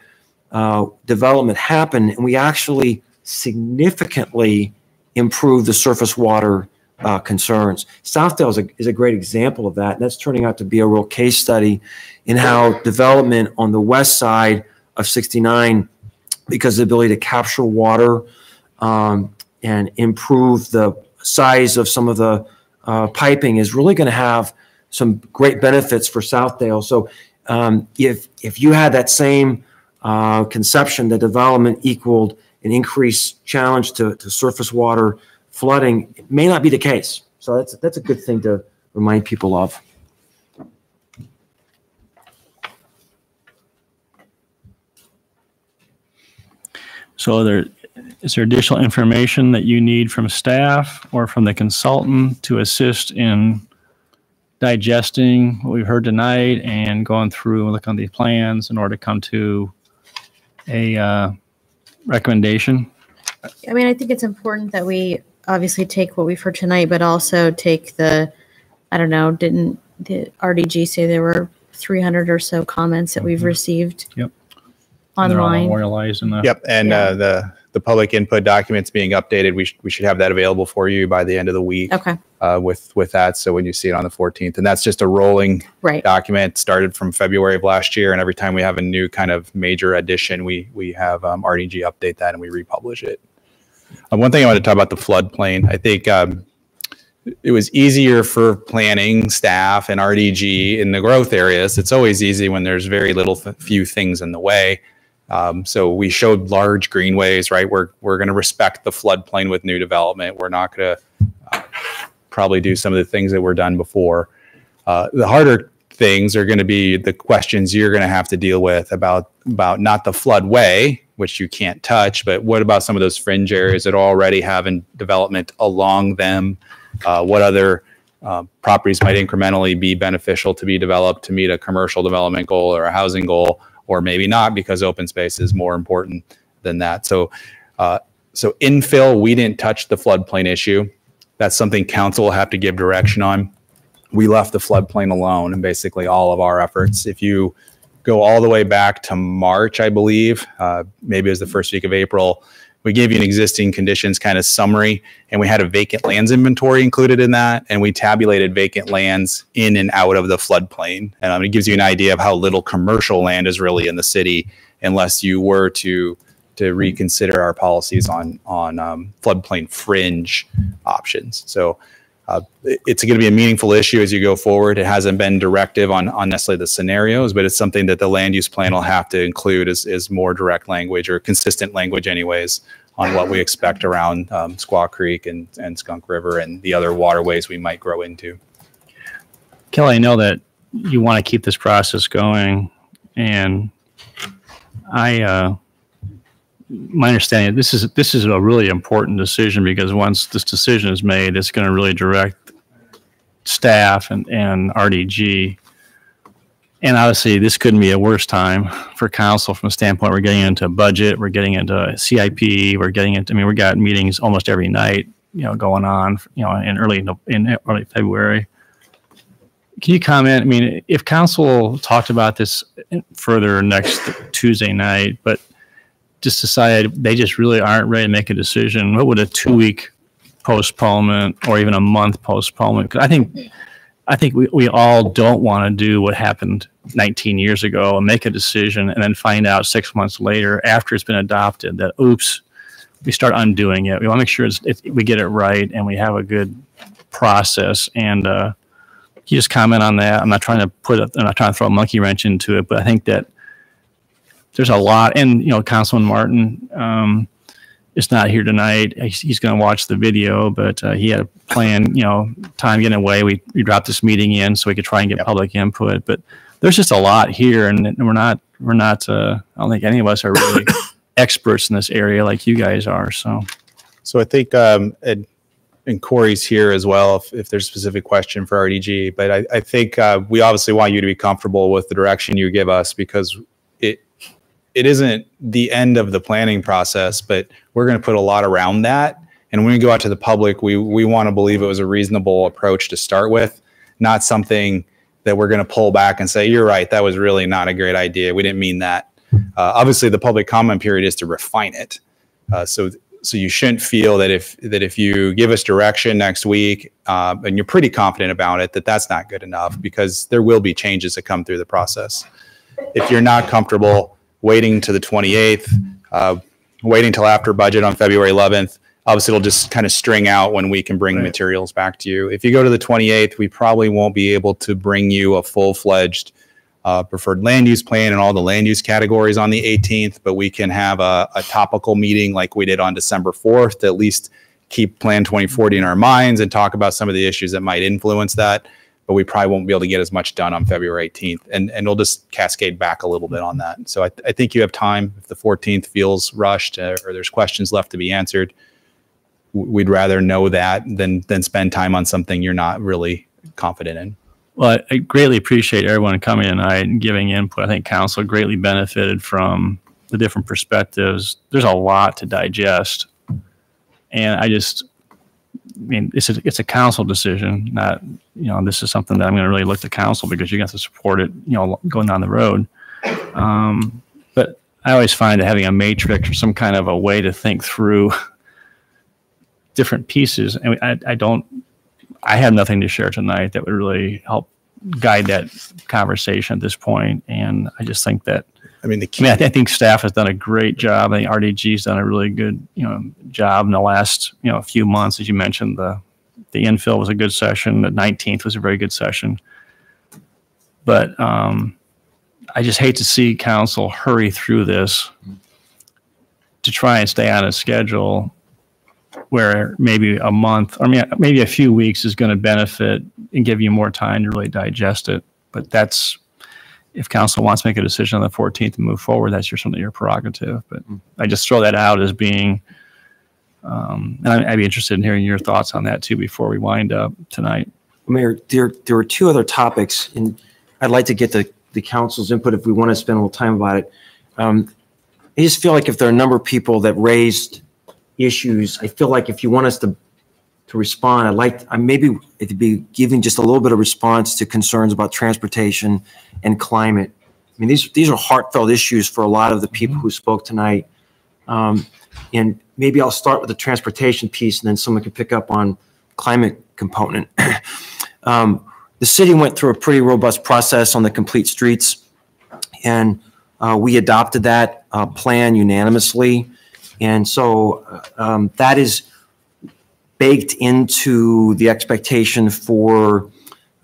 uh, development happened and we actually significantly improved the surface water uh, concerns. Southdale is a, is a great example of that. And that's turning out to be a real case study in how development on the west side of 69, because the ability to capture water um, and improve the size of some of the uh, piping is really going to have some great benefits for Southdale. So um, if if you had that same uh, conception that development equaled an increased challenge to, to surface water flooding, it may not be the case. So that's that's a good thing to remind people of. So there, is there additional information that you need from staff or from the consultant to assist in digesting what we've heard tonight and going through and looking at these plans in order to come to a uh, recommendation? I mean, I think it's important that we obviously take what we've heard tonight, but also take the, I don't know, didn't the RDG say there were 300 or so comments that we've received Yep. And they're online? Memorialized in the. Yep, and uh, the, the public input documents being updated, we should, we should have that available for you by the end of the week. Okay. Uh, with, with that, so when you see it on the 14th, and that's just a rolling Right. document, started from February of last year, and every time we have a new kind of major addition, we, we have um, RDG update that and we republish it. Uh, one thing I want to talk about the floodplain, I think um, it was easier for planning staff and RDG in the growth areas. It's always easy when there's very little, th- few things in the way. Um, so we showed large greenways, right? We're we're going to respect the floodplain with new development. We're not going to uh, probably do some of the things that were done before. Uh, the harder things are going to be the questions you're going to have to deal with about about not the floodway, which you can't touch, but what about some of those fringe areas that already have in development along them? Uh, what other uh, properties might incrementally be beneficial to be developed to meet a commercial development goal or a housing goal, or maybe not because open space is more important than that. So, uh, so infill, we didn't touch the floodplain issue. That's something council will have to give direction on. We left the floodplain alone and basically all of our efforts. If you go all the way back to March, I believe, uh, maybe it was the first week of April, we gave you an existing conditions kind of summary and we had a vacant lands inventory included in that and we tabulated vacant lands in and out of the floodplain. And um, it gives you an idea of how little commercial land is really in the city unless you were to to reconsider our policies on on um, floodplain fringe options. So uh, it's going to be a meaningful issue as you go forward. It hasn't been directive on, on necessarily the scenarios, but it's something that the land use plan will have to include as, as more direct language or consistent language anyways on what we expect around um, Squaw Creek and, and Skunk River and the other waterways we might grow into. Kelley, I know that you want to keep this process going, and I, uh, my understanding, this is this is a really important decision because once this decision is made, it's going to really direct staff and and RDG. And obviously, this couldn't be a worse time for council from a standpoint. We're getting into budget, we're getting into CIP, we're getting into. I mean, we got meetings almost every night, you know, going on, you know, in early in early February. Can you comment? I mean, if council talked about this further next Tuesday night, but just decided they just really aren't ready to make a decision, what would a two-week postponement or even a month postponement? 'cause I think, I think we, we all don't want to do what happened 19 years ago and make a decision and then find out six months later after it's been adopted that, oops, we start undoing it. We want to make sure it's, it's, we get it right and we have a good process. And, uh, you just comment on that? I'm not trying to put, a, I'm not trying to throw a monkey wrench into it, but I think that there's a lot, and you know, Councilman Martin um, is not here tonight. He's, he's going to watch the video, but uh, he had a plan, you know, time getting away. We, we dropped this meeting in so we could try and get public input, but there's just a lot here, and, and we're not, we're not. Uh, I don't think any of us are really experts in this area like you guys are. So, So I think, um, and, and Corey's here as well, if, if there's a specific question for RDG, but I, I think, uh, we obviously want you to be comfortable with the direction you give us because it, isn't the end of the planning process, but we're going to put a lot around that. And when we go out to the public, we, we want to believe it was a reasonable approach to start with, not something that we're going to pull back and say, you're right, that was really not a great idea. We didn't mean that. Uh, obviously, the public comment period is to refine it. Uh, so, so you shouldn't feel that if that if you give us direction next week uh, and you're pretty confident about it, that that's not good enough because there will be changes that come through the process. If you're not comfortable waiting to the 28th, uh, waiting till after budget on February 11th, obviously it'll just kind of string out when we can bring materials back to you. If you go to the 28th, we probably won't be able to bring you a full-fledged uh, preferred land use plan and all the land use categories on the 18th, but we can have a, a topical meeting like we did on December 4th to at least keep Plan 2040 in our minds and talk about some of the issues that might influence that. But we probably won't be able to get as much done on February 18th, and and we'll just cascade back a little bit on that. So I, I think you have time. If the 14th feels rushed uh, or there's questions left to be answered, we'd rather know that than than spend time on something you're not really confident in. Well, I- I greatly appreciate everyone coming tonight and giving input. I think council greatly benefited from the different perspectives. There's a lot to digest. And I just, I mean, it's a, it's a council decision, not, you know, this is something that I'm going to really look to council because you got to support it, you know, going down the road. Um, but I always find that having a matrix or some kind of a way to think through different pieces, and I, I don't, I have nothing to share tonight that would really help guide that conversation at this point. And I just think that, I mean, the I, mean, I, thi- I think staff has done a great job. I think RDG's done a really good, you know, job in the last, you know, a few months. As you mentioned, the the infill was a good session. The 19th was a very good session. But um, I just hate to see council hurry through this to try and stay on a schedule where maybe a month or may- maybe a few weeks is going to benefit and give you more time to really digest it. But that's if council wants to make a decision on the 14th and move forward, that's your something your prerogative. But I just throw that out as being, um, and I- I'd be interested in hearing your thoughts on that too before we wind up tonight. Mayor, there, there were two other topics, and I'd like to get the, the council's input if we want to spend a little time about it. Um, I just feel like if there are a number of people that raised issues, I feel like if you want us to, to respond, I'd like, I maybe it'd be giving just a little bit of response to concerns about transportation and climate. I mean, these, these are heartfelt issues for a lot of the people who spoke tonight. Um, and maybe I'll start with the transportation piece and then someone can pick up on climate component. um, the city went through a pretty robust process on the complete streets and uh, we adopted that uh, plan unanimously. And so uh, um, that is baked into the expectation for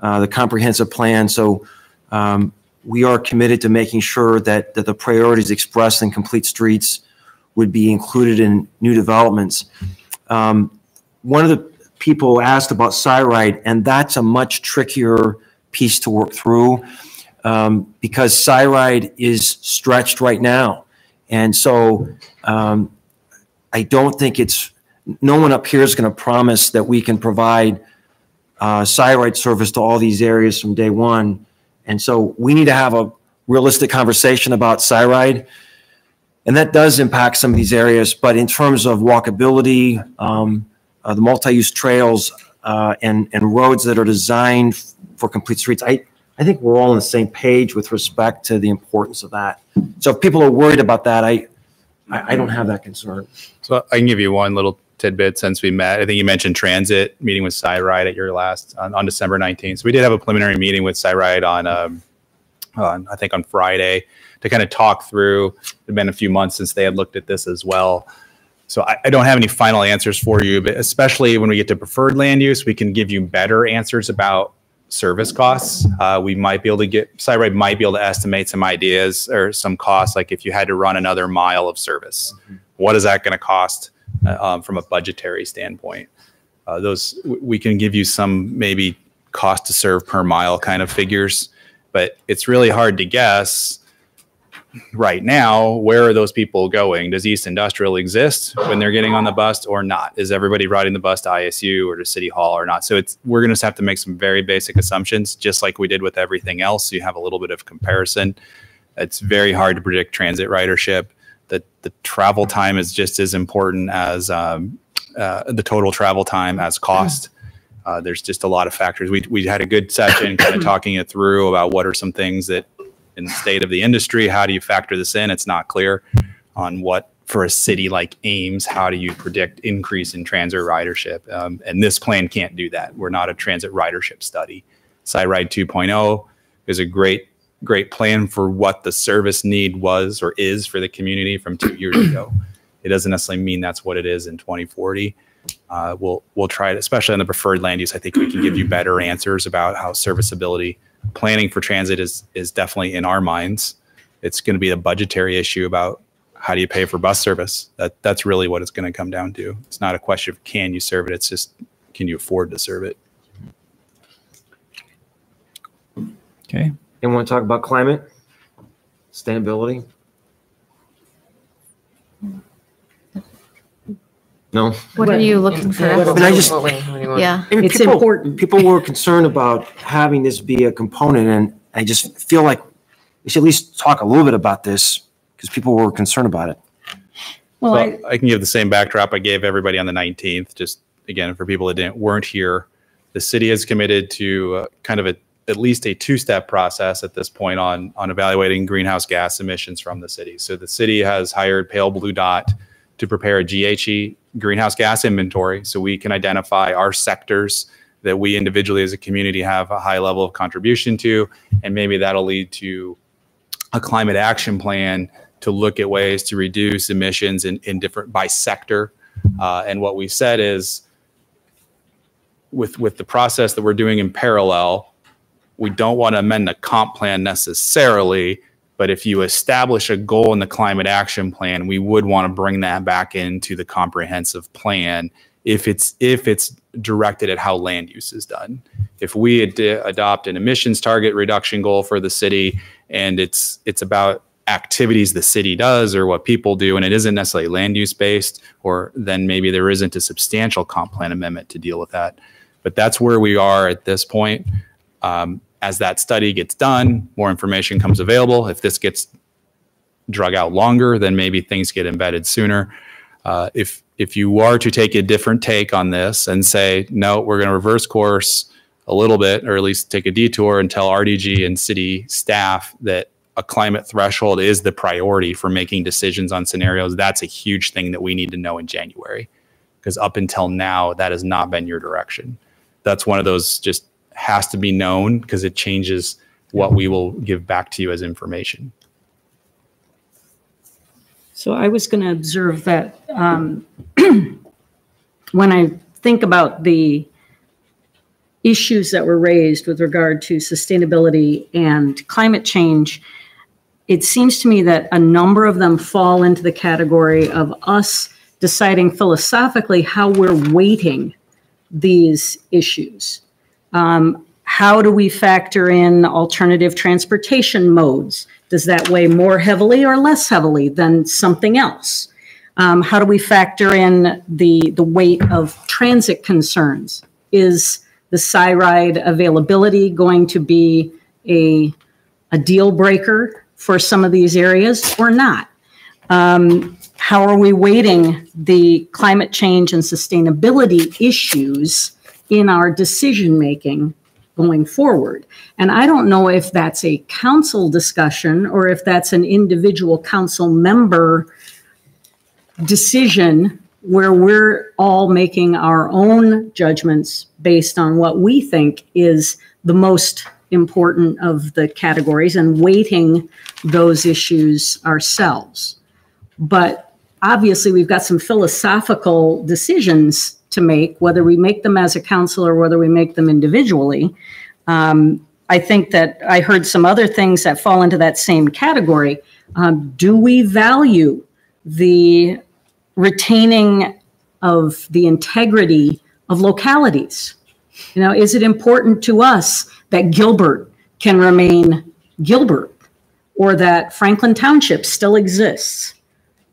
uh, the comprehensive plan. So um, we are committed to making sure that, that the priorities expressed in complete streets would be included in new developments. Um, one of the people asked about CyRide, and that's a much trickier piece to work through um, because CyRide is stretched right now. And so um, I don't think it's, no one up here is going to promise that we can provide uh, CyRide service to all these areas from day one. And so we need to have a realistic conversation about CyRide. And that does impact some of these areas, but in terms of walkability, um, uh, the multi-use trails, uh, and, and roads that are designed for complete streets, I, I think we're all on the same page with respect to the importance of that. So if people are worried about that, I, I, I don't have that concern. So I can give you one little tidbit since we met. I think you mentioned transit meeting with CyRide at your last on, on December 19th. So we did have a preliminary meeting with CyRide on, um, on I think on Friday to kind of talk through. It's been a few months since they had looked at this as well. So I, I don't have any final answers for you, but especially when we get to preferred land use, we can give you better answers about service costs. Uh, we might be able to get CyRide might be able to estimate some ideas or some costs, like if you had to run another mile of service, what is that going to cost um, from a budgetary standpoint? Uh, those we can give you some maybe cost to serve per mile kind of figures, but it's really hard to guess right now where are those people going. Does east industrial exist when they're getting on the bus or not? Is everybody riding the bus to isu or to city hall or not? So it's we're going to have to make some very basic assumptions just like we did with everything else. So you have a little bit of comparison. It's very hard to predict transit ridership the, the travel time is just as important as um, uh, the total travel time as cost uh, there's just a lot of factors we, we had a good session kind of talking it through about what are some things that in the state of the industry. How do you factor this in? It's not clear on what for a city like Ames, how do you predict increase in transit ridership? Um, and this plan can't do that. We're not a transit ridership study. CyRide 2.0 is a great, great plan for what the service need was or is for the community from two years ago. It doesn't necessarily mean that's what it is in 2040. Uh, we'll we'll try it, especially on the preferred land use. I think we can give you better answers about how serviceability planning for transit is is definitely in our minds. It's going to be a budgetary issue about how do you pay for bus service. That that's really what it's going to come down to. It's not a question of can you serve it. It's just can you afford to serve it. Okay. And want to talk about climate, sustainability? No. What are you looking for? I mean, I just, Yeah. I mean, It's people- important. People were concerned about having this be a component, and I just feel like we should at least talk a little bit about this because people were concerned about it. Well, I, can give the same backdrop I gave everybody on the 19th. Just again, for people that didn't weren't here, the city is committed to uh, kind of a at least a two-step process at this point on on evaluating greenhouse gas emissions from the city. So the city has hired Pale Blue Dot to prepare a GHG greenhouse gas inventory, so we can identify our sectors that we individually as a community have a high level of contribution to, and maybe that'll lead to a climate action plan to look at ways to reduce emissions in, in different by sector. Uh, and what we said is with with the process that we're doing in parallel, we don't want to amend the comp plan necessarily, but if you establish a goal in the climate action plan, we would want to bring that back into the comprehensive plan if it's if it's directed at how land use is done. If we ad- adopt an emissions target reduction goal for the city and it's it's about activities the city does or what people do and it isn't necessarily land use based or then maybe there isn't a substantial comp plan amendment to deal with that but that's where we are at this point um, as that study gets done more information comes available if this gets drug out longer then maybe things get embedded sooner uh, if if you are to take a different take on this and say no we're going to reverse course a little bit or at least take a detour and tell rdg and city staff that a climate threshold is the priority for making decisions on scenarios, that's a huge thing that we need to know in January. Because up until now, that has not been your direction. That's one of those just has to be known because it changes what we will give back to you as information. So I was going to observe that um, when I think about the issues that were raised with regard to sustainability and climate change, it seems to me that a number of them fall into the category of us deciding philosophically how we're weighting these issues. Um, how do we factor in alternative transportation modes? Does that weigh more heavily or less heavily than something else? Um, how do we factor in the, the weight of transit concerns? Is the CyRide availability going to be a, a deal breaker for some of these areas or not? Um, how are we weighting the climate change and sustainability issues in our decision making going forward? And I don't know if that's a council discussion or if that's an individual council member decision where we're all making our own judgments based on what we think is the most important of the categories and weighting those issues ourselves. But obviously, we've got some philosophical decisions to make, whether we make them as a council or whether we make them individually. Um, I think that I heard some other things that fall into that same category. Um, do we value the retaining of the integrity of localities? You know, is it important to us that Gilbert can remain Gilbert or that Franklin Township still exists?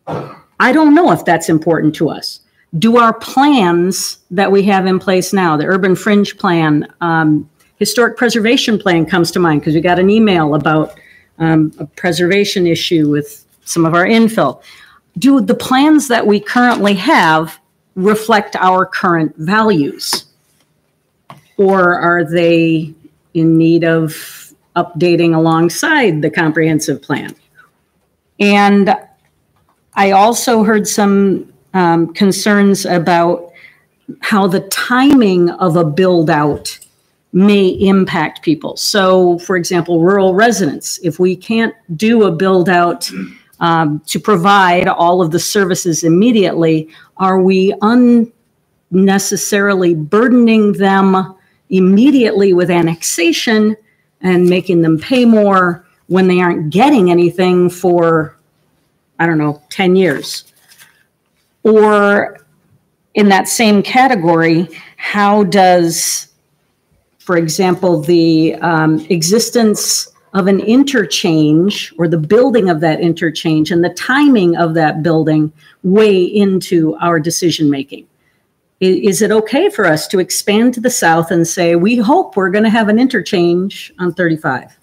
I don't know if that's important to us. Do our plans that we have in place now, the urban fringe plan, um, historic preservation plan comes to mind because we got an email about um, a preservation issue with some of our infill. Do the plans that we currently have reflect our current values? Or are they in need of updating alongside the comprehensive plan? And I also heard some um, concerns about how the timing of a build out may impact people. So, for example, rural residents, if we can't do a build out um, to provide all of the services immediately, are we unnecessarily burdening them immediately with annexation and making them pay more when they aren't getting anything for, I don't know, 10 years? Or in that same category, how does, for example, the um, existence of an interchange or the building of that interchange and the timing of that building weigh into our decision making? Is it okay for us to expand to the south and say, we hope we're going to have an interchange on 35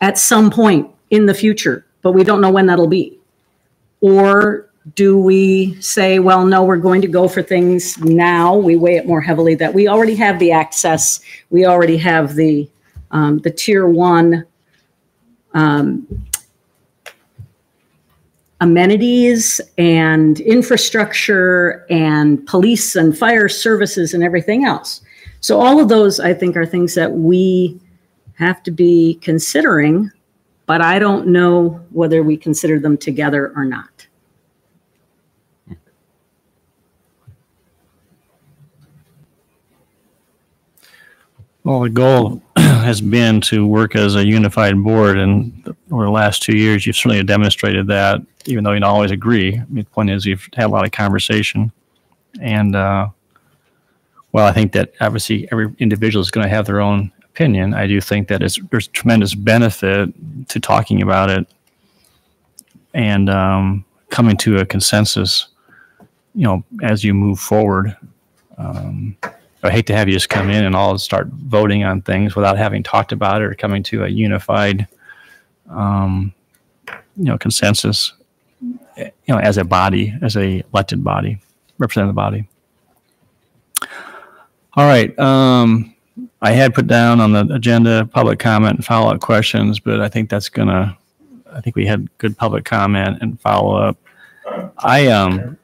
at some point in the future, but we don't know when that'll be? Or do we say, well, no, we're going to go for things now? We weigh it more heavily that we already have the access, we already have the um, the tier one um, amenities and infrastructure and police and fire services and everything else. So all of those, I think, are things that we have to be considering, but I don't know whether we consider them together or not. Well, the goal has been to work as a unified board, and over the last two years, you've certainly demonstrated that, even though you don't always agree. I mean, the point is, you've had a lot of conversation, and uh, well, I think that obviously every individual is going to have their own opinion. I do think that there's tremendous benefit to talking about it and um, coming to a consensus. You know, as you move forward. Um, I hate to have you just come in and all start voting on things without having talked about it or coming to a unified, um, you know, consensus. You know, as a body, as a elected body, representative body. All right. Um, I had put down on the agenda public comment and follow up questions, but I think that's gonna. I think we had good public comment and follow up. I um.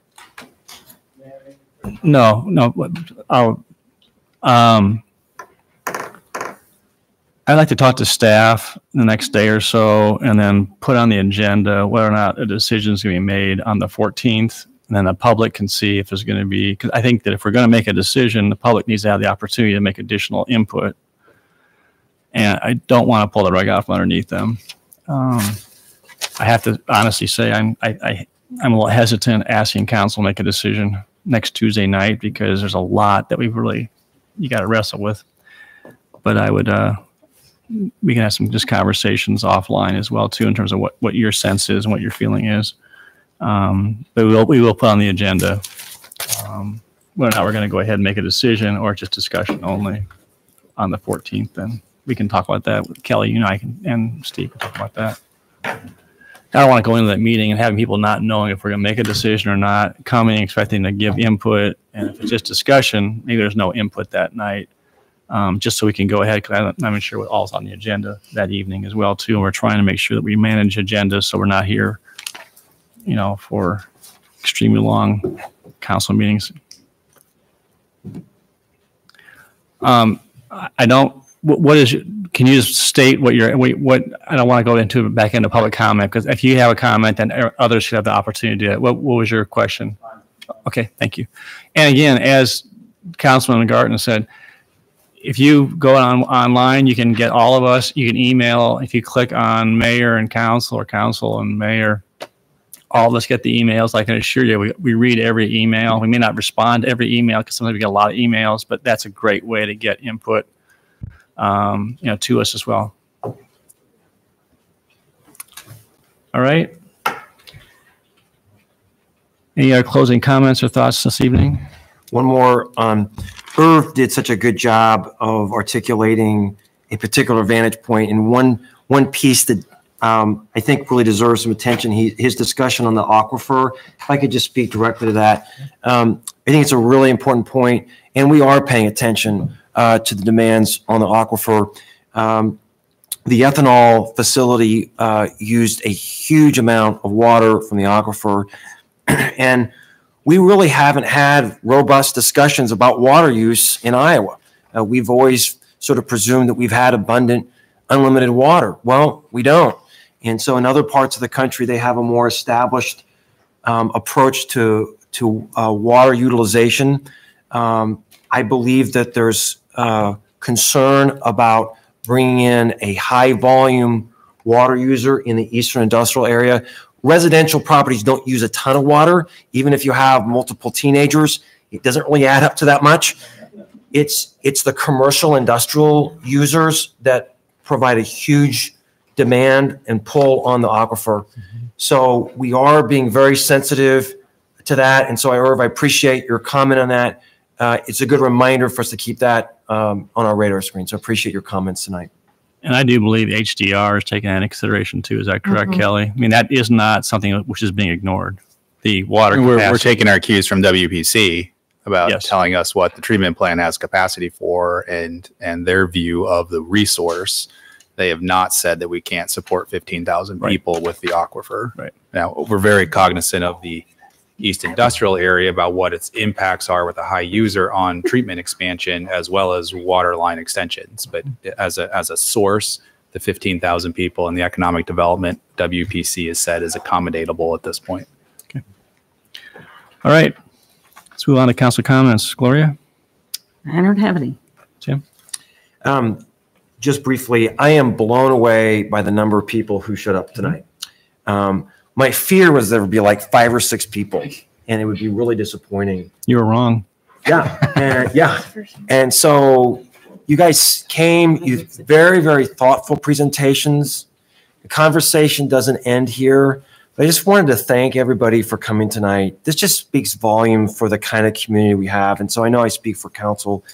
No, no. I'll um, I'd like to talk to staff the next day or so and then put on the agenda whether or not a decision is going to be made on the 14th. And then the public can see if there's going to be, because I think that if we're going to make a decision, the public needs to have the opportunity to make additional input. And I don't want to pull the rug out from underneath them. Um, I have to honestly say I'm I, I I'm a little hesitant asking council to make a decision next Tuesday night because there's a lot that we've really you got to wrestle with. But I would, uh, we can have some just conversations offline as well too, in terms of what, what your sense is and what your feeling is. Um, but we will, we will put on the agenda, um, whether or not we're going to go ahead and make a decision or just discussion only on the 14th. Then we can talk about that with Kelley, you and I can, and Steve can talk about that. I don't want to go into that meeting and having people not knowing if we're going to make a decision or not, coming expecting to give input, and if it's just discussion, maybe there's no input that night. Um, just so we can go ahead, because I'm not even sure what all's on the agenda that evening as well too. And we're trying to make sure that we manage agendas so we're not here, you know, for extremely long council meetings. Um, I don't what, what is, can you just state what your, what, I don't want to go into back into public comment because if you have a comment, then others should have the opportunity to do it. What, what was your question? Okay, thank you. And again, as Councilman Gartin said, if you go on online, you can get all of us. You can email if you click on mayor and council or council and mayor. All of us get the emails. I can assure you, we, we read every email. We may not respond to every email because sometimes we get a lot of emails, but that's a great way to get input um, you know, to us as well. All right. Any other closing comments or thoughts this evening? One more. Um, Irv did such a good job of articulating a particular vantage point, and one one piece that um, I think really deserves some attention. He, his discussion on the aquifer. If I could just speak directly to that, um, I think it's a really important point, and we are paying attention uh, to the demands on the aquifer. Um, the ethanol facility uh, used a huge amount of water from the aquifer, and we really haven't had robust discussions about water use in Iowa. Uh, we've always sort of presumed that we've had abundant, unlimited water. Well, we don't. And so in other parts of the country, they have a more established um, approach to, to uh, water utilization. Um, I believe that there's uh, concern about bringing in a high volume water user in the eastern industrial area. Residential properties don't use a ton of water, even if you have multiple teenagers. It doesn't really add up to that much. It's it's the commercial industrial users that provide a huge demand and pull on the aquifer. So we are being very sensitive to that. And so I, Irv, I appreciate your comment on that. Uh, it's a good reminder for us to keep that um, on our radar screen. So appreciate your comments tonight. And I do believe HDR is taking that into consideration too. Is that correct, Mhm. Kelley? I mean, that is not something which is being ignored. The water We're, we're taking our cues from WPC about Yes. telling us what the treatment plan has capacity for and, and their view of the resource. They have not said that we can't support 15,000 people with the aquifer. Right. Now, we're very cognizant of the East Industrial area about what its impacts are with a high user on treatment expansion as well as water line extensions. But as a, as a source, the 15,000 people and the economic development WPC is said is accommodatable at this point. Okay. All right. Let's move on to council comments. Gloria? I don't have any. Jim? Um, just briefly, I am blown away by the number of people who showed up tonight. Um, my fear was there would be like five or six people, and it would be really disappointing. You were wrong. Yeah, and yeah, and so you guys came. You very very thoughtful presentations. The conversation doesn't end here. But I just wanted to thank everybody for coming tonight. This just speaks volume for the kind of community we have, and so I know I speak for council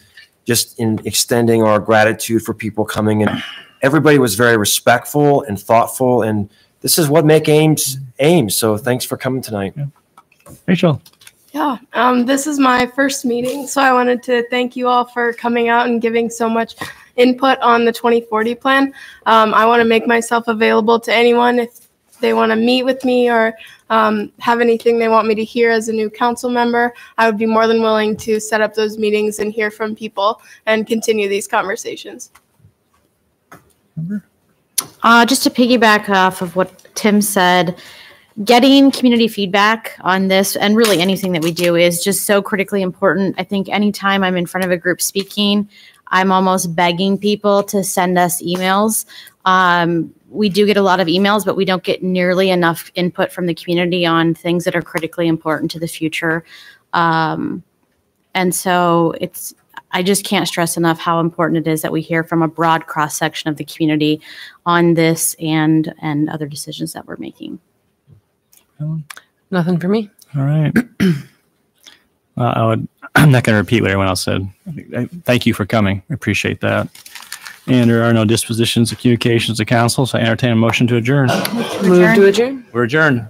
just in extending our gratitude for people coming and everybody was very respectful and thoughtful and this is what make Ames Ames. So thanks for coming tonight. Rachel. Yeah, um, this is my first meeting, so I wanted to thank you all for coming out and giving so much input on the 2040 plan. Um, I want to make myself available to anyone if they want to meet with me or um, have anything they want me to hear as a new council member. I would be more than willing to set up those meetings and hear from people and continue these conversations. Uh, just to piggyback off of what Tim said, getting community feedback on this and really anything that we do is just so critically important. I think anytime I'm in front of a group speaking, I'm almost begging people to send us emails. Um, we do get a lot of emails, but we don't get nearly enough input from the community on things that are critically important to the future. Um, and so it's, I just can't stress enough how important it is that we hear from a broad cross section of the community on this and and other decisions that we're making. Nothing for me. All right. Well, I would, I'm not going to repeat what everyone else said. I- Thank you for coming. I appreciate that. And there are no dispositions of communications to council, so I entertain a motion to adjourn. Move to adjourn. We're adjourned.